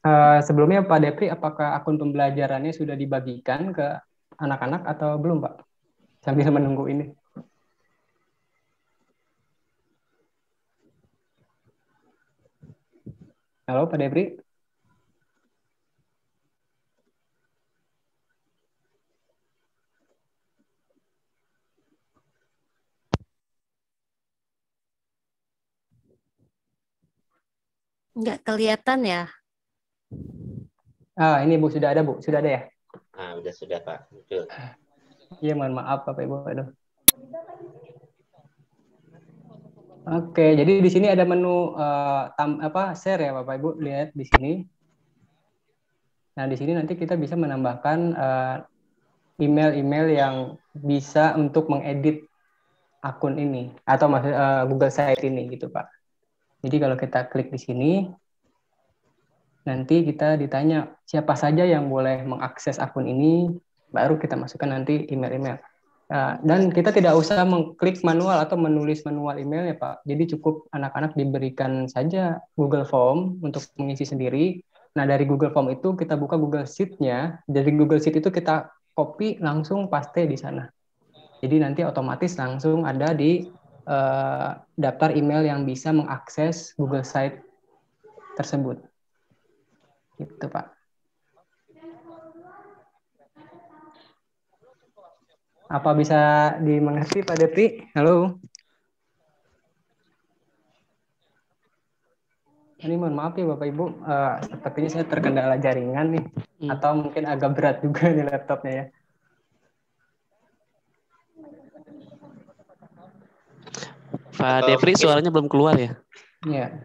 Uh, sebelumnya Pak Depri, apakah akun pembelajarannya sudah dibagikan ke anak-anak atau belum Pak? Sambil menunggu ini. Halo Pak Depri? Enggak kelihatan ya. Ah, ini Bu sudah ada Bu, sudah ada ya? Ah, sudah sudah Pak, betul. Iya, mohon maaf Bapak Ibu. Aduh. Oke, jadi di sini ada menu uh, tam, apa share ya Bapak Ibu lihat di sini. Nah di sini nanti kita bisa menambahkan uh, email-email yang bisa untuk mengedit akun ini atau maksud uh, Google Site ini gitu Pak. Jadi kalau kita klik di sini, nanti kita ditanya siapa saja yang boleh mengakses akun ini, baru kita masukkan nanti email-email. Nah, dan kita tidak usah mengklik manual atau menulis manual email ya Pak. Jadi cukup anak-anak diberikan saja Google Form untuk mengisi sendiri. Nah dari Google Form itu kita buka Google Sheet-nya. Dari Google Sheet itu kita copy langsung paste di sana. Jadi nanti otomatis langsung ada di uh, daftar email yang bisa mengakses Google Site tersebut. Gitu, Pak. Apa bisa dimengerti Pak Depri? Halo. Ini mohon maaf ya Bapak Ibu, uh, sepertinya saya terkendala jaringan nih, hmm. atau mungkin agak berat juga di laptopnya ya. Pak Devri suaranya belum keluar ya? Iya.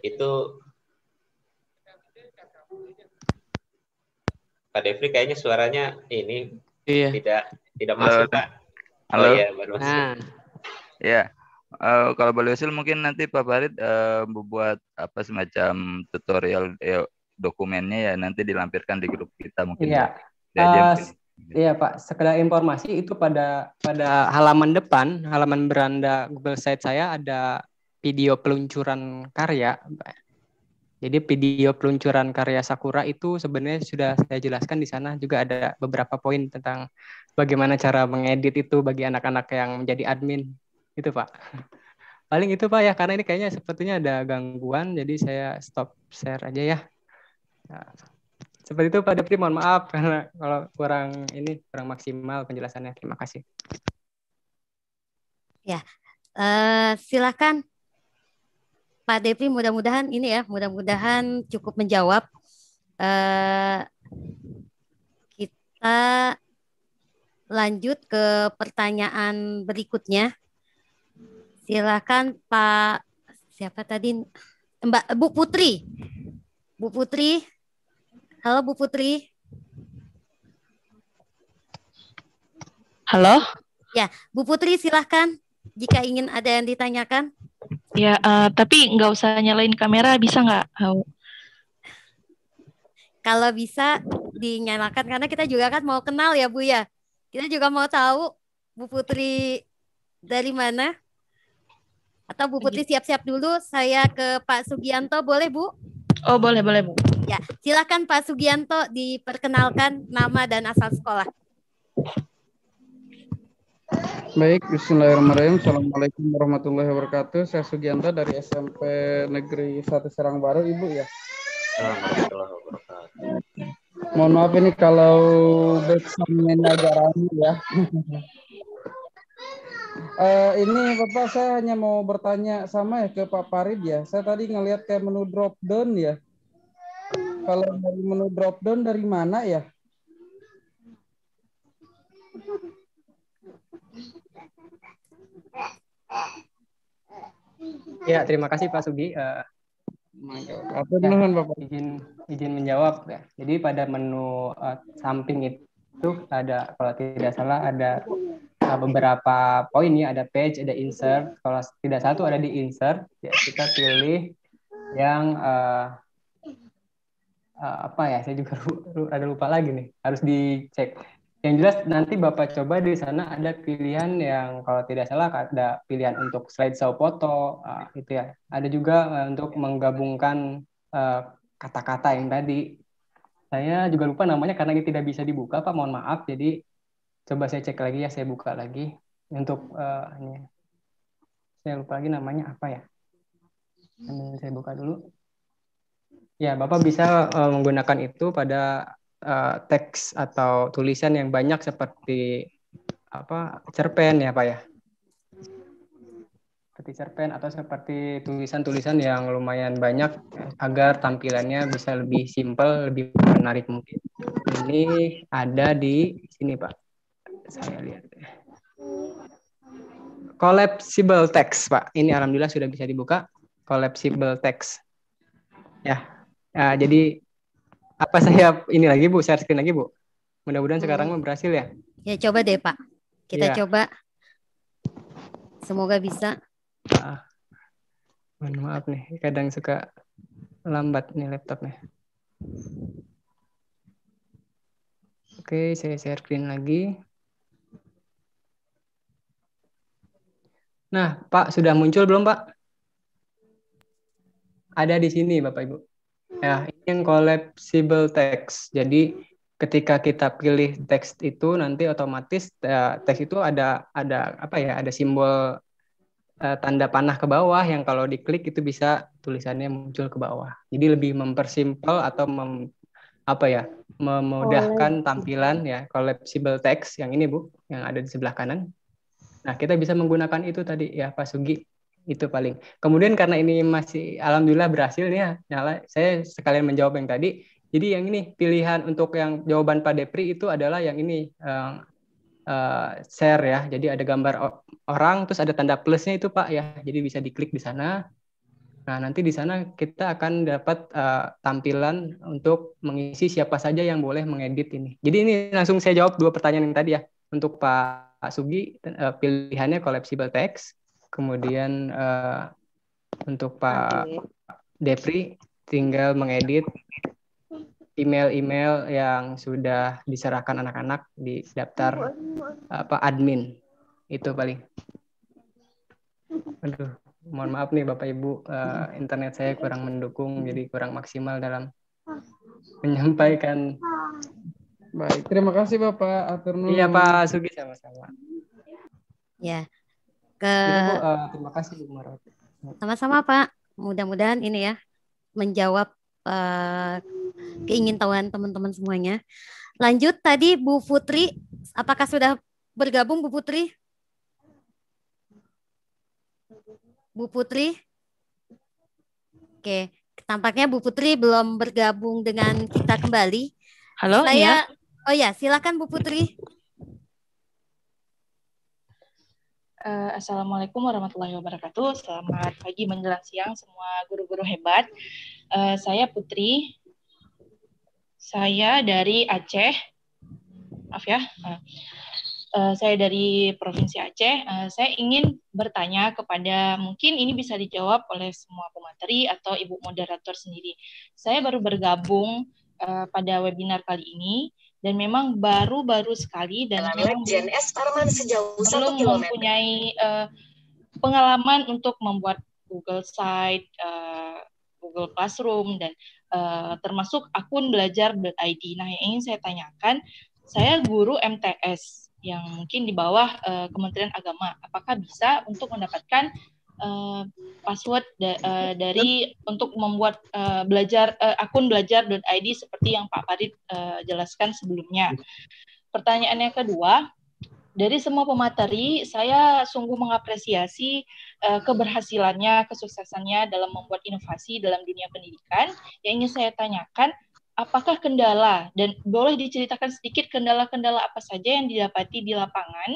Itu Pak Devri kayaknya suaranya ini iya. tidak tidak Halo. masuk Pak. Halo. Oh iya baru masuk. Nah, Ya, eh, kalau boleh usul mungkin nanti Pak Farid eh, membuat apa semacam tutorial eh, dokumennya ya nanti dilampirkan di grup kita mungkin. Iya. Mungkin. Iya Pak, sekedar informasi itu pada pada halaman depan, halaman beranda Google Site saya ada video peluncuran karya. Jadi video peluncuran karya Sakura itu sebenarnya sudah saya jelaskan di sana juga ada beberapa poin tentang bagaimana cara mengedit itu bagi anak-anak yang menjadi admin. Itu Pak. Paling itu Pak ya, karena ini kayaknya sepertinya ada gangguan, jadi saya stop share aja ya. Nah, seperti itu Pak Depri, mohon maaf karena kalau kurang ini kurang maksimal penjelasannya. Terima kasih. Ya, eh, silakan Pak Depri. Mudah-mudahan ini ya, mudah-mudahan cukup menjawab. Eh, kita lanjut ke pertanyaan berikutnya. Silakan Pak siapa tadi Mbak Bu Putri. Bu Putri. Halo Bu Putri. Halo? Ya, Bu Putri silahkan jika ingin ada yang ditanyakan. Ya, eh, tapi nggak usah nyalain kamera, bisa nggak? Oh, Kalau bisa dinyalakan karena kita juga kan mau kenal ya Bu ya. Kita juga mau tahu Bu Putri dari mana. Atau Bu Putri siap-siap dulu, saya ke Pak Sugianto, boleh Bu? Oh boleh, boleh Bu. Ya, silakan Pak Sugianto diperkenalkan nama dan asal sekolah. Baik, Bismillahirrahmanirrahim. Assalamualaikum warahmatullahi wabarakatuh. Saya Sugianto dari SMP Negeri 1 Serang Baru, Ibu ya. Warahmatullahi wabarakatuh. Mohon maaf ini kalau backsoundnya agak rame ya. Eh, ini Bapak saya hanya mau bertanya sama ya ke Pak Farid ya. Saya tadi ngelihat kayak menu drop down ya. Kalau dari menu drop down dari mana ya? Ya, terima kasih Pak Sugi. Eh, Apa ya, izin izin menjawab ya. Jadi pada menu eh, samping itu ada kalau tidak salah ada eh, beberapa poin ya, ada page, ada insert. Kalau tidak satu ada di insert, ya kita pilih yang eh, eh, apa ya? Saya juga ada lupa lagi nih. Harus dicek. Yang jelas nanti Bapak coba di sana ada pilihan yang kalau tidak salah ada pilihan untuk slideshow foto ah, itu ya. Ada juga eh, untuk menggabungkan eh, kata-kata yang tadi. Saya juga lupa namanya karena ini tidak bisa dibuka Pak, mohon maaf. Jadi coba saya cek lagi ya, saya buka lagi untuk eh, ini. Saya lupa lagi namanya apa ya. Saya buka dulu. Ya, Bapak bisa eh, menggunakan itu pada eh, teks atau tulisan yang banyak seperti apa cerpen ya Pak ya. Seperti cerpen atau seperti tulisan-tulisan yang lumayan banyak agar tampilannya bisa lebih simpel, lebih menarik mungkin. Ini ada di sini Pak. Saya lihat. Collapsible text Pak. Ini alhamdulillah sudah bisa dibuka. Collapsible text. Ya. Nah, jadi apa saya ini lagi Bu, share screen lagi Bu. Mudah-mudahan sekarang mah berhasil ya. Ya coba deh Pak. Kita Iya. coba. Semoga bisa. Ah, mohon maaf nih, kadang suka lambat nih laptopnya. Oke, saya share screen lagi. Nah, Pak, sudah muncul belum, Pak? Ada di sini, Bapak Ibu. Ya, ini yang collapsible text. Jadi, ketika kita pilih teks itu nanti otomatis eh, teks itu ada ada apa ya? Ada simbol eh, tanda panah ke bawah yang kalau diklik itu bisa tulisannya muncul ke bawah. Jadi lebih mempersimpel atau mem, apa ya? memudahkan tampilan ya collapsible text yang ini Bu, yang ada di sebelah kanan. Nah, kita bisa menggunakan itu tadi ya Pak Sugi. Itu paling. Kemudian karena ini masih alhamdulillah berhasil nih ya, nyala. Saya sekalian menjawab yang tadi. Jadi yang ini pilihan untuk yang jawaban Pak Depri itu adalah yang ini eh, uh, share ya. Jadi ada gambar orang terus ada tanda plusnya itu Pak ya. Jadi bisa diklik di sana. Nah, nanti di sana kita akan dapat uh, tampilan untuk mengisi siapa saja yang boleh mengedit ini. Jadi ini langsung saya jawab dua pertanyaan yang tadi ya. Untuk Pak Sugi pilihannya collapsible text. Kemudian uh, untuk Pak Depri tinggal mengedit email-email yang sudah diserahkan anak-anak di daftar apa admin itu paling. Aduh, mohon maaf nih Bapak Ibu, uh, internet saya kurang mendukung jadi kurang maksimal dalam menyampaikan. Baik, terima kasih Bapak Atur Iya Pak Sugi sama-sama. Ya. Ke Bu, uh, terima kasih Bu Marot. Sama-sama Pak. Mudah-mudahan ini ya menjawab uh, keingintahuan teman-teman semuanya. Lanjut tadi Bu Putri, apakah sudah bergabung Bu Putri? Bu Putri? Oke, tampaknya Bu Putri belum bergabung dengan kita kembali. Halo, Saya, ya. Oh ya, silakan Bu Putri. Uh, Assalamualaikum warahmatullahi wabarakatuh. Selamat pagi menjelang siang semua guru-guru hebat. Uh, saya Putri. Saya dari Aceh. Maaf ya. Uh, saya dari Provinsi Aceh. Uh, saya ingin bertanya kepada mungkin ini bisa dijawab oleh semua pemateri atau ibu moderator sendiri. Saya baru bergabung uh, pada webinar kali ini dan memang baru-baru sekali dan memang Gen S Arman sejauh belum mempunyai uh, pengalaman untuk membuat Google Site, uh, Google Classroom dan uh, termasuk akun belajar.id. Nah, yang ingin saya tanyakan, saya guru MTS yang mungkin di bawah uh, Kementerian Agama. Apakah bisa untuk mendapatkan uh, password da uh, dari untuk membuat uh, belajar uh, akun belajar.id seperti yang Pak Farid uh, jelaskan sebelumnya. Pertanyaan yang kedua, dari semua pemateri, saya sungguh mengapresiasi uh, keberhasilannya, kesuksesannya dalam membuat inovasi dalam dunia pendidikan. Yang ingin saya tanyakan, apakah kendala? Dan boleh diceritakan sedikit kendala-kendala apa saja yang didapati di lapangan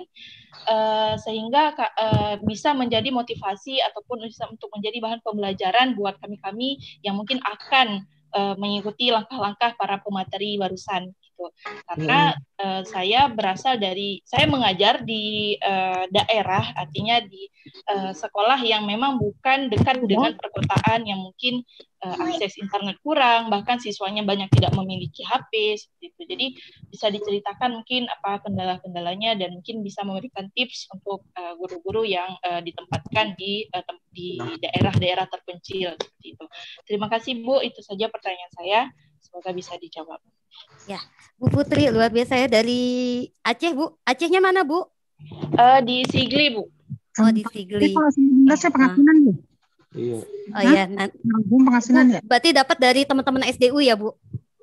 uh, sehingga uh, bisa menjadi motivasi ataupun bisa untuk menjadi bahan pembelajaran buat kami-kami yang mungkin akan uh, mengikuti langkah-langkah para pemateri barusan gitu. Karena uh, saya berasal dari saya mengajar di uh, daerah artinya di uh, sekolah yang memang bukan dekat dengan perkotaan yang mungkin uh, akses internet kurang, bahkan siswanya banyak tidak memiliki HP seperti itu. Jadi bisa diceritakan mungkin apa kendala-kendalanya dan mungkin bisa memberikan tips untuk guru-guru uh, yang uh, ditempatkan di uh, di daerah-daerah terpencil seperti itu. Terima kasih Bu, itu saja pertanyaan saya. Semoga bisa dijawab. Ya, Bu Putri luar biasa ya dari Aceh Bu. Acehnya mana Bu? Uh, di Sigli Bu. Oh di Sigli. Kalau saya pengasinan Bu. Iya. Oh iya. Nanti, pengasinan ya. Berarti dapat dari teman-teman SDU ya Bu?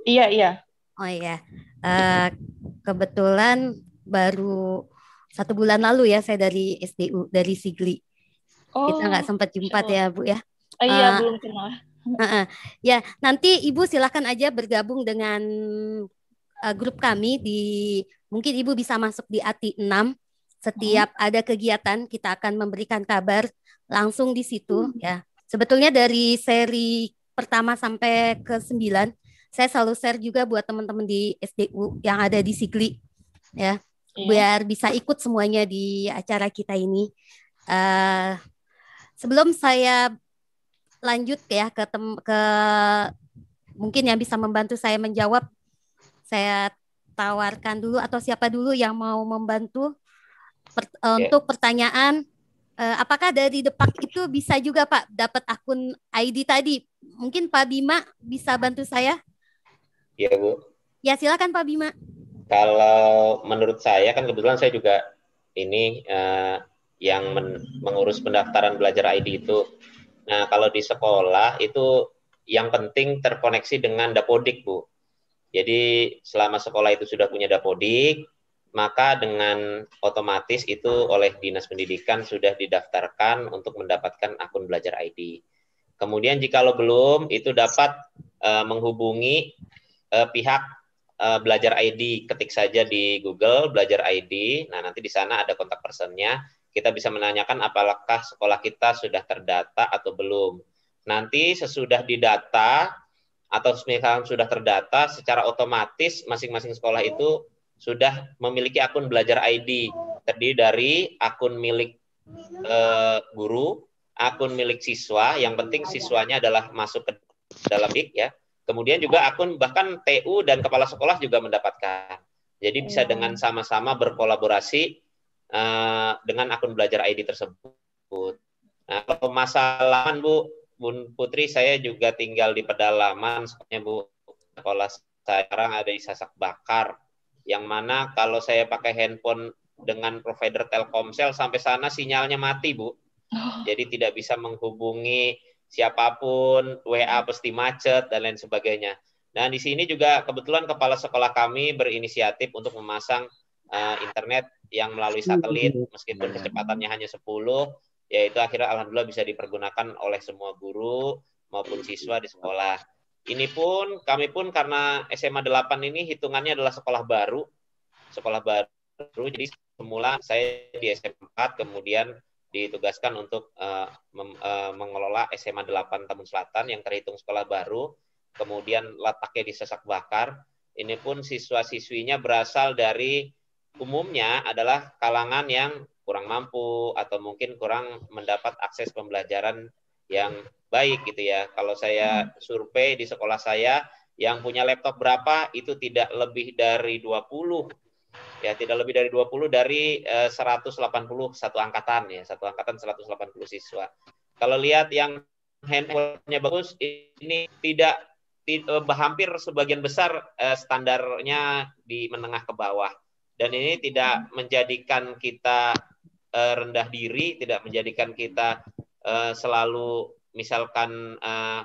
Iya iya. Oh iya. Uh, kebetulan baru satu bulan lalu ya saya dari SDU dari Sigli. Oh, Kita nggak sempat jumpa ya Bu ya. Oh, iya uh, belum kenal. Uh -uh. Ya, nanti Ibu silakan aja bergabung dengan uh, grup kami di mungkin Ibu bisa masuk di ATI 6. Setiap hmm. ada kegiatan kita akan memberikan kabar langsung di situ hmm. ya. Sebetulnya dari seri pertama sampai ke 9 saya selalu share juga buat teman-teman di SDU yang ada di Sigli ya. Yeah. Biar bisa ikut semuanya di acara kita ini. Uh, sebelum saya lanjut ya ke tem ke mungkin yang bisa membantu saya menjawab saya tawarkan dulu atau siapa dulu yang mau membantu? Per, yeah. untuk pertanyaan uh, apakah dari Depak itu bisa juga Pak dapat akun ID tadi? Mungkin Pak Bima bisa bantu saya? Iya Bu. Ya silakan Pak Bima. Kalau menurut saya kan kebetulan saya juga ini uh, yang men mengurus pendaftaran belajar ID itu Nah, kalau di sekolah itu yang penting terkoneksi dengan Dapodik, Bu. Jadi selama sekolah itu sudah punya Dapodik, maka dengan otomatis itu oleh Dinas Pendidikan sudah didaftarkan untuk mendapatkan akun belajar ID. Kemudian jika lo belum, itu dapat uh, menghubungi uh, pihak uh, belajar ID, ketik saja di Google belajar ID. Nah, nanti di sana ada kontak personnya. Kita bisa menanyakan apakah sekolah kita sudah terdata atau belum. Nanti sesudah didata atau misalnya sudah terdata, secara otomatis masing-masing sekolah itu sudah memiliki akun belajar ID terdiri dari akun milik uh, guru, akun milik siswa. Yang penting siswanya adalah masuk ke dalam BIK ya Kemudian juga akun bahkan TU dan kepala sekolah juga mendapatkan. Jadi bisa iya. dengan sama-sama berkolaborasi uh, dengan akun belajar ID tersebut. Nah, kalau masalah Bu, Bun Putri, saya juga tinggal di pedalaman, soalnya Bu, sekolah saya sekarang ada di Sasak Bakar, yang mana kalau saya pakai handphone dengan provider Telkomsel sampai sana sinyalnya mati, Bu. Oh. Jadi tidak bisa menghubungi siapa pun, WA pasti macet dan lain sebagainya. Nah, di sini juga kebetulan kepala sekolah kami berinisiatif untuk memasang uh, internet yang melalui satelit meskipun kecepatannya hanya 10 yaitu akhirnya alhamdulillah bisa dipergunakan oleh semua guru maupun siswa di sekolah. Ini pun kami pun karena SMA 8 ini hitungannya adalah sekolah baru. Sekolah baru jadi semula saya di SMA 4 kemudian ditugaskan untuk uh, mem, uh, mengelola SMA 8 Tambun Selatan yang terhitung sekolah baru, kemudian letaknya di Sesak Bakar. Ini pun siswa-siswinya berasal dari umumnya adalah kalangan yang kurang mampu atau mungkin kurang mendapat akses pembelajaran yang baik gitu ya. Kalau saya survei di sekolah saya yang punya laptop berapa itu tidak lebih dari 20 ya tidak lebih dari 20 dari eh, 180 satu angkatan ya. Satu angkatan 180 siswa. Kalau lihat yang handphonenya bagus ini tidak, tidak eh, hampir sebagian besar eh, standarnya di menengah ke bawah dan ini tidak menjadikan kita eh, rendah diri tidak menjadikan kita eh, selalu misalkan eh,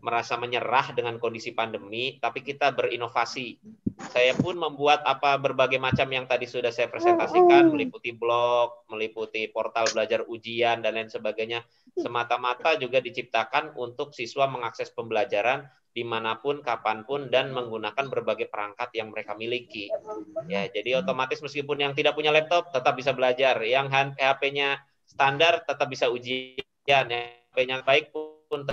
merasa menyerah dengan kondisi pandemi, tapi kita berinovasi. Saya pun membuat apa berbagai macam yang tadi sudah saya presentasikan, meliputi blog, meliputi portal belajar ujian dan lain sebagainya. Semata-mata juga diciptakan untuk siswa mengakses pembelajaran di mana pun, kapan pun, dan menggunakan berbagai perangkat yang mereka miliki. Ya, jadi otomatis meskipun yang tidak punya laptop tetap bisa belajar, yang HP-nya standar tetap bisa ujian, yang HP-nya baik pun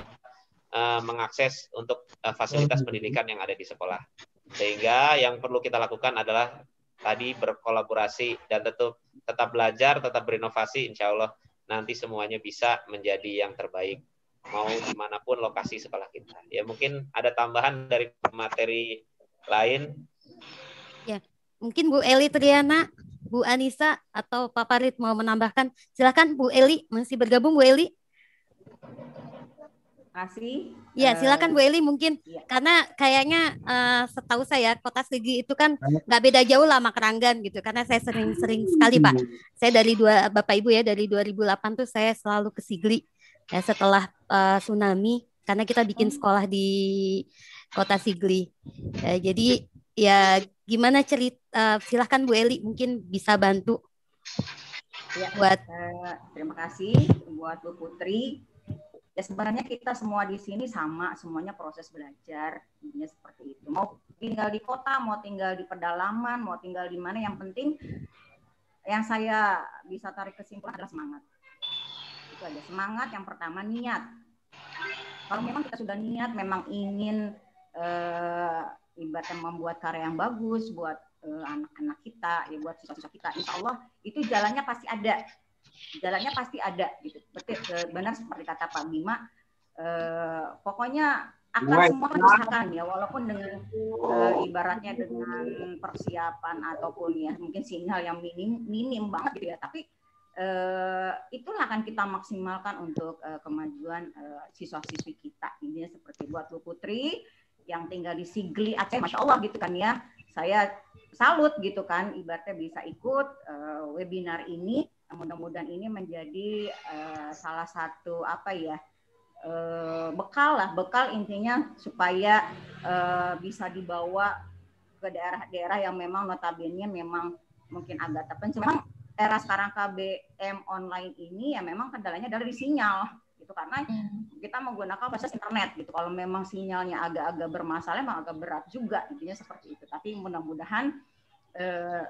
uh, mengakses untuk uh, fasilitas pendidikan yang ada di sekolah. Sehingga yang perlu kita lakukan adalah tadi berkolaborasi dan tetap tetap belajar, tetap berinovasi, insya Allah nanti semuanya bisa menjadi yang terbaik mau di mana pun lokasi sekolah kita. Ya mungkin ada tambahan dari materi lain. Ya, mungkin Bu Eli Triana, Bu Anissa atau Pak Farid mau menambahkan. Silakan Bu Eli, masih bergabung Bu Eli kasih. Ya, silakan Bu Eli mungkin ya. karena kayaknya uh, setahu saya Kota Sigi itu kan nggak beda jauh lah sama Keranggan gitu. Karena saya sering-sering sekali Pak. Saya dari dua Bapak Ibu ya dari 2008 tuh saya selalu ke Sigli ya setelah uh, tsunami karena kita bikin sekolah di Kota Sigli. Ya, jadi ya gimana cerita uh, silahkan Bu Eli mungkin bisa bantu. Ya, buat uh, terima kasih buat Bu Putri ya sebenarnya kita semua di sini sama semuanya proses belajar intinya seperti itu. Mau tinggal di kota mau tinggal di pedalaman mau tinggal di mana yang penting yang saya bisa tarik kesimpulan adalah semangat. Itu aja semangat yang pertama niat. Kalau memang kita sudah niat memang ingin uh, ibaratnya membuat karya yang bagus buat uh, anak-anak kita ya buat siswa-siswa kita insya Allah itu jalannya pasti ada jalannya pasti ada gitu. Betul benar seperti kata Pak Bima. Eh, pokoknya akan semua diusahakan ya walaupun dengan uh, ibaratnya dengan persiapan ataupun ya mungkin sinyal yang minim minim banget gitu ya tapi uh, itulah akan kita maksimalkan untuk uh, kemajuan uh, siswa-siswi kita ini seperti buat Bu Putri yang tinggal di Sigli Aceh Masya Allah gitu kan ya saya salut gitu kan ibaratnya bisa ikut uh, webinar ini mudah-mudahan ini menjadi uh, salah satu apa ya uh, bekal lah bekal intinya supaya uh, bisa dibawa ke daerah-daerah yang memang notabene memang mungkin agak terpencil memang era sekarang KBM online ini ya memang kendalanya dari sinyal gitu karena kita menggunakan basis internet gitu. Kalau memang sinyalnya agak-agak bermasalah, memang agak berat juga intinya seperti itu. Tapi mudah-mudahan eh,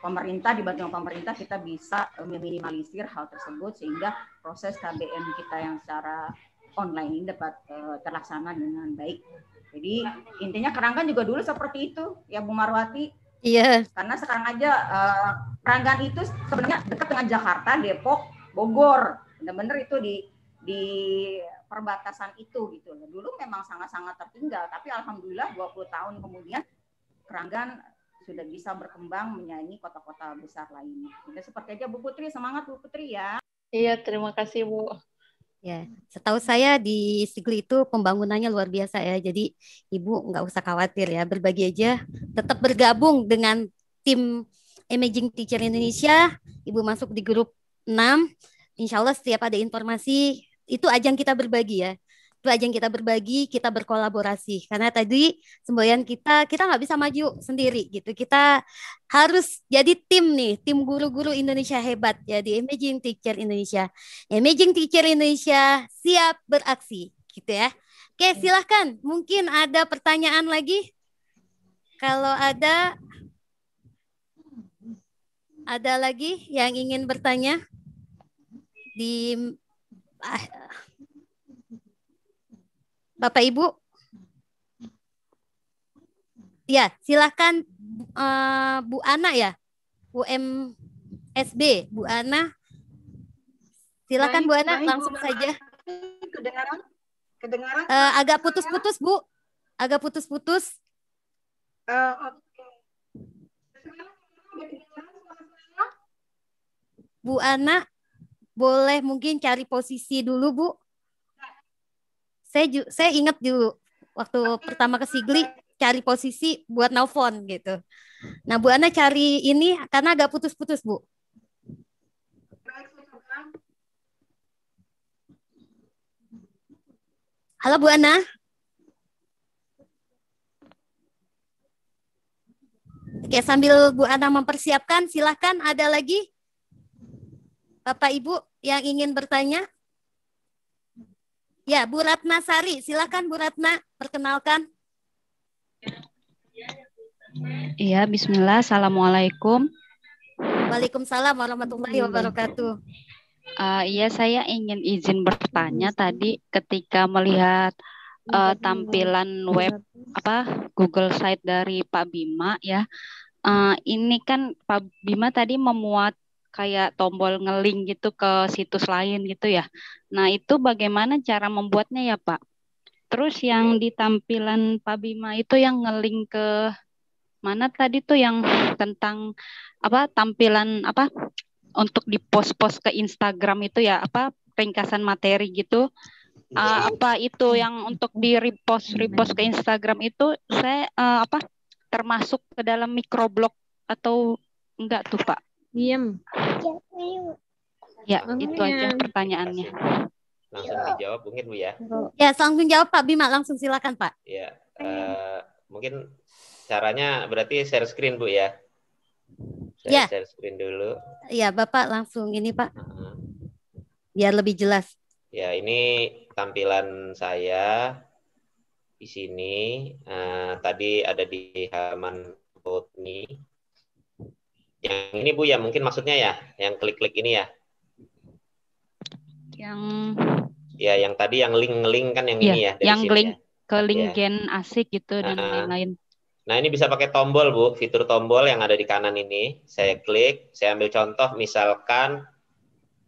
pemerintah dibantu pemerintah kita bisa eh, meminimalisir hal tersebut sehingga proses KBM kita yang secara online ini dapat uh, terlaksana dengan baik. Jadi intinya keranggan juga dulu seperti itu ya Bu Marwati. Iya. Karena sekarang aja uh, keranggan itu sebenarnya dekat dengan Jakarta, Depok, Bogor. Benar-benar itu di di perbatasan itu gitu. Dulu memang sangat-sangat tertinggal, tapi alhamdulillah 20 tahun kemudian keranggan sudah bisa berkembang menyanyi kota-kota besar lainnya. Jadi seperti aja Bu Putri, semangat Bu Putri ya. Iya, terima kasih Bu. Ya, setahu saya di Sigli itu pembangunannya luar biasa ya. Jadi Ibu nggak usah khawatir ya, berbagi aja. Tetap bergabung dengan tim Imaging Teacher Indonesia. Ibu masuk di grup 6. Insya Allah setiap ada informasi, itu ajang kita berbagi ya itu aja yang kita berbagi, kita berkolaborasi. Karena tadi semboyan kita, kita nggak bisa maju sendiri gitu. Kita harus jadi tim nih, tim guru-guru Indonesia hebat ya di Imaging Teacher Indonesia. Imaging Teacher Indonesia siap beraksi gitu ya. Oke, silahkan. Mungkin ada pertanyaan lagi? Kalau ada, ada lagi yang ingin bertanya? Di ah, Bapak Ibu? Ya, silakan uh, Bu Ana ya. UMSB, Bu Ana. Silakan Bu Ana, langsung saja. Kedengaran? Kedengaran? Uh, agak putus-putus, Bu. Agak putus-putus. Uh, Bu Ana, boleh mungkin cari posisi dulu, Bu saya saya ingat dulu waktu pertama ke Sigli cari posisi buat nelfon gitu. Nah Bu Ana cari ini karena agak putus-putus Bu. Halo Bu Ana. Oke sambil Bu Ana mempersiapkan silahkan ada lagi Bapak Ibu yang ingin bertanya. Ya, Bu Ratna Sari, silakan Bu Ratna, perkenalkan. Iya, Bismillah, Assalamualaikum. Waalaikumsalam warahmatullahi wabarakatuh. Uh, iya, saya ingin izin bertanya tadi ketika melihat uh, tampilan web apa Google site dari Pak Bima ya. Uh, ini kan Pak Bima tadi memuat kayak tombol ngeling gitu ke situs lain gitu ya. Nah, itu bagaimana cara membuatnya ya, Pak? Terus yang di tampilan Pak Bima itu yang ngeling ke mana tadi tuh yang tentang apa tampilan apa untuk di post-post ke Instagram itu ya apa ringkasan materi gitu uh, apa itu yang untuk di repost repost ke Instagram itu saya uh, apa termasuk ke dalam microblog atau enggak tuh Pak? Diam. Ya, itu aja pertanyaannya. Langsung dijawab mungkin Bu ya. Ya, langsung jawab Pak Bima, langsung silakan Pak. Ya, uh, mungkin caranya berarti share screen Bu ya. Saya ya. share screen dulu. Ya, Bapak langsung ini Pak. Biar lebih jelas. Ya, ini tampilan saya di sini. Uh, tadi ada di halaman nih yang ini Bu ya, mungkin maksudnya ya, yang klik-klik ini ya. Yang Ya, yang tadi yang link-link kan yang ya, ini ya. dari yang sini link ya. ke link Ya. gen asik gitu dan Ah. lain-lain. Nah, ini bisa pakai tombol, Bu. Fitur tombol yang ada di kanan ini. Saya klik, saya ambil contoh misalkan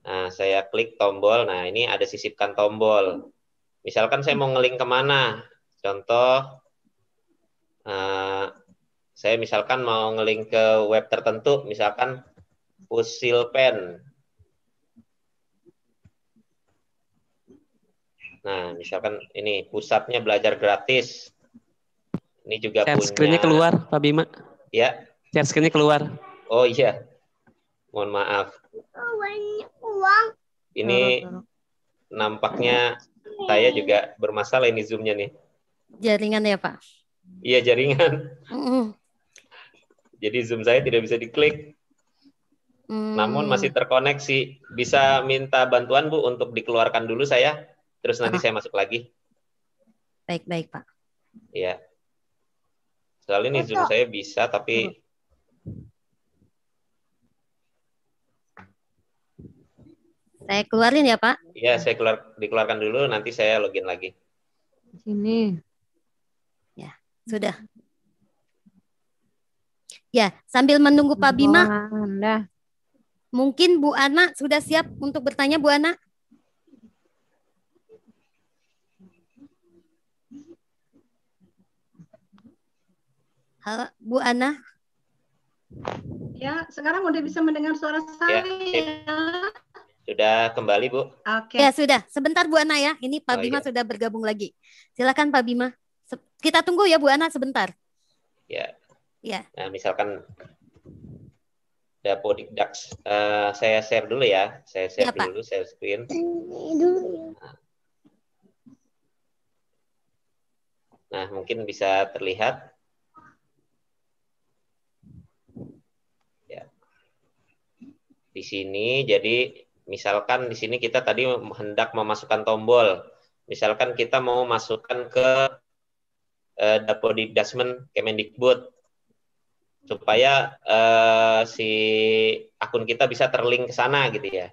nah, saya klik tombol. Nah, ini ada sisipkan tombol. Misalkan saya mau ngelink ke mana? Contoh eh, saya misalkan mau ngelink ke web tertentu, misalkan Pusilpen. Nah, misalkan ini pusatnya belajar gratis. Ini juga Share punya screen-nya keluar, Pak Bima. Ya. Share screen-nya keluar. Oh iya. Mohon maaf. uang. Ini nampaknya saya juga bermasalah ini zoom-nya nih. Jaringan ya Pak. Iya, jaringan. Jadi zoom saya tidak bisa diklik. Hmm. namun masih terkoneksi. Bisa minta bantuan Bu untuk dikeluarkan dulu saya, terus nanti Ah. saya masuk lagi. Baik, baik, Pak. Iya. Soalnya ini Zoom saya bisa, tapi Saya keluarin ya, Pak. ya saya keluar dikeluarkan dulu, nanti saya login lagi. Sini. Ya, sudah. Ya, sambil menunggu Pak Bima. Mungkin Bu Ana sudah siap untuk bertanya, Bu Ana? Halo, Bu Ana. Ya, sekarang udah bisa mendengar suara saya. Sudah kembali Bu. Oke. Ya, sudah. Sebentar Bu Ana ya. Ini Pak Oh, Bima iya. sudah bergabung lagi. Silakan Pak Bima. Kita tunggu ya Bu Ana sebentar. Ya. Ya. Nah, misalkan Dapodik Dax, Eh, saya share dulu ya. Saya share Iya, Pak. dulu, share screen. Nah, mungkin bisa terlihat. Ya. Di sini, jadi misalkan di sini kita tadi hendak memasukkan tombol. Misalkan kita mau masukkan ke eh, Dapodikdasmen Kemendikbud supaya eh, si akun kita bisa terlink ke sana gitu ya.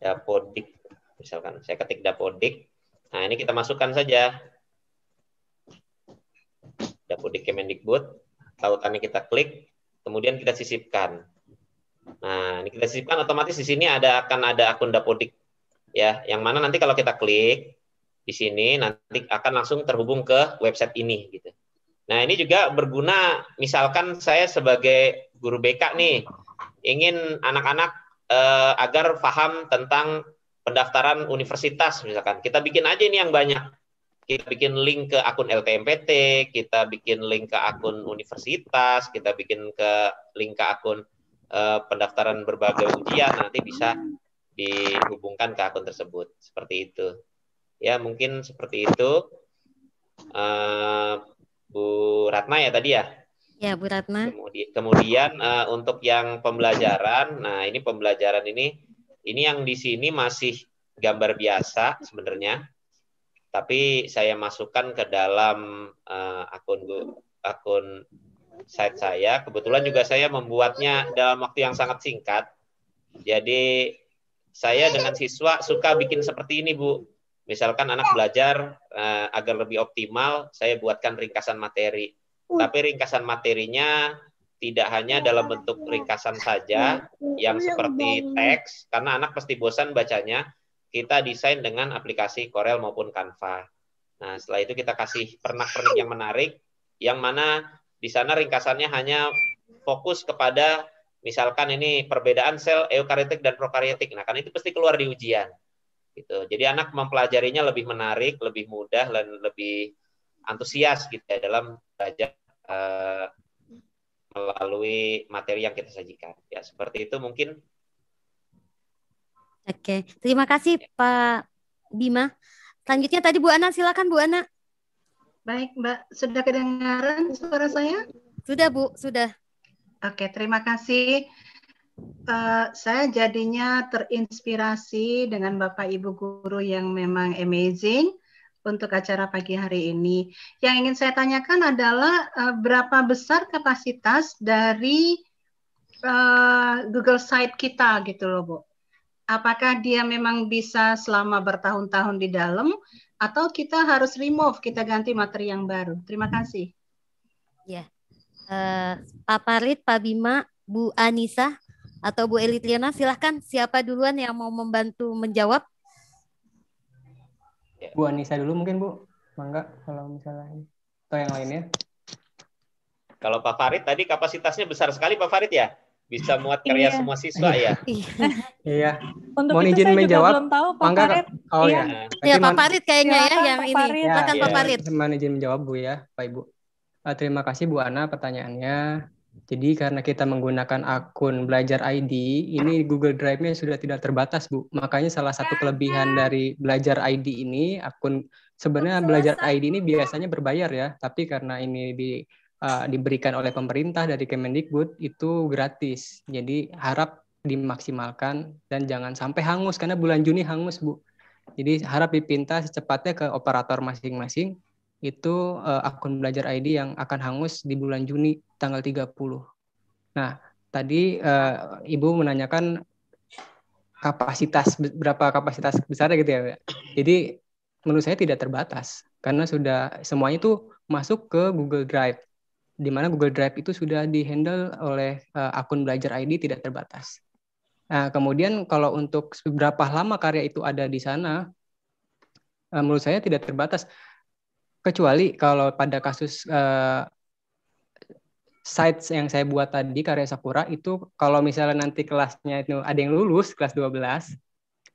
Dapodik, misalkan saya ketik Dapodik. Nah, ini kita masukkan saja. Dapodik Kemendikbud, tautannya kita klik, kemudian kita sisipkan. Nah, ini kita sisipkan otomatis di sini ada akan ada akun Dapodik ya, yang mana nanti kalau kita klik di sini nanti akan langsung terhubung ke website ini gitu. Nah, ini juga berguna misalkan saya sebagai guru BK nih ingin anak-anak eh, agar paham tentang pendaftaran universitas misalkan. Kita bikin aja ini yang banyak. Kita bikin link ke akun LTMPT, kita bikin link ke akun universitas, kita bikin ke link ke akun eh, pendaftaran berbagai ujian nanti bisa dihubungkan ke akun tersebut. Seperti itu. Ya, mungkin seperti itu. Eh, Bu Ratna ya tadi ya. Ya, Bu Ratna. Kemudian, kemudian eh, untuk yang pembelajaran, nah ini pembelajaran ini, ini yang di sini masih gambar biasa sebenarnya, tapi saya masukkan ke dalam eh, akun akun site saya. Kebetulan juga saya membuatnya dalam waktu yang sangat singkat. Jadi saya dengan siswa suka bikin seperti ini, Bu. Misalkan anak belajar eh, agar lebih optimal, saya buatkan ringkasan materi. Tapi ringkasan materinya tidak hanya dalam bentuk ringkasan saja yang seperti teks, karena anak pasti bosan bacanya. Kita desain dengan aplikasi Corel maupun Canva. Nah, setelah itu kita kasih pernak-pernik yang menarik, yang mana di sana ringkasannya hanya fokus kepada misalkan ini perbedaan sel eukariotik dan prokariotik. Nah, kan itu pasti keluar di ujian. Gitu. Jadi anak mempelajarinya lebih menarik, lebih mudah dan lebih antusias gitu ya dalam belajar eh, melalui materi yang kita sajikan. Ya, seperti itu mungkin Oke, terima kasih Pak Bima. Selanjutnya tadi Bu Ana, silakan Bu Ana. Baik, Mbak. Sudah kedengaran suara saya? Sudah, Bu, sudah. Oke, terima kasih. Eh, saya jadinya terinspirasi dengan Bapak Ibu guru yang memang amazing untuk acara pagi hari ini. Yang ingin saya tanyakan adalah eh, berapa besar kapasitas dari eh, Google Site kita gitu loh, Bu. Apakah dia memang bisa selama bertahun-tahun di dalam atau kita harus remove, kita ganti materi yang baru? Terima kasih. Ya. Eh, Pak Parit, Pak Bima, Bu Anissa, atau Bu Elitriana, silahkan siapa duluan yang mau membantu menjawab? Bu Anissa dulu mungkin Bu. Mangga kalau misalnya. Atau yang lainnya. kalau Pak Farid tadi kapasitasnya besar sekali Pak Farid ya. Bisa muat karya Iya. semua siswa ya. Iya. Untuk Mohon itu izin saya juga menjawab. belum tahu, Pak Mangga, Farid. Oh Iya. ya. Ya, Pak Parit kayaknya ya Silakan, yang Pak ini. Farid. Ya, Pak ya, Parit. Mohon izin menjawab Bu ya, Pak Ibu. Eh, terima kasih Bu Ana pertanyaannya. Jadi karena kita menggunakan akun Belajar ID, ini Google Drive-nya sudah tidak terbatas, Bu. Makanya salah satu kelebihan dari Belajar ID ini, akun sebenarnya Belajar ID ini biasanya berbayar ya, tapi karena ini di uh, diberikan oleh pemerintah dari Kemendikbud itu gratis. Jadi harap dimaksimalkan dan jangan sampai hangus karena bulan Juni hangus Bu. Jadi harap dipinta secepatnya ke operator masing-masing itu uh, akun belajar ID yang akan hangus di bulan Juni tanggal 30. Nah, tadi uh, Ibu menanyakan kapasitas berapa kapasitas besar gitu ya. Jadi menurut saya tidak terbatas karena sudah semuanya itu masuk ke Google Drive di mana Google Drive itu sudah dihandle oleh uh, akun belajar ID tidak terbatas. Nah, kemudian kalau untuk seberapa lama karya itu ada di sana, menurut saya tidak terbatas kecuali kalau pada kasus uh, sites yang saya buat tadi karya Sakura itu kalau misalnya nanti kelasnya itu ada yang lulus kelas 12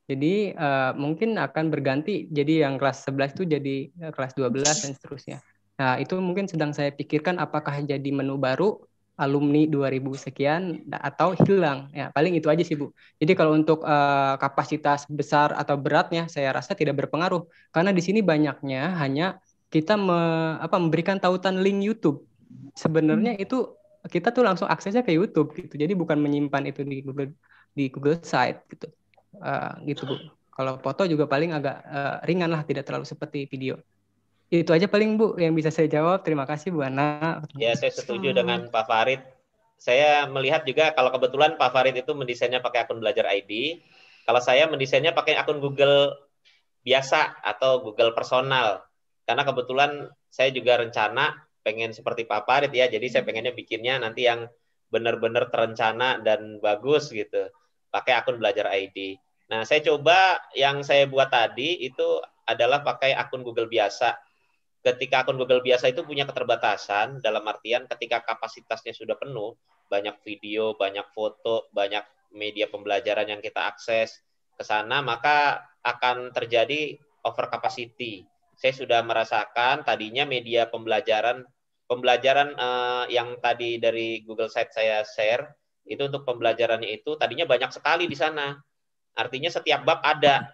jadi uh, mungkin akan berganti jadi yang kelas 11 itu jadi uh, kelas 12 dan seterusnya. Nah, itu mungkin sedang saya pikirkan apakah jadi menu baru alumni 2000 sekian atau hilang. Ya, paling itu aja sih, Bu. Jadi kalau untuk uh, kapasitas besar atau beratnya saya rasa tidak berpengaruh karena di sini banyaknya hanya kita me, apa, memberikan tautan link YouTube. Sebenarnya hmm. itu kita tuh langsung aksesnya ke YouTube gitu. Jadi bukan menyimpan itu di Google di Google Site gitu. Uh, gitu Bu. Kalau foto juga paling agak uh, ringan lah, tidak terlalu seperti video. Itu aja paling Bu yang bisa saya jawab. Terima kasih Bu Ana. Ya, saya setuju dengan Pak Farid. Saya melihat juga kalau kebetulan Pak Farid itu mendesainnya pakai akun belajar ID. Kalau saya mendesainnya pakai akun Google biasa atau Google personal karena kebetulan saya juga rencana pengen seperti Pak Parit ya, jadi saya pengennya bikinnya nanti yang benar-benar terencana dan bagus gitu, pakai akun belajar ID. Nah, saya coba yang saya buat tadi itu adalah pakai akun Google biasa. Ketika akun Google biasa itu punya keterbatasan, dalam artian ketika kapasitasnya sudah penuh, banyak video, banyak foto, banyak media pembelajaran yang kita akses ke sana, maka akan terjadi over capacity saya sudah merasakan tadinya media pembelajaran pembelajaran uh, yang tadi dari Google Site saya share itu untuk pembelajarannya itu tadinya banyak sekali di sana. Artinya setiap bab ada.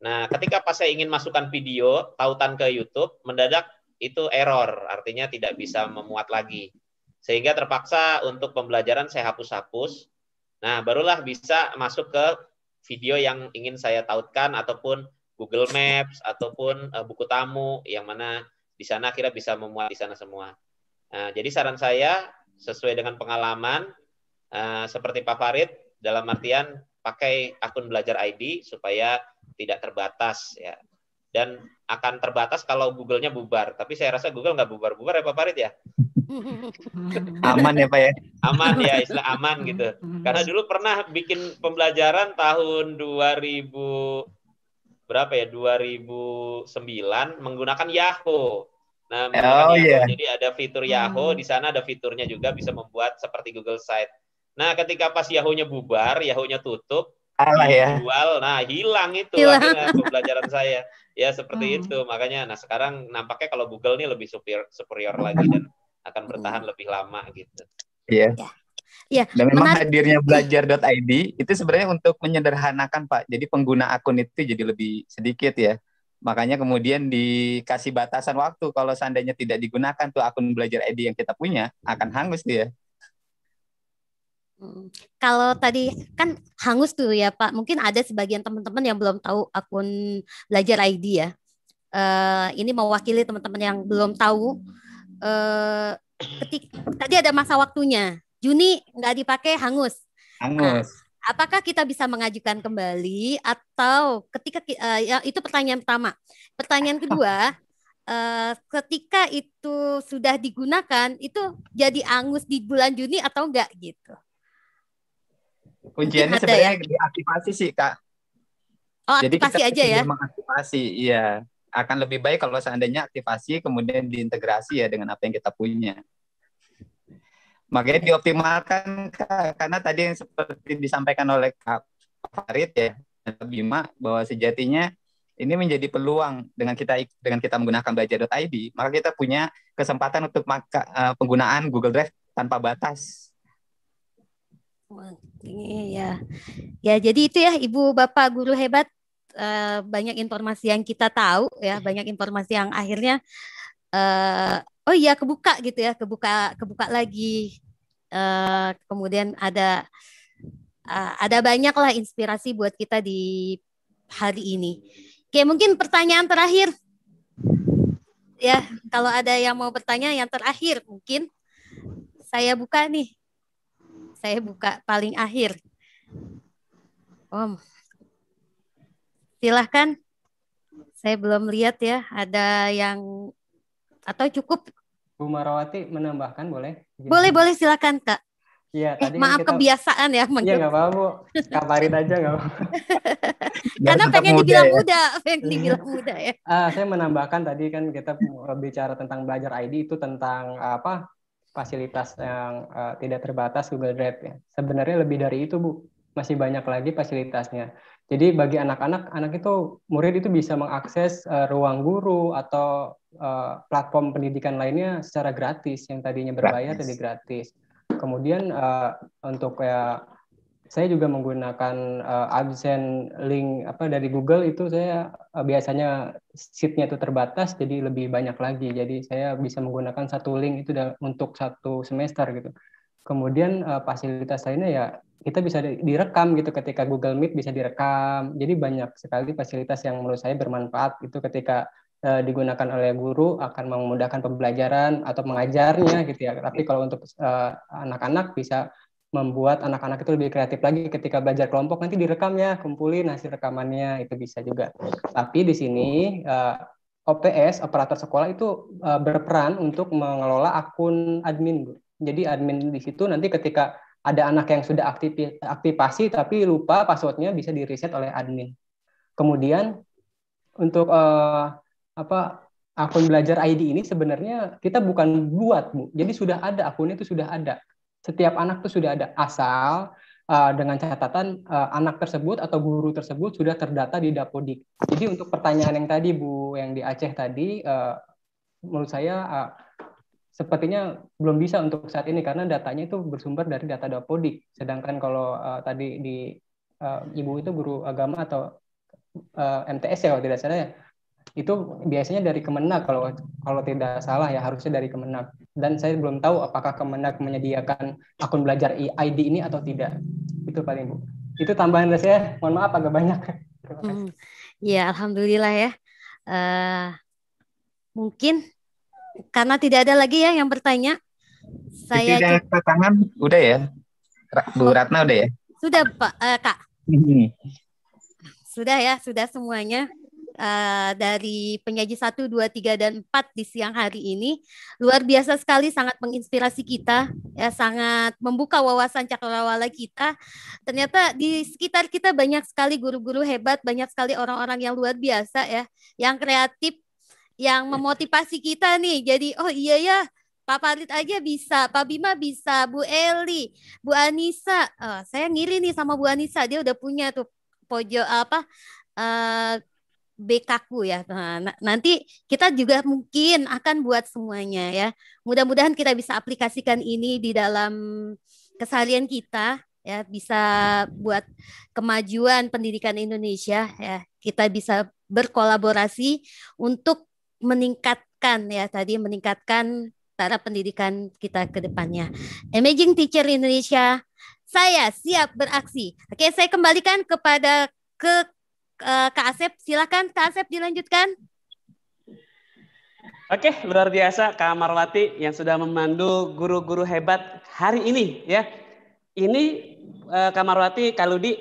Nah, ketika pas saya ingin masukkan video tautan ke YouTube, mendadak itu error, artinya tidak bisa memuat lagi. Sehingga terpaksa untuk pembelajaran saya hapus-hapus. Nah, barulah bisa masuk ke video yang ingin saya tautkan ataupun Google Maps ataupun uh, buku tamu yang mana di sana kira bisa memuat di sana semua. Nah, jadi saran saya sesuai dengan pengalaman uh, seperti Pak Farid dalam artian pakai akun belajar ID supaya tidak terbatas ya. Dan akan terbatas kalau Google-nya bubar. Tapi saya rasa Google nggak bubar-bubar ya Pak Farid ya. aman ya Pak ya. Aman ya, istilah aman gitu. Karena dulu pernah bikin pembelajaran tahun 2000 berapa ya 2009 menggunakan Yahoo. Nah, menggunakan oh, Yahoo. Yeah. Jadi ada fitur Yahoo, hmm. di sana ada fiturnya juga bisa membuat seperti Google Site. Nah, ketika pas Yahoo-nya bubar, Yahoo-nya tutup, Alah ya. Jual, nah hilang itu hilang. akhirnya pembelajaran saya. Ya seperti hmm. itu. Makanya nah sekarang nampaknya kalau Google ini lebih superior, superior lagi dan akan bertahan hmm. lebih lama gitu. Iya. Yeah. Ya, Dan memang menarik. hadirnya belajar.id itu sebenarnya untuk menyederhanakan Pak. Jadi pengguna akun itu jadi lebih sedikit ya. Makanya kemudian dikasih batasan waktu kalau seandainya tidak digunakan tuh akun belajar ID yang kita punya akan hangus dia. Hmm. Kalau tadi kan hangus tuh ya Pak, mungkin ada sebagian teman-teman yang belum tahu akun belajar ID ya. Uh, ini mewakili teman-teman yang belum tahu. Uh, ketik tadi ada masa waktunya. Juni nggak dipakai hangus. Hangus. Nah, apakah kita bisa mengajukan kembali atau ketika uh, ya, itu pertanyaan pertama. Pertanyaan kedua, uh, ketika itu sudah digunakan itu jadi angus di bulan Juni atau enggak gitu? Kunciannya sebenarnya ya? diaktifasi sih kak. Oh Jadi aktifasi kita aja ya? Mengaktifasi, iya. Akan lebih baik kalau seandainya aktifasi kemudian diintegrasi ya dengan apa yang kita punya. Makanya dioptimalkan karena tadi yang seperti disampaikan oleh Kak Farid ya, Bima bahwa sejatinya ini menjadi peluang dengan kita dengan kita menggunakan belajar.id, maka kita punya kesempatan untuk maka, uh, penggunaan Google Drive tanpa batas. Iya, ya. Jadi itu ya Ibu Bapak guru hebat. Uh, banyak informasi yang kita tahu ya banyak informasi yang akhirnya uh, oh iya kebuka gitu ya, kebuka kebuka lagi. Uh, kemudian ada uh, ada banyak lah inspirasi buat kita di hari ini. Oke, mungkin pertanyaan terakhir. Ya, kalau ada yang mau bertanya yang terakhir mungkin saya buka nih. Saya buka paling akhir. Om. Silahkan. Saya belum lihat ya ada yang atau cukup Bu Marawati menambahkan boleh? Boleh, boleh silakan Kak. Iya, eh, maaf kita... kebiasaan ya Iya nggak apa-apa Bu, kabarin aja nggak apa Karena pengen muda dibilang ya. muda, pengen dibilang muda ya. Uh, saya menambahkan tadi kan kita bicara tentang belajar ID itu tentang apa fasilitas yang uh, tidak terbatas Google Drive ya. Sebenarnya lebih dari itu Bu, masih banyak lagi fasilitasnya. Jadi bagi anak-anak, anak itu murid itu bisa mengakses uh, ruang guru atau uh, platform pendidikan lainnya secara gratis yang tadinya berbayar jadi gratis. Kemudian uh, untuk kayak saya juga menggunakan uh, absen link apa dari Google itu saya uh, biasanya seatnya itu terbatas jadi lebih banyak lagi. Jadi saya bisa menggunakan satu link itu untuk satu semester gitu. Kemudian uh, fasilitas lainnya ya kita bisa direkam gitu ketika Google Meet bisa direkam. Jadi banyak sekali fasilitas yang menurut saya bermanfaat itu ketika uh, digunakan oleh guru akan memudahkan pembelajaran atau mengajarnya gitu ya. Tapi kalau untuk eh, anak-anak uh, bisa membuat anak-anak itu lebih kreatif lagi ketika belajar kelompok nanti direkam ya, kumpulin hasil rekamannya itu bisa juga. Tapi di sini uh, eh, OPS operator sekolah itu uh, berperan untuk mengelola akun admin. Jadi admin di situ nanti ketika ada anak yang sudah aktif aktivasi tapi lupa passwordnya bisa di reset oleh admin. Kemudian untuk uh, apa akun belajar ID ini sebenarnya kita bukan buat bu. Jadi sudah ada akunnya itu sudah ada. Setiap anak itu sudah ada asal uh, dengan catatan uh, anak tersebut atau guru tersebut sudah terdata di Dapodik. Jadi untuk pertanyaan yang tadi bu yang di Aceh tadi uh, menurut saya uh, sepertinya belum bisa untuk saat ini karena datanya itu bersumber dari data Dapodik. Sedangkan kalau uh, tadi di uh, ibu itu guru agama atau uh, MTS ya kalau tidak salah ya itu biasanya dari Kemenag kalau kalau tidak salah ya harusnya dari Kemenag dan saya belum tahu apakah Kemenag menyediakan akun belajar ID ini atau tidak. Itu paling bu itu tambahan dari saya. Mohon maaf agak banyak. Hmm. ya alhamdulillah ya. Uh, mungkin karena tidak ada lagi ya yang bertanya saya tidak tangan udah ya? Bu Ratna udah ya? Sudah Pak uh, Kak. Hmm. sudah ya sudah semuanya uh, dari penyaji 1, 2, 3, dan 4 di siang hari ini. Luar biasa sekali, sangat menginspirasi kita, ya sangat membuka wawasan cakrawala kita. Ternyata di sekitar kita banyak sekali guru-guru hebat, banyak sekali orang-orang yang luar biasa ya, yang kreatif, yang memotivasi kita nih. Jadi, oh iya ya, Pak Farid aja bisa, Pak Bima bisa, Bu Eli, Bu Anissa. Oh, saya ngiri nih sama Bu Anissa, dia udah punya tuh pojok apa uh, bekaku ya. Nah, nanti kita juga mungkin akan buat semuanya ya. Mudah-mudahan kita bisa aplikasikan ini di dalam keseharian kita ya, bisa buat kemajuan pendidikan Indonesia ya. Kita bisa berkolaborasi untuk meningkatkan ya tadi meningkatkan cara pendidikan kita ke depannya. Amazing Teacher Indonesia, saya siap beraksi. Oke, saya kembalikan kepada ke uh, Kak Asep. Silakan Kak Asep dilanjutkan. Oke, luar biasa Kak Marwati yang sudah memandu guru-guru hebat hari ini ya. Ini uh, Kak Marwati, Kak Ludi,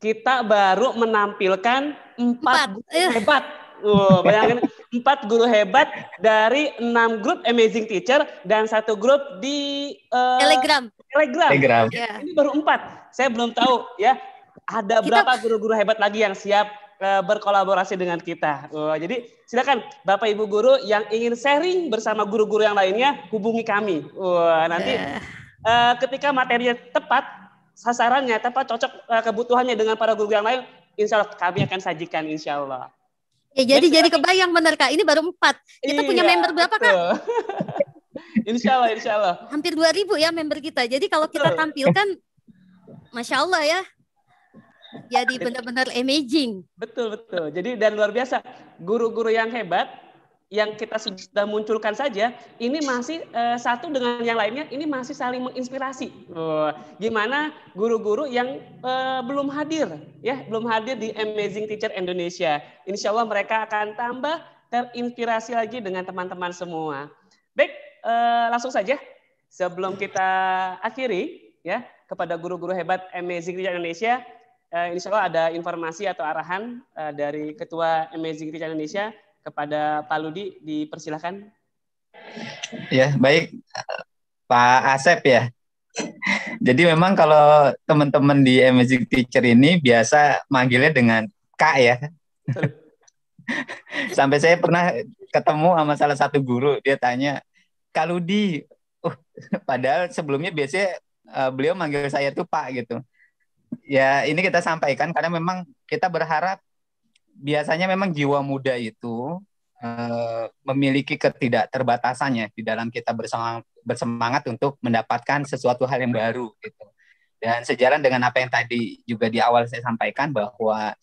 kita baru menampilkan empat, guru uh. hebat. Wow, bayangin empat guru hebat dari enam grup Amazing Teacher dan satu grup di uh, Telegram. Telegram. Telegram. Yeah. Ini baru empat. Saya belum tahu ya ada kita... berapa guru-guru hebat lagi yang siap uh, berkolaborasi dengan kita. Uh, jadi silakan Bapak Ibu guru yang ingin sharing bersama guru-guru yang lainnya hubungi kami. Uh, nanti uh, ketika materinya tepat, sasarannya tepat cocok uh, kebutuhannya dengan para guru yang lain, insya Allah kami akan sajikan insya Allah. Ya, jadi jadi kebayang benar kak. Ini baru empat. Kita iya, punya member berapa kak? insya Allah, insya Allah. Hampir dua ribu ya member kita. Jadi kalau kita tampilkan, masya Allah ya jadi benar-benar amazing. Betul betul. Jadi dan luar biasa guru-guru yang hebat yang kita sudah munculkan saja, ini masih uh, satu dengan yang lainnya, ini masih saling menginspirasi. Uh, gimana guru-guru yang uh, belum hadir, ya, belum hadir di Amazing Teacher Indonesia. Insya Allah mereka akan tambah terinspirasi lagi dengan teman-teman semua. Baik, uh, langsung saja sebelum kita akhiri, ya, kepada guru-guru hebat Amazing Teacher Indonesia, uh, insya Allah ada informasi atau arahan uh, dari Ketua Amazing Teacher Indonesia kepada Pak Ludi dipersilahkan. Ya, baik Pak Asep ya. Jadi memang kalau teman-teman di Amazing Teacher ini biasa manggilnya dengan Kak ya. Sampai saya pernah ketemu sama salah satu guru, dia tanya, Kak Ludi, uh, padahal sebelumnya biasanya uh, beliau manggil saya tuh Pak gitu. Ya ini kita sampaikan karena memang kita berharap biasanya memang jiwa muda itu uh, memiliki ketidakterbatasannya di dalam kita bersemangat, bersemangat untuk mendapatkan sesuatu hal yang baru gitu. Dan sejalan dengan apa yang tadi juga di awal saya sampaikan bahwa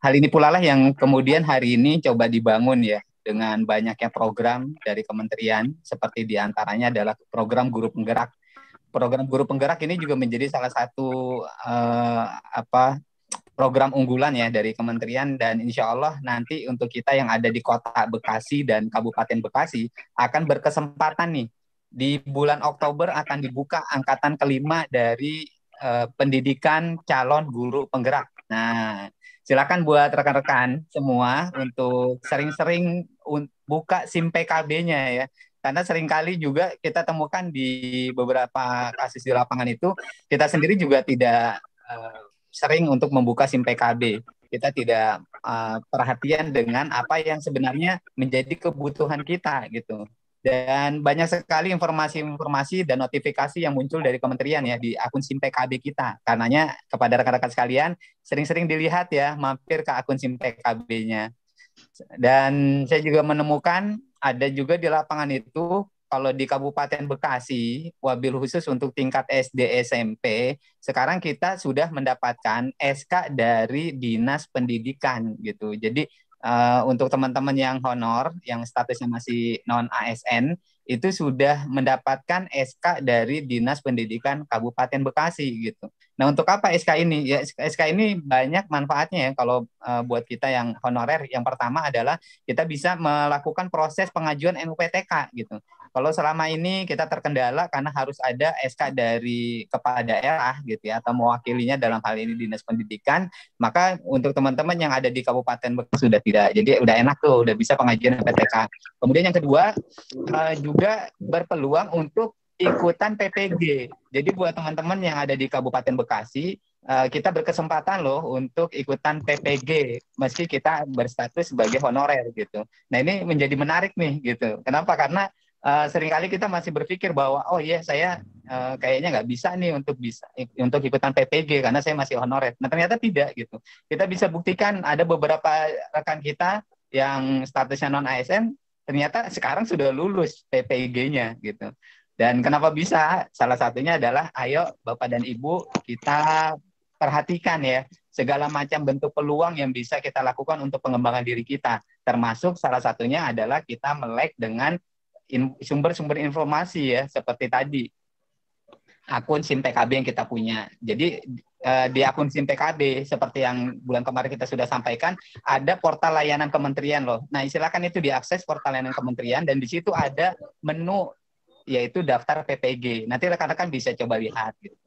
hal ini pula lah yang kemudian hari ini coba dibangun ya dengan banyaknya program dari kementerian seperti di antaranya adalah program guru penggerak. Program guru penggerak ini juga menjadi salah satu uh, apa program unggulan ya dari kementerian dan insya Allah nanti untuk kita yang ada di kota Bekasi dan Kabupaten Bekasi akan berkesempatan nih di bulan Oktober akan dibuka angkatan kelima dari uh, pendidikan calon guru penggerak. Nah, silakan buat rekan-rekan semua untuk sering-sering buka SIM PKB-nya ya. Karena sering kali juga kita temukan di beberapa kasus di lapangan itu kita sendiri juga tidak uh, sering untuk membuka SIM PKB. Kita tidak uh, perhatian dengan apa yang sebenarnya menjadi kebutuhan kita gitu. Dan banyak sekali informasi-informasi dan notifikasi yang muncul dari kementerian ya di akun SIM PKB kita. Karenanya kepada rekan-rekan sekalian sering-sering dilihat ya mampir ke akun SIM PKB-nya. Dan saya juga menemukan ada juga di lapangan itu kalau di Kabupaten Bekasi, wabil khusus untuk tingkat SD SMP, sekarang kita sudah mendapatkan SK dari Dinas Pendidikan gitu. Jadi uh, untuk teman-teman yang honor, yang statusnya masih non ASN, itu sudah mendapatkan SK dari Dinas Pendidikan Kabupaten Bekasi gitu. Nah, untuk apa SK ini? Ya SK ini banyak manfaatnya ya kalau uh, buat kita yang honorer. Yang pertama adalah kita bisa melakukan proses pengajuan NUPTK gitu. Kalau selama ini kita terkendala karena harus ada SK dari kepala daerah gitu ya atau mewakilinya dalam hal ini dinas pendidikan, maka untuk teman-teman yang ada di Kabupaten Bekasi sudah tidak. Jadi udah enak tuh, udah bisa pengajian PTK. Kemudian yang kedua uh, juga berpeluang untuk ikutan PPG. Jadi buat teman-teman yang ada di Kabupaten Bekasi, uh, kita berkesempatan loh untuk ikutan PPG meski kita berstatus sebagai honorer gitu. Nah ini menjadi menarik nih gitu. Kenapa? Karena uh, sering kali kita masih berpikir bahwa oh iya saya uh, kayaknya nggak bisa nih untuk bisa untuk ikutan PPG karena saya masih honorer. Nah ternyata tidak gitu. Kita bisa buktikan ada beberapa rekan kita yang statusnya non ASN ternyata sekarang sudah lulus PPG-nya gitu. Dan kenapa bisa? Salah satunya adalah ayo Bapak dan Ibu kita perhatikan ya segala macam bentuk peluang yang bisa kita lakukan untuk pengembangan diri kita. Termasuk salah satunya adalah kita melek dengan sumber-sumber in, informasi ya seperti tadi akun SIM PKB yang kita punya. Jadi uh, di akun SIM PKB seperti yang bulan kemarin kita sudah sampaikan ada portal layanan kementerian loh. Nah, silakan itu diakses portal layanan kementerian dan di situ ada menu yaitu daftar PPG. Nanti rekan-rekan bisa coba lihat gitu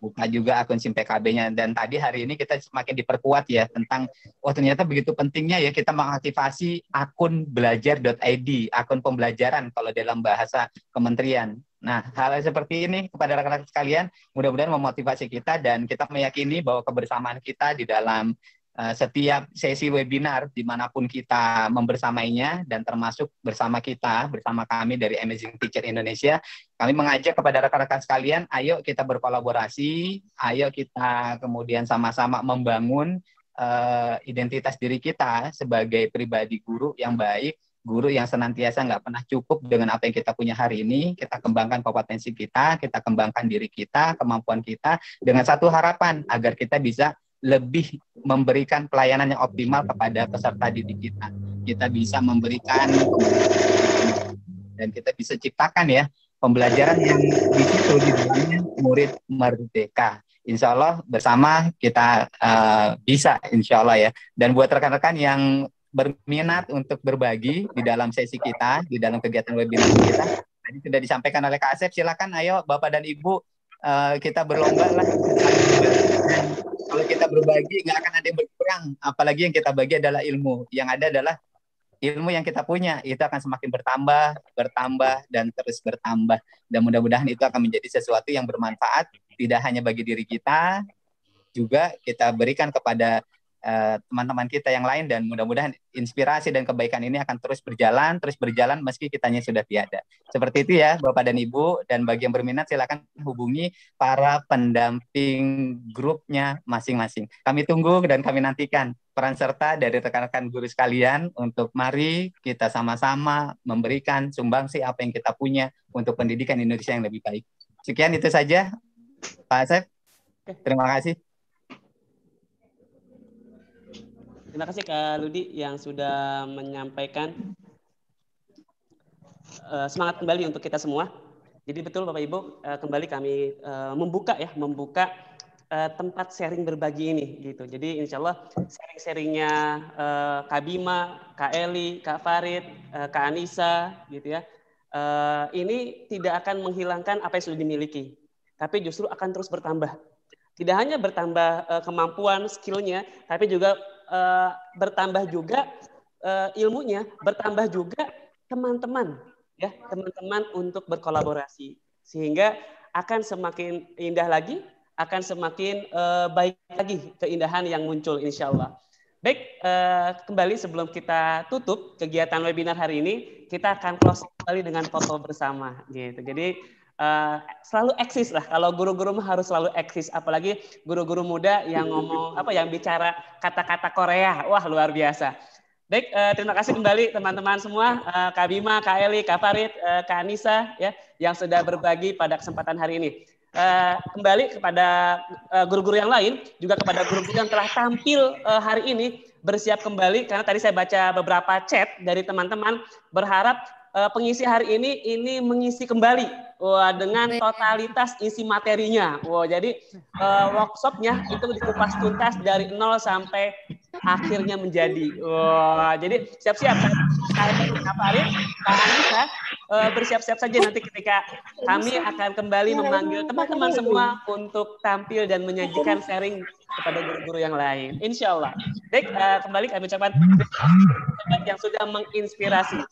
buka juga akun SIM PKB-nya dan tadi hari ini kita semakin diperkuat ya tentang oh ternyata begitu pentingnya ya kita mengaktifasi akun belajar.id, akun pembelajaran kalau dalam bahasa kementerian. Nah, hal seperti ini kepada rekan-rekan sekalian mudah-mudahan memotivasi kita dan kita meyakini bahwa kebersamaan kita di dalam setiap sesi webinar di mana pun kita membersamainya dan termasuk bersama kita bersama kami dari Amazing Teacher Indonesia kami mengajak kepada rekan-rekan sekalian ayo kita berkolaborasi ayo kita kemudian sama-sama membangun uh, identitas diri kita sebagai pribadi guru yang baik guru yang senantiasa nggak pernah cukup dengan apa yang kita punya hari ini. Kita kembangkan kompetensi kita kita kembangkan diri kita kemampuan kita dengan satu harapan agar kita bisa lebih memberikan pelayanan yang optimal kepada peserta didik kita. kita bisa memberikan dan kita bisa ciptakan ya pembelajaran yang di situ di dalamnya murid merdeka. Insya Allah bersama kita uh, bisa Insya Allah ya. Dan buat rekan-rekan yang berminat untuk berbagi di dalam sesi kita, di dalam kegiatan webinar kita, tadi sudah disampaikan oleh Kak Asep, silakan ayo Bapak dan Ibu uh, kita berlomba lah. Kalau kita berbagi nggak akan ada yang berkurang, apalagi yang kita bagi adalah ilmu. Yang ada adalah ilmu yang kita punya itu akan semakin bertambah, bertambah dan terus bertambah. Dan mudah-mudahan itu akan menjadi sesuatu yang bermanfaat tidak hanya bagi diri kita, juga kita berikan kepada teman-teman uh, kita yang lain dan mudah-mudahan inspirasi dan kebaikan ini akan terus berjalan, terus berjalan meski kitanya sudah tiada. Seperti itu ya Bapak dan Ibu dan bagi yang berminat silakan hubungi para pendamping grupnya masing-masing. Kami tunggu dan kami nantikan peran serta dari rekan-rekan guru sekalian untuk mari kita sama-sama memberikan sumbangsi apa yang kita punya untuk pendidikan Indonesia yang lebih baik. Sekian itu saja Pak Asep. Terima kasih. Terima kasih Kak Ludi yang sudah menyampaikan uh, semangat kembali untuk kita semua. Jadi betul Bapak Ibu, uh, kembali kami uh, membuka ya, membuka tempat sharing berbagi ini gitu. Jadi insya Allah sharing-sharingnya Kak Bima, Kak Eli, Kak Farid, Kak Anissa gitu ya. Ini tidak akan menghilangkan apa yang sudah dimiliki, tapi justru akan terus bertambah. Tidak hanya bertambah kemampuan, skillnya, tapi juga uh, bertambah juga uh, ilmunya, bertambah juga teman-teman ya, teman-teman untuk berkolaborasi sehingga akan semakin indah lagi, akan semakin uh, baik lagi keindahan yang muncul insya Allah. Baik, kembali sebelum kita tutup kegiatan webinar hari ini, kita akan close kembali dengan foto bersama gitu. Jadi uh, selalu eksis lah. Kalau guru-guru harus selalu eksis, apalagi guru-guru muda yang ngomong apa yang bicara kata-kata Korea. Wah, luar biasa. Baik, uh, terima kasih kembali teman-teman semua, uh, Kak Bima, Kak Eli, Kak Farid, uh, Kak Anissa ya yang sudah berbagi pada kesempatan hari ini. Uh, kembali kepada guru-guru uh, yang lain, juga kepada guru-guru yang telah tampil uh, hari ini bersiap kembali karena tadi saya baca beberapa chat dari teman-teman berharap uh, pengisi hari ini ini mengisi kembali Wah, dengan totalitas isi materinya. Wah, jadi uh, workshopnya itu dikupas tuntas dari nol sampai akhirnya menjadi. Wah, jadi siap-siap. Saya Kak Farid, Kak Anissa, uh, bersiap-siap saja nanti ketika kami akan kembali memanggil teman-teman semua untuk tampil dan menyajikan sharing kepada guru-guru yang lain. Insya Allah. Baik, uh, kembali kami ucapkan yang sudah menginspirasi.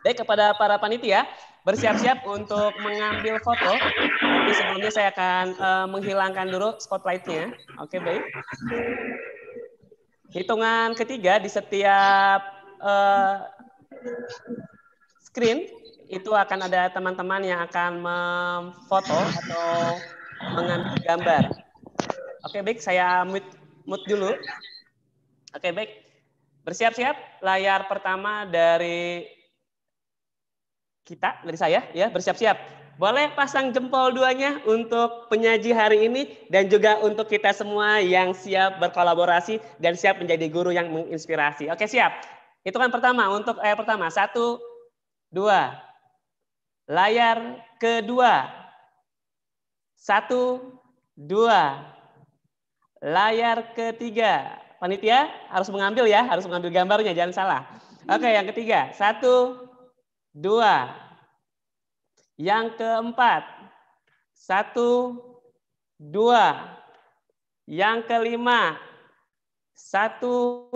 Baik kepada para panitia, bersiap-siap untuk mengambil foto. Tapi sebelumnya saya akan uh, menghilangkan dulu spotlightnya. Oke, baik. Hitungan ketiga di setiap uh, screen itu akan ada teman-teman yang akan memfoto atau mengambil gambar. Oke, baik. Saya mute, mute dulu. Oke, baik. Bersiap-siap. Layar pertama dari kita dari saya ya bersiap-siap. Boleh pasang jempol duanya untuk penyaji hari ini dan juga untuk kita semua yang siap berkolaborasi dan siap menjadi guru yang menginspirasi. Oke siap. Itu kan pertama untuk layar pertama. Satu, dua. Layar kedua. Satu, dua. Layar ketiga. Panitia harus mengambil ya, harus mengambil gambarnya, jangan salah. Oke, yang ketiga. Satu, dua. Yang keempat, satu, dua. Yang kelima, satu,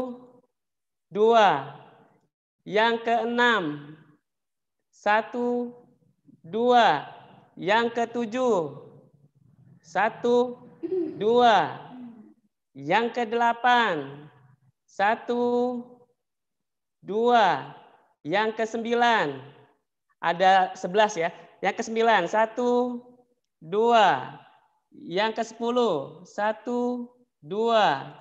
dua. Yang keenam, satu, dua. Yang ketujuh, satu, dua. Yang kedelapan, satu, dua. Yang kesembilan, ada sebelas ya. Yang kesembilan, satu, dua. Yang ke sepuluh, satu, dua.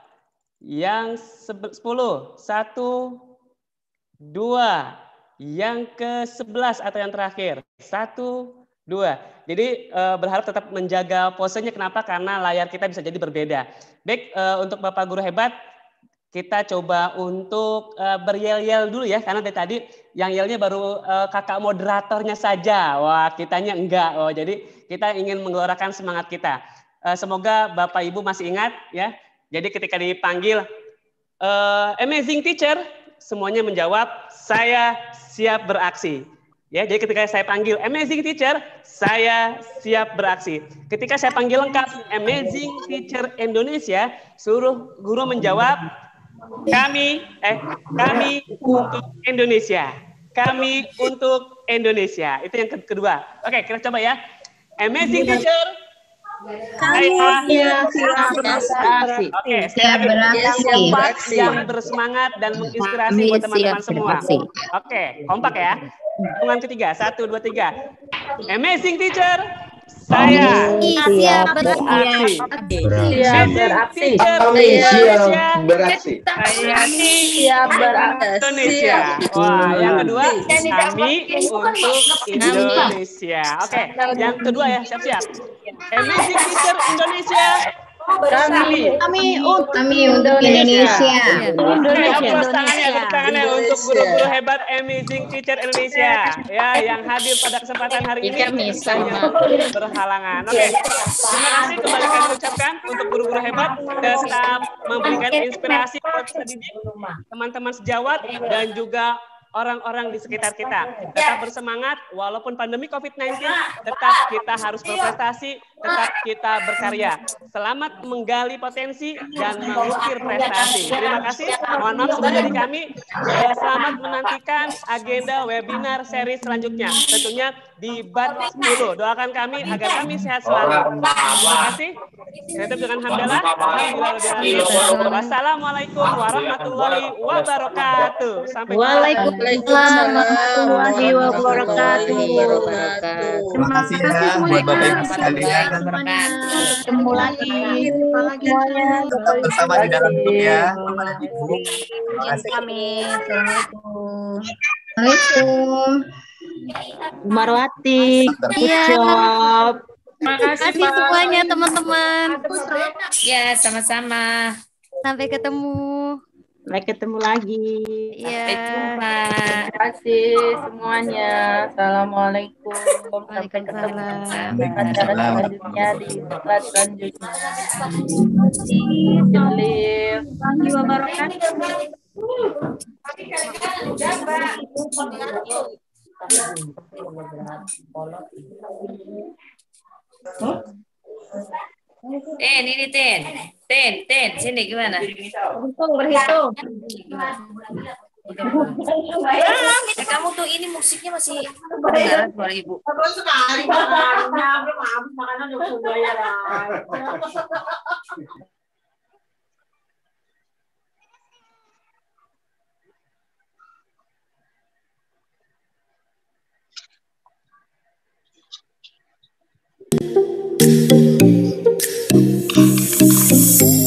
Yang sepuluh, satu, dua. Yang ke sebelas atau yang terakhir, satu, dua. Jadi eh, berharap tetap menjaga posenya. Kenapa? Karena layar kita bisa jadi berbeda. Baik, eh, untuk Bapak Guru Hebat, kita coba untuk uh, beryel-yel dulu ya karena dari tadi yang yelnya baru uh, kakak moderatornya saja. Wah, kitanya enggak. Oh, jadi kita ingin menggelorakan semangat kita. Uh, semoga Bapak Ibu masih ingat ya. Jadi ketika dipanggil uh, amazing teacher, semuanya menjawab saya siap beraksi. Ya, jadi ketika saya panggil amazing teacher, saya siap beraksi. Ketika saya panggil lengkap amazing teacher Indonesia, suruh guru menjawab kami eh kami untuk Indonesia. Kami untuk Indonesia. Itu yang kedua. Oke, kita coba ya. Amazing teacher. Kami beraksi. Oke, siap beraksi. Kompak yang bersemangat dan menginspirasi buat teman-teman semua. Oke, kompak ya. Hitungan ketiga, satu, dua, tiga. Amazing teacher. Saya siap beraksi. Siap beraksi. Siap beraksi. Saya siap beraksi. Indonesia. Wah, yang kedua kami untuk Indonesia. Oke, yang kedua ya siap-siap. Amazing Teacher Indonesia. Kami. kami untuk kami untuk Indonesia. Oke, aplaus tangannya, tepuk tangannya untuk guru-guru hebat Amazing Teacher Indonesia. Ya yang hadir pada kesempatan hari ini. Kami sama. berhalangan. Oke, terima kasih kembali kami ucapkan untuk guru-guru hebat tetap memberikan inspirasi buat pendidik, teman-teman sejawat dan juga orang-orang di sekitar kita. Tetap bersemangat, walaupun pandemi COVID-19, tetap kita harus berprestasi, tetap kita berkarya. Selamat menggali potensi dan mengukir prestasi. Terima kasih. Mohon maaf sebelum dari kami. Selamat menantikan agenda webinar seri selanjutnya. Tentunya di BAT 10. Doakan kami agar kami sehat selalu. Terima kasih. Saya dengan hamdalah. Wassalamualaikum warahmatullahi wabarakatuh. Sampai jumpa. Waalaikumsalam warahmatullahi wabarakatuh. Terima kasih ya buat Bapak Ibu sekalian. Ketemu lagi. Ketemu lagi semuanya. Bersama di dalam grup ya. Ibu. Terima kasih kami. Assalamualaikum. Waalaikumsalam. Marwati, Iya. Terima kasih semuanya teman-teman. Ya, sama-sama. Sampai ketemu. Sampai ketemu lagi. Iya. Sampai jumpa. Terima kasih semuanya. Assalamualaikum. Sampai ketemu di acara selanjutnya di kelas selanjutnya. Jelil. Ten, ini Ten. Ten, Ten. Sini gimana? Berhitung, berhitung. Eh, kamu tuh ini musiknya masih suara ibu. sekali makannya, belum habis makanan udah bayar. Thank you. Música